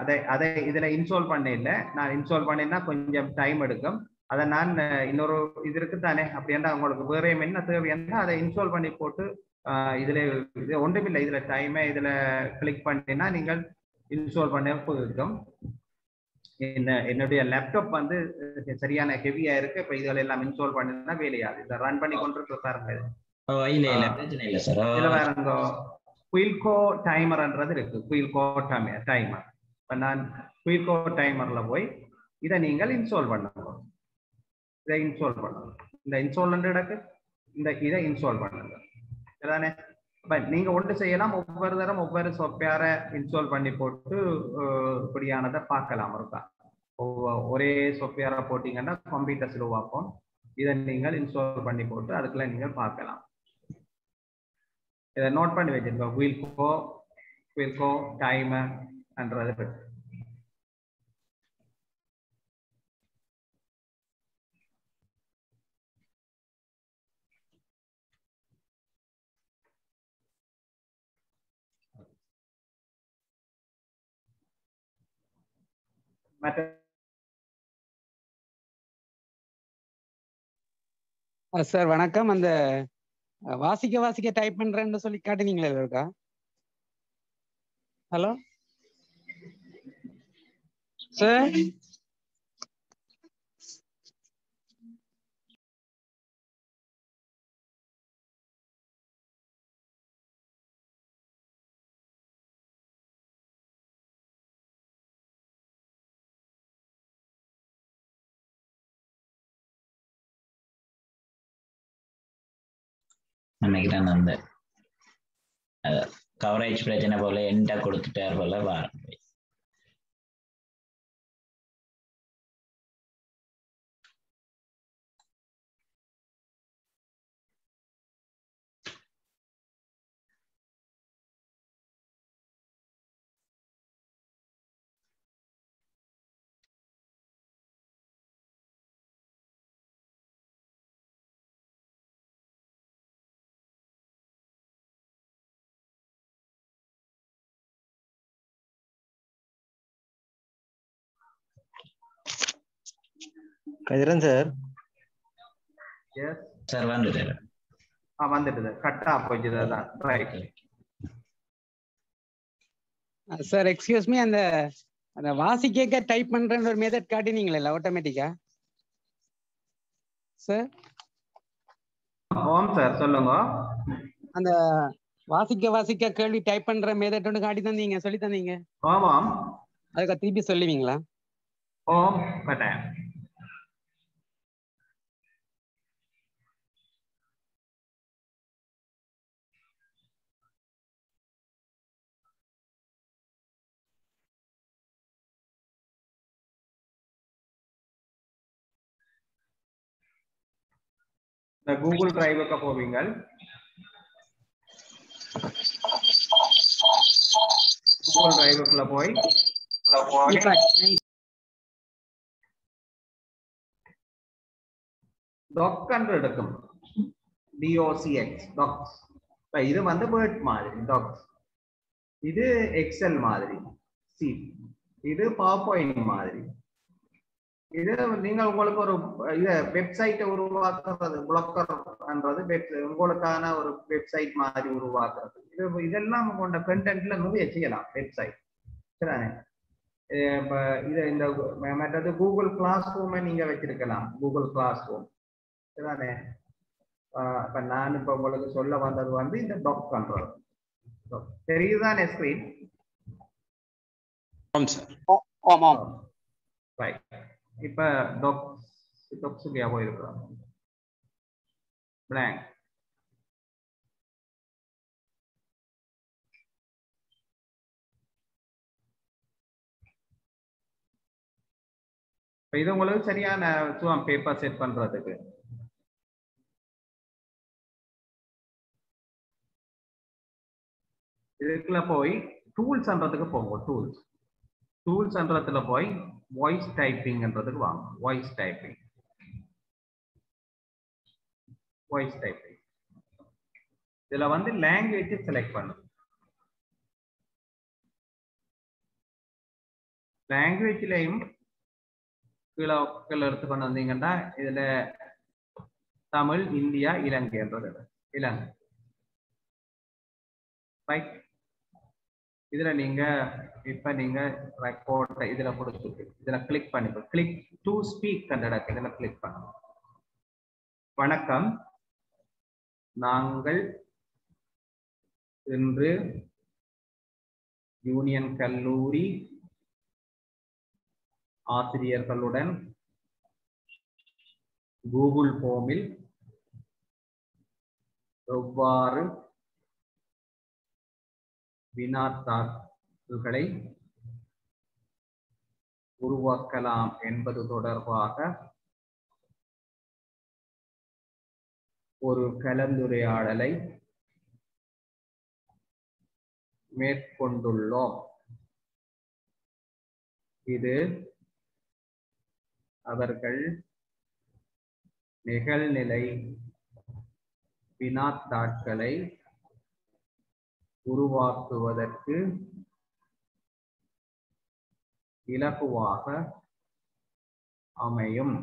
அதை அதை இதுல இன்ஸ்டால் பண்ணல நான் இன்ஸ்டால் பண்ணினா கொஞ்சம் டைம் எடுக்கும். அதை நான் இன்னொரு இது இருக்கு தானே? அப்படின்னா உங்களுக்கு வேற என்ன தேவைன்னா அதை இன்ஸ்டால் பண்ணி போட்டு இதுல இது ஒன்றுமில்லை. இதுல டைமை இதுல கிளிக் பண்ணினா நீங்கள் இன்ஸ்டால் பண்ண இருக்கும் என்ன என்னுடைய லேப்டாப் வந்து சரியான ஹெவியா இருக்கு. இப்ப இதுல எல்லாம் இன்ஸ்டால் பண்ணினா வேலையாது. இதை ரன் பண்ணி கொண்டு பாருங்க இது. ஓ இல்ல இல்ல. ஆ. பிரச்சனை இல்ல சார். இதுல வேற இந்த குயில்கோ டைமர்ன்றது இருக்கு. குயில்கோ டைமர் டைமர் இப்ப நான் குயில்கோ டைமர்ல போய் இதை நீங்கள் இன்ஸ்டால் பண்ணுங்க. இதை இன்ஸ்டால் பண்ணுங்க. இந்த இன்ஸ்டால் இடக்கு இந்த இதை இன்ஸ்டால் பண்ணுங்க. சரிதானே? பட் நீங்க ஒன்று செய்யலாம் ஒவ்வொரு தரம் ஒவ்வொரு சாஃப்ட்வேரை இன்ஸ்டால் பண்ணி போட்டு இப்படியானதை பார்க்கலாம் இருக்கா ஒவ்வொ- ஒரே சாஃப்ட்வேரை போட்டீங்கன்னா கம்ப்யூட்டர் ஸ்லோவாக்கும் இதை நீங்கள் இன்ஸ்டால் பண்ணி போட்டு அதுக்குள்ள நீங்கள் பார்க்கலாம். இதை நோட் பண்ணி வச்சிருக்கோம் வீல்கோ வீல்கோ டைமர்ன்றது இருக்கு மற்ற சார் வணக்கம். அந்த வாசிக்க வாசிக்க டைப் பண்றேன்னு சொல்லி காட்டினீங்களே இருக்கா ஹலோ சார் நினைக்கிறேன் அந்த கவரேஜ் பிரச்சனை போல என்கிட்ட கொடுத்துட்டார் போல வாரம் கதிரன் சார் எஸ் சார் வந்துட்டாரு ஆ வந்துட்டுது. கட்டா போச்சுது அதான். ரைட் சார் எக்ஸ்கியூஸ் மீ அந்த அந்த வாசிக்க டைப் பண்றேன்னு ஒரு மெத்தட் காட்டினீங்களே ஆட்டோமேட்டிக்கா சார் ஓம் சார் சொல்லுங்க. அந்த வாசிக்க வாசிக்க கேள்வி டைப் பண்ற மெத்தட் ஒன்று காட்டி தந்தீங்க சொல்லி தந்தீங்க. ஓமாம் அதுக்கு திருப்பி சொல்லுவீங்களா? ஓம் பட்டேன். இந்த கூகுள் டிரைவுக்கு போவீங்கள். கூகுள் டிரைவுக்குள்ள போய். Doc என்று எடுக்கும். டிஓசிஎக்ஸ் டாக்ஸ் இது வந்து வேர்ட் மாதிரி டாக்ஸ் இது எக்ஸல் மாதிரி. சி இது பாப்பாயின் மாதிரி. இது நீங்கள் உங்களுக்கு ஒரு இத வெப்சைட்டை உருவாக்குறது பிளாக்கர்ன்றது உங்களுக்கான ஒரு வெப்சைட் மாதிரி உருவாக்குறது. இது இதெல்லாம் கொண்ட கண்டென்ட்ல நிறைய செய்யலாம் வெப்சைட் சரிதானே? இப்ப இது இந்த மற்றது கூகுள் கிளாஸ் ரூமை நீங்க வச்சிருக்கலாம் கூகுள் கிளாஸ் ரூம் சரிதானே இப்ப நான் இப்ப உங்களுக்கு சொல்ல வந்தது வந்து இந்த டாக் கண்ட்ரோல் தெரியுதானே ஸ்கிரீன் ஆமாம் சார். ஆமாம். ரைட் இப்ப டாக்ஸ் டாக்ஸுக்கு ஞாபகம் இருக்கிறோம் பிளாங்க் இப்போ இது உங்களுக்கு சரியான சும்மா பேப்பர் செட் பண்றதுக்கு. இதுக்குள்ள போய் டூல்ஸ்ன்றதுக்கு போங்க டூல்ஸ் டூல்ஸ்ன்றதுல போய் வாய்ஸ் டைப்பிங்ன்றதுக்கு வாங்க வாய்ஸ் டைப்பிங் வாய்ஸ் டைப்பிங் இதில் வந்து லாங்குவேஜ் செலக்ட் பண்ணும். லாங்குவேஜ்லையும் கீழே கீழே எடுத்து கொண்டு வந்தீங்கன்னா இதுல தமிழ் இந்தியா இலங்கைன்றது இருக்கு. இலங்கை. ரைட் இதுல நீங்க இப்ப நீங்க ரெக்கார்ட் இதுல கொடுத்துட்டு இதுல கிளிக் பண்ணி கிளிக் டு ஸ்பீக் கண்டடக்கு இதுல கிளிக் பண்ணுங்க வணக்கம். நாங்கள் இன்று யூனியன் கல்லூரி ஆசிரியர்களுடன் கூகுள் ஹோமில் எவ்வாறு வினாத்தாக்குகளை உருவாக்கலாம் என்பது தொடர்பாக ஒரு கலந்துரையாடலை மேற்கொண்டுள்ளோம். இது அவர்கள் நிகழ்நிலை வினாத்தாட்களை உருவாக்குவதற்கு இலகுவாக அமையும்.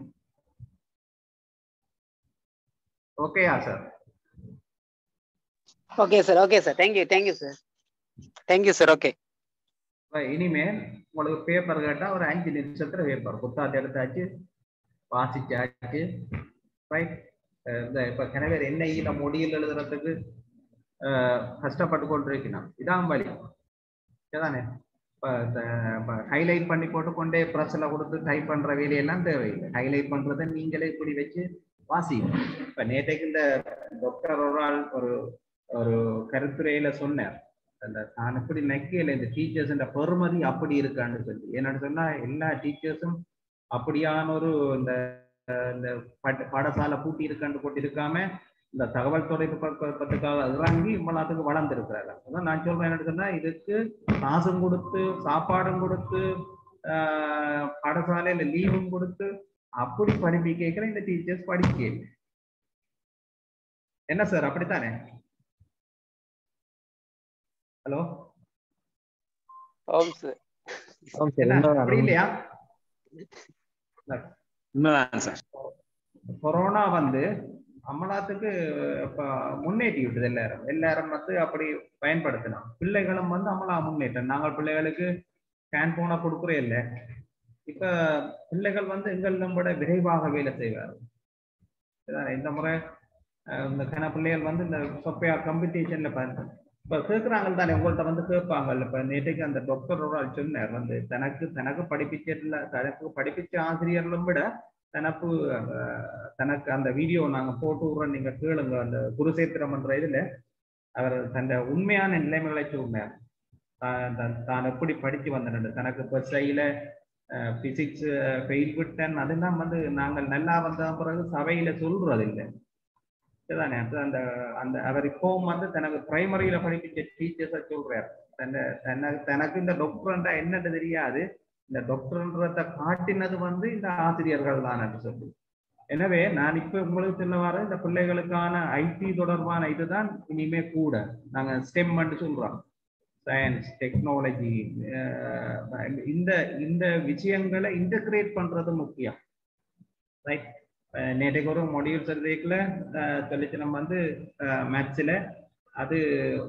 ஓகேயா sir okay sir okay sir thank you thank you sir thank you sir okay இனிமேல் உங்களுக்கு பேப்பர் கேட்டா ஒரு அஞ்சு நிமிஷத்துல பேப்பர் புத்தாத்து எடுத்தாச்சு வாசிச்சாச்சு. ரைட் இந்த இப்ப கிணவர் என்ஐல மொழியில் எழுதுறதுக்கு கஷ்டப்பட்டு கொண்டிருக்கணும் இதான் வழி. இப்ப ஹைலைட் பண்ணி போட்டு கொண்டே ப்ரெஸ்ல கொடுத்து டைப் பண்ற வேலையெல்லாம் தேவையில்லை. ஹைலைட் பண்றதை நீங்களே இப்படி வச்சு வாசிங்க இப்ப நேற்றைக்கு இந்த டாக்டர் ஒரு ஆள் ஒரு ஒரு கருத்துரையில சொன்னார். அந்த நான் இப்படி நக்கையில இந்த டீச்சர்ஸ் பெருமதி அப்படி இருக்கான்னு சொல்லி. என்னன்னு சொன்னா எல்லா டீச்சர்ஸும் அப்படியான ஒரு இந்த இந்த பட- பாடசாலை பூட்டி இருக்கான்னு போட்டு இருக்காம இந்த தகவல் தொழில்நுட்பத்துக்காக இறங்கி இவ்வளவுக்கு வளர்ந்துருக்கிறாங்க. அதான் நான் சொல்றேன் என்னன்னு சொன்னா இதுக்கு காசும் கொடுத்து சாப்பாடும் கொடுத்து ஆஹ் பாடசாலையில லீவும் கொடுத்து அப்படி படிப்பிக்க இந்த டீச்சர்ஸ் படிக்க. என்ன சார் அப்படித்தானே? ஹலோ ஓம் சார் அப்படி இல்லையா? கொரோனா வந்து அமலாத்துக்கு இப்ப முன்னேற்றி விட்டது எல்லாரும். எல்லாரும் வந்து அப்படி பயன்படுத்தினோம் பிள்ளைகளும் வந்து அமலா முன்னேற்றம். நாங்கள் பிள்ளைகளுக்கு ஸ்கேன் போன கொடுக்குறே இல்லை. இப்ப பிள்ளைகள் வந்து எங்களிடம் விட விரைவாக வேலை செய்வார்கள். இந்த முறை இந்த கன பிள்ளைகள் வந்து இந்த சொப்பையா காம்படிஷன்ல பார்த்து இப்ப கேட்குறாங்க தானே உங்கள்ட்ட வந்து கேட்பாங்கல்ல. இப்ப நேற்றைக்கு அந்த டாக்டரோட சொன்னார் வந்து தனக்கு தனக்கு படிப்பிச்சல தனக்கு படிப்பிச்ச ஆசிரியர்களும் விட தனக்கு தனக்கு அந்த வீடியோ நாங்க போட்டு விடுறோம் நீங்க கேளுங்க. அந்த குருசேத்திரம் என்ற இதுல அவர் தன் உண்மையான நிலைமைகளை சொன்னார். தான் எப்படி படிச்சு வந்தேன் தனக்கு இப்போ சைல பிசிக்ஸ் ஃபெயில் விட்டன் அதெல்லாம் வந்து நாங்கள் நல்லா வந்த பிறகு சபையில சொல்றது இல்லை சரிதானே அந்த அந்த அவர் இப்பவும் வந்து தனக்கு பிரைமரியில படிப்பிச்ச டீச்சர்ஸை சொல்றாரு. தன்னை தனக்கு தனக்கு இந்த டாக்டர்ன்றா என்னன்னு தெரியாது. இந்த டாக்டர்ன்றத காட்டினது வந்து இந்த ஆசிரியர்கள் தான் என்று சொல்லி. எனவே நான் இப்ப உங்களுக்கு சொல்ல வர இந்த பிள்ளைகளுக்கான ஐடி தொடர்பான இதுதான் இனிமே கூட நாங்க ஸ்டெம் சொல்றோம். சயின்ஸ் டெக்னாலஜி இந்த இந்த விஷயங்களை இன்டகிரேட் பண்றது முக்கியம். ரைட் நேற்றைக்கு ஒரு மொடியூல் சர்வேக்கில் தொழிற்சனம் வந்து மேத்ஸில் அது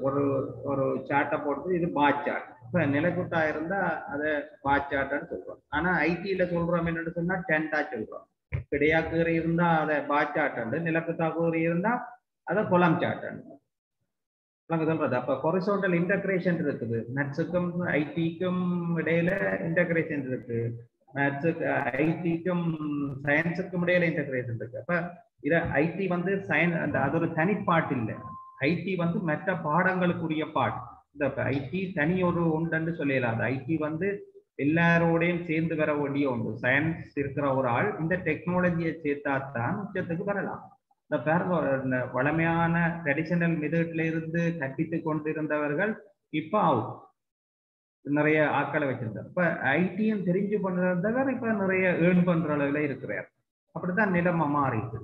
ஒரு ஒரு சார்ட்டை போட்டு இது பா சார்ட் இப்போ நிலக்குட்டா இருந்தா அதை பாச்சாட்டன்னு சொல்றோம். ஆனா ஐடியில சொல்றோம் என்னன்னு சொன்னா டென்டா சொல்றோம். கிடையா கீறி இருந்தா அதை பார் சார்ட் நிலக்குத்தா கீறி இருந்தா அதை குளம் சாட்டன் நாங்க சொல்றது. அப்ப ஹொரிசோண்டல் இன்டகிரேஷன் இருக்குது. நட்ஸுக்கும் ஐடிக்கும் இடையில இன்டகிரேஷன் இருக்கு. மேத்ஸுக்கு ஐடிக்கும் சயின்ஸுக்கும் இடையில இன்டகிரேஷன் இருக்கு. அப்ப இத ஐடி வந்து சயின்ஸ் அந்த அது ஒரு தனி பாட்டு இல்லை ஐடி வந்து மற்ற பாடங்களுக்குரிய பாட்டு. இந்த ஐடி தனி ஒரு உண்டுன்னு சொல்லிடலாம் அது ஐடி வந்து எல்லாரோடையும் சேர்ந்து வர வேண்டிய ஒன்று சயின்ஸ் இருக்கிற ஒரு ஆள் இந்த டெக்னாலஜியை சேர்த்தா தான் உச்சத்துக்கு வரலாம். இந்த பாருங்க இந்த வளமையான ட்ரெடிஷனல் மெதட்ல இருந்து கற்பித்து கொண்டிருந்தவர்கள் இப்ப ஆகும் நிறைய ஆட்களை வச்சிருந்தார். இப்ப ஐடியும் தெரிஞ்சு பண்றதவர் இப்ப நிறைய ஏர்ன் பண்ற அளவுல இருக்கிறார். அப்படித்தான் நிலைமை மாறிட்டு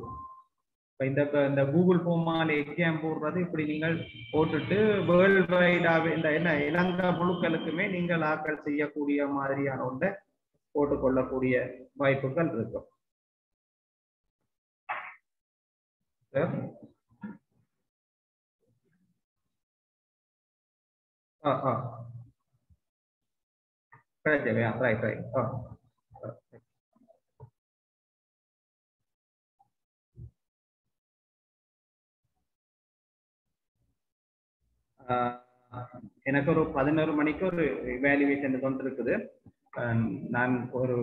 இந்த இந்த கூகுள் ஃபோமால் எக்ஸாம் போடுறது இப்படி நீங்கள் போட்டுட்டு வேர்ல்ட் வைடாகவே இந்த என்ன இலங்கை முழுக்களுக்குமே நீங்கள் ஆக்கள் செய்யக்கூடிய மாதிரியான ஒன்றை போட்டுக்கொள்ளக்கூடிய வாய்ப்புகள் இருக்கும். ஆ ஆ. ரைட் ரைட் ஆ. எனக்கு ஒரு பதினோரு மணிக்கு ஒரு இவாலுவேஷன் இருக்குது நான் ஒரு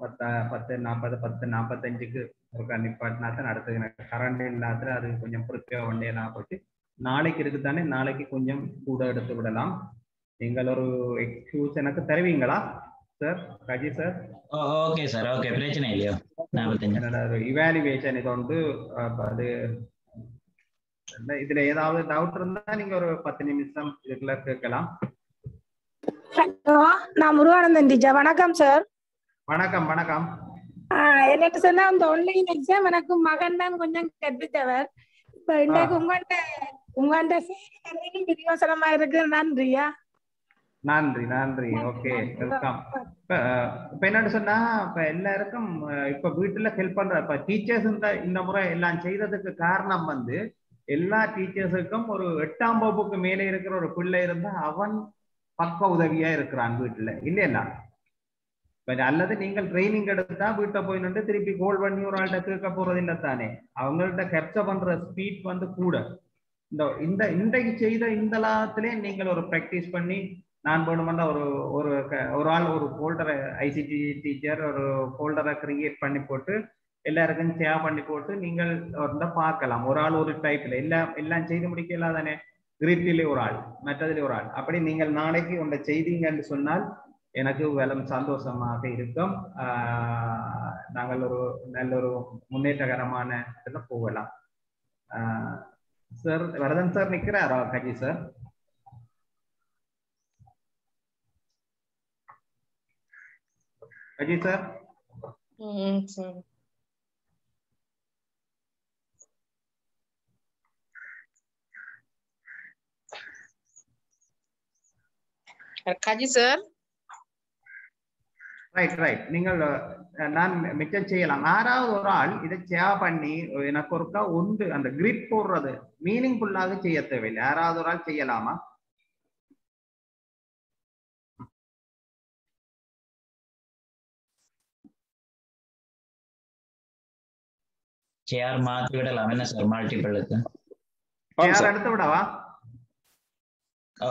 பத்து பத்து நாற்பது பத்து நாற்பத்தஞ்சுக்கு ஒரு நிப்பாட்டினா தான் அடுத்தது எனக்கு கரண்ட் இல்லாத அது கொஞ்சம் ப்ரிப்பேர் பண்ணலாம் போச்சு. நாளைக்கு இருக்குதானே நாளைக்கு கொஞ்சம் கூட எடுத்து விடலாம். நீங்கள் ஒரு எக்ஸ்கியூஸ் எனக்கு தருவீங்களா sir Gaji sir okay sir okay பிரச்சனை இல்லையோ. இவாலுவேஷன் இது வந்து அது இதுல ஏதாவது டவுட் இருந்தா நீங்க ஒரு பத்து நிமிஷம் இதுக்குள்ள கேட்கலாம். நான் முருகானந்தன் டீச்சர். வணக்கம் சார் வணக்கம் வணக்கம். என்னட்டு சொன்னா அந்த ஆன்லைன் எக்ஸாம் எனக்கு மகன் தான் கொஞ்சம் கற்பித்தவர். இப்ப இன்றைக்கு உங்கள்ட்ட செய்தி பிரியோசனமா இருக்கு. நன்றியா நன்றி நன்றி. Okay welcome. இப்ப என்னன்னு சொன்னா இப்ப எல்லாருக்கும் இப்ப வீட்டுல ஹெல்ப் பண்ற இப்ப டீச்சர்ஸ் இந்த இந்த முறை எல்லாம் செய்ததுக்கு காரணம் வந்து எல்லா டீச்சர்ஸுக்கும் ஒரு எட்டாம் வகுப்புக்கு மேலே இருக்கிற ஒரு பிள்ளை இருந்தா அவன் பக்க உதவியா இருக்கிறான் வீட்டுல. இல்லையா? அல்லது நீங்கள் ட்ரைனிங் எடுத்தா வீட்டை போய் நின்று திருப்பி கோல் பண்ணி ஒரு ஆள்கிட்ட கேட்க போறது இல்லை தானே. அவங்கள்ட்ட கேப்சர் பண்ற ஸ்பீட் வந்து கூட. இந்த இந்த இன்றைக்கு செய்த இந்த லாத்திலே நீங்கள் ஒரு ப்ராக்டிஸ் பண்ணி நான் போகணுமெண்டா ஒரு ஒரு ஒரு ஆள் ஒரு ஃபோல்டரை ஐசிடி டீச்சர் ஒரு ஃபோல்டரை கிரியேட் பண்ணி போட்டு எல்லாருக்கும் ஷேர் பண்ணி போட்டு நீங்கள் வந்து பார்க்கலாம். ஒரு ஆள் ஒரு டைப்ல எல்லாம் எல்லாம் செய்து முடிக்கலாம் தானே கிரிப்பிலே ஒரு ஆள் மற்றதுல ஒரு ஆள். அப்படி நீங்கள் நாளைக்கு உங்களை செய்தீங்கன்னு சொன்னால் எனக்கு வெலம் சந்தோஷமாக இருக்கும். நாங்கள் ஒரு நல்ல ஒரு முன்னேற்றகரமான இதில் போகலாம். Sir Varadhan sir நிற்கிறாரா Gaji sir? Gaji sir. Gaji sir? Right right நீங்கள் நான் மிச்சம் செய்யலாம். ஆறாவது ஒரு ஆள் இதை ஷேர் பண்ணி எனக்கு ஒருக்கா ஒன்று அந்த கிரிப் போடுறது மீனிங்ஃபுல்லாக செய்ய தேவையில்லை. யாராவது ஒரு ஆள் செய்யலாமா? சேர் மாத்தி விடலாம். என்ன சார்? மல்டிபிளுக்கு சேர் எடுத்து விடவா? ஆ.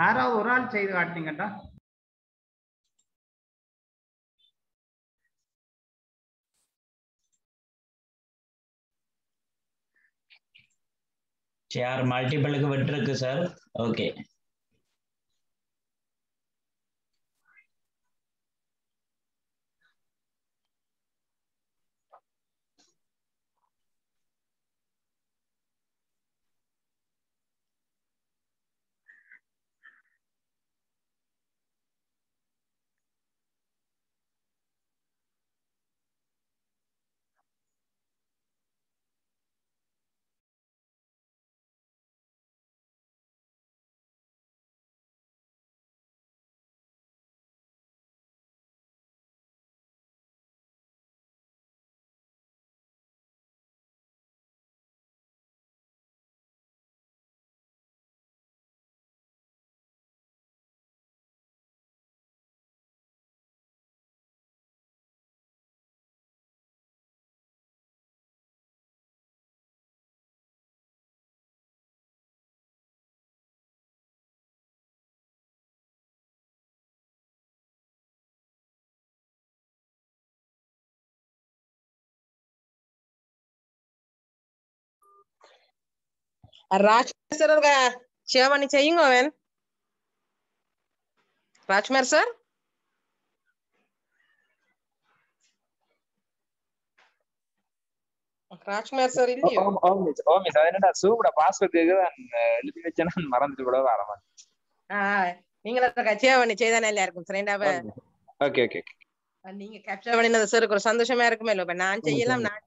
யாராவது ஒரு ஆள் செய்து காட்டினீங்கட்டா சார் மல்டிபிளுக்கு விட்டுருக்கு சார் ஓகே சார் ஒரு ஷேர் பண்ணி செய்யுங்க அவன். ராஜ்குமார் சார் ராஜ்குமார் சார் இல்லையோ? ஓம் ஓம் அது என்னடா சூப்பட பாஸ்வேர்ட் கேக்குது எழுதி வச்சேன்னா மறந்துட்டு கூட வரமா ஆஹ் நீங்களும் ஷேர் பண்ணி செய்தா நல்லா இருக்கும் சரிண்டாவ ஓகே ஓகே நீங்க கேப்சர் பண்ணினது சார் ஒரு சந்தோஷமா இருக்குமே இல்ல நான் செய்யலாம் நான்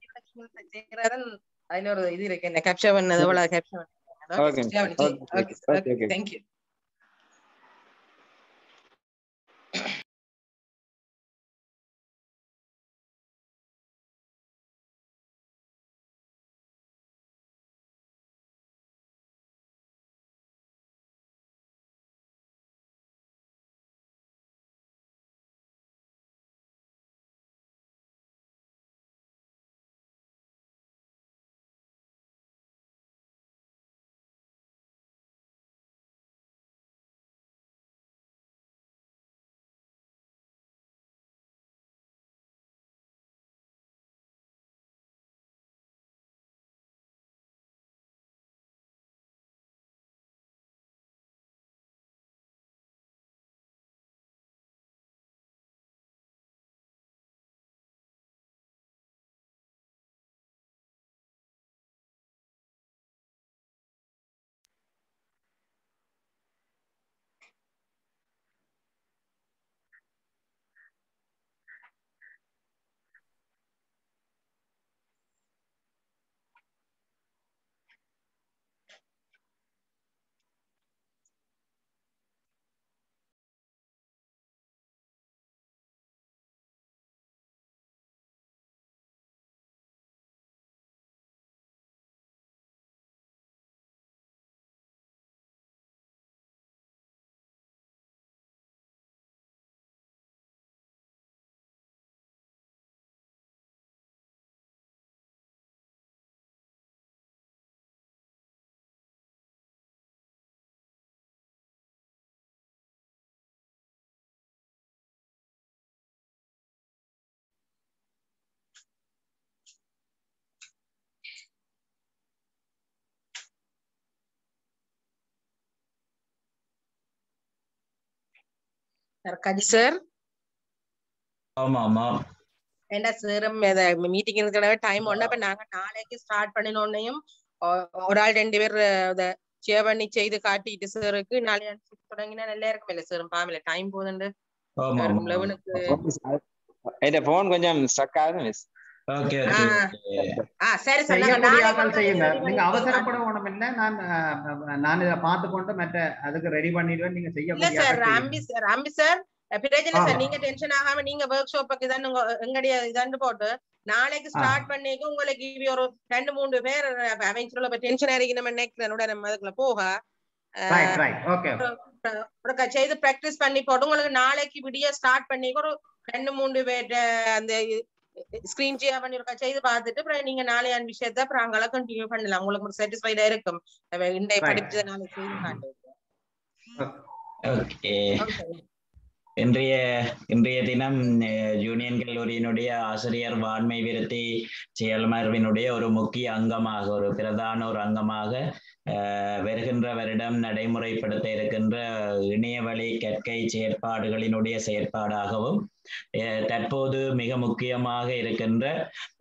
செய்யறதன் அதுல ஒரு இது இருக்கு என்ன கேப்சர் பண்ணது எவ்வளவு capture okay. Thank you Gaji sir? ஆமா ஆமா ஏண்டா சேரும் மீட்டிங் இருக்கிற டைம் ஒண்ணு அப்ப நாங்க நாளைக்கு ஸ்டார்ட் பண்ணினோன்னையும் ஒரு ஆள் ரெண்டு பேர் அத ஷேர் பண்ணி செய்து காட்டிட்டு சாருக்கு நாளைக்கு தொடங்கினா நல்லா இருக்கும் இல்ல சார் பாமில டைம் போதுண்டு. லெவனுக்கு போன் கொஞ்சம் ஸ்டக் ஆகுது மிஸ் நாங்க அவசரப்பட ஒண்ணும் இல்ல நான் நான் இதை பார்த்து கொண்டு மற்ற அதுக்கு ரெடி பண்ணிடுவேன். நீங்க இல்ல சார் அம்பி சார் அம்பி சார் நீங்க டென்ஷன் ஆகாம நீங்க ஒர்க் ஷாப்புக்கு தான் எங்கடைய இதாண்டு போட்டு நாளைக்கு ஸ்டார்ட் பண்ணிக்க உங்களுக்கு இவி ஒரு ரெண்டு மூணு பேர் அவன் சொல்ல டென்ஷன் நம்ம நினைக்கிறேன் நம்ம அதுக்குள்ள போக. ரைட் ரைட் ஓகே ஒரு செய்து பிராக்டிஸ் பண்ணி போட்டு உங்களுக்கு நாளைக்கு விடிய ஸ்டார்ட் பண்ணி ஒரு ரெண்டு மூணு பேர் அந்த ஸ்கிரீன் ஷேர் பண்ணி செய்து பார்த்துட்டு அப்புறம் நீங்க நாளையான விஷயத்த அப்புறம் அங்கே கண்டினியூ பண்ணலாம். உங்களுக்கு ஒரு சாட்டிஸ்ஃபைடா இருக்கும். இன்றைய. படிச்சதை நாளைக்கு செய்து ஓகே இன்றைய இன்றைய தினம் யூனியன் கல்லூரியினுடைய ஆசிரியர் வான்மை விருத்தி செயல்மர்வினுடைய ஒரு முக்கிய அங்கமாக ஒரு பிரதான ஒரு அங்கமாக வருகின்ற வருடம் நடைமுறைப்படுத்த இருக்கின்ற இணையவழி கற்கை செயற்பாடுகளினுடைய செயற்பாடாகவும் தற்போது மிக முக்கியமாக இருக்கின்ற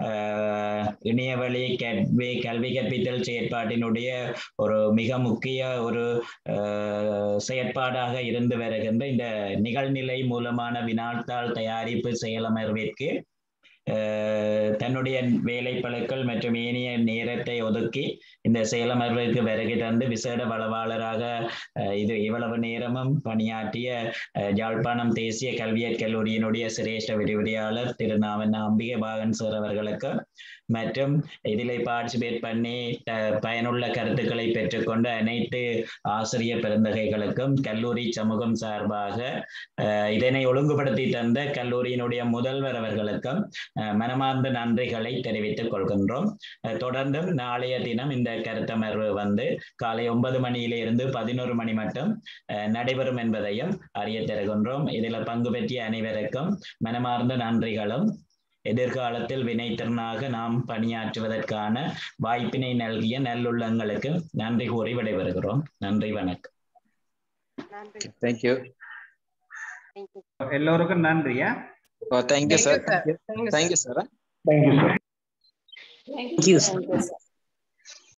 அஹ், இணையவழி கல்வி கல்வி கற்பித்தல் செயற்பாட்டினுடைய ஒரு மிக முக்கிய ஒரு அஹ், செயற்பாடாக இருந்து வருகின்ற இந்த நிகழ்நிலை மூலமான வினாத்தாள் தயாரிப்பு செயலமர்விற்கு தன்னுடைய வேலைப்பளுக்கள் மற்றும் ஏனைய நேரத்தை ஒதுக்கி இந்த செயலமர்விற்கு வருகை தந்து விசேட வளவாளராக அஹ், இது இவ்வளவு நேரமும் பணியாற்றிய அஹ், யாழ்ப்பாணம் தேசிய கல்வியற் கல்லூரியினுடைய சிரேஷ்ட விரிவுரையாளர் திரு நாவன் அம்பிகை பாகன் சார் அவர்களுக்கு மற்றும் இதில் பார்ட்டிசிபேட் பண்ணி பயனுள்ள கருத்துக்களை பெற்றுக்கொண்ட அனைத்து ஆசிரியர் பெருந்தகைகளுக்கும் கல்லூரி சமூகம் சார்பாக இதனை ஒழுங்குபடுத்தி தந்த கல்லூரியினுடைய முதல்வர் அவர்களுக்கும் அஹ், மனமார்ந்த நன்றிகளை தெரிவித்துக் கொள்கின்றோம். அஹ், தொடர்ந்தும் நாளைய தினம் இந்த கருத்தமர்வு வந்து காலை ஒன்பது மணியிலிருந்து பதினோரு மணி மட்டும் நடைபெறும் என்பதையும் அறிய தருகின்றோம். இதில் பங்கு பெற்றிய அனைவருக்கும் மனமார்ந்த நன்றிகளும். எதிர்காலத்தில் வினைத்திறனாக நாம் பணியாற்றுவதற்கான வாய்ப்பினை நல்கிய நல்லுள்ளங்களுக்கு நன்றி கூறி விடைபெறுகிறோம். நன்றி வணக்கம். தேங்க்யூ எல்லோருக்கும் நன்றியா thank you sir Thank you, sir. Thank you sir thank you sir Thank you, sir.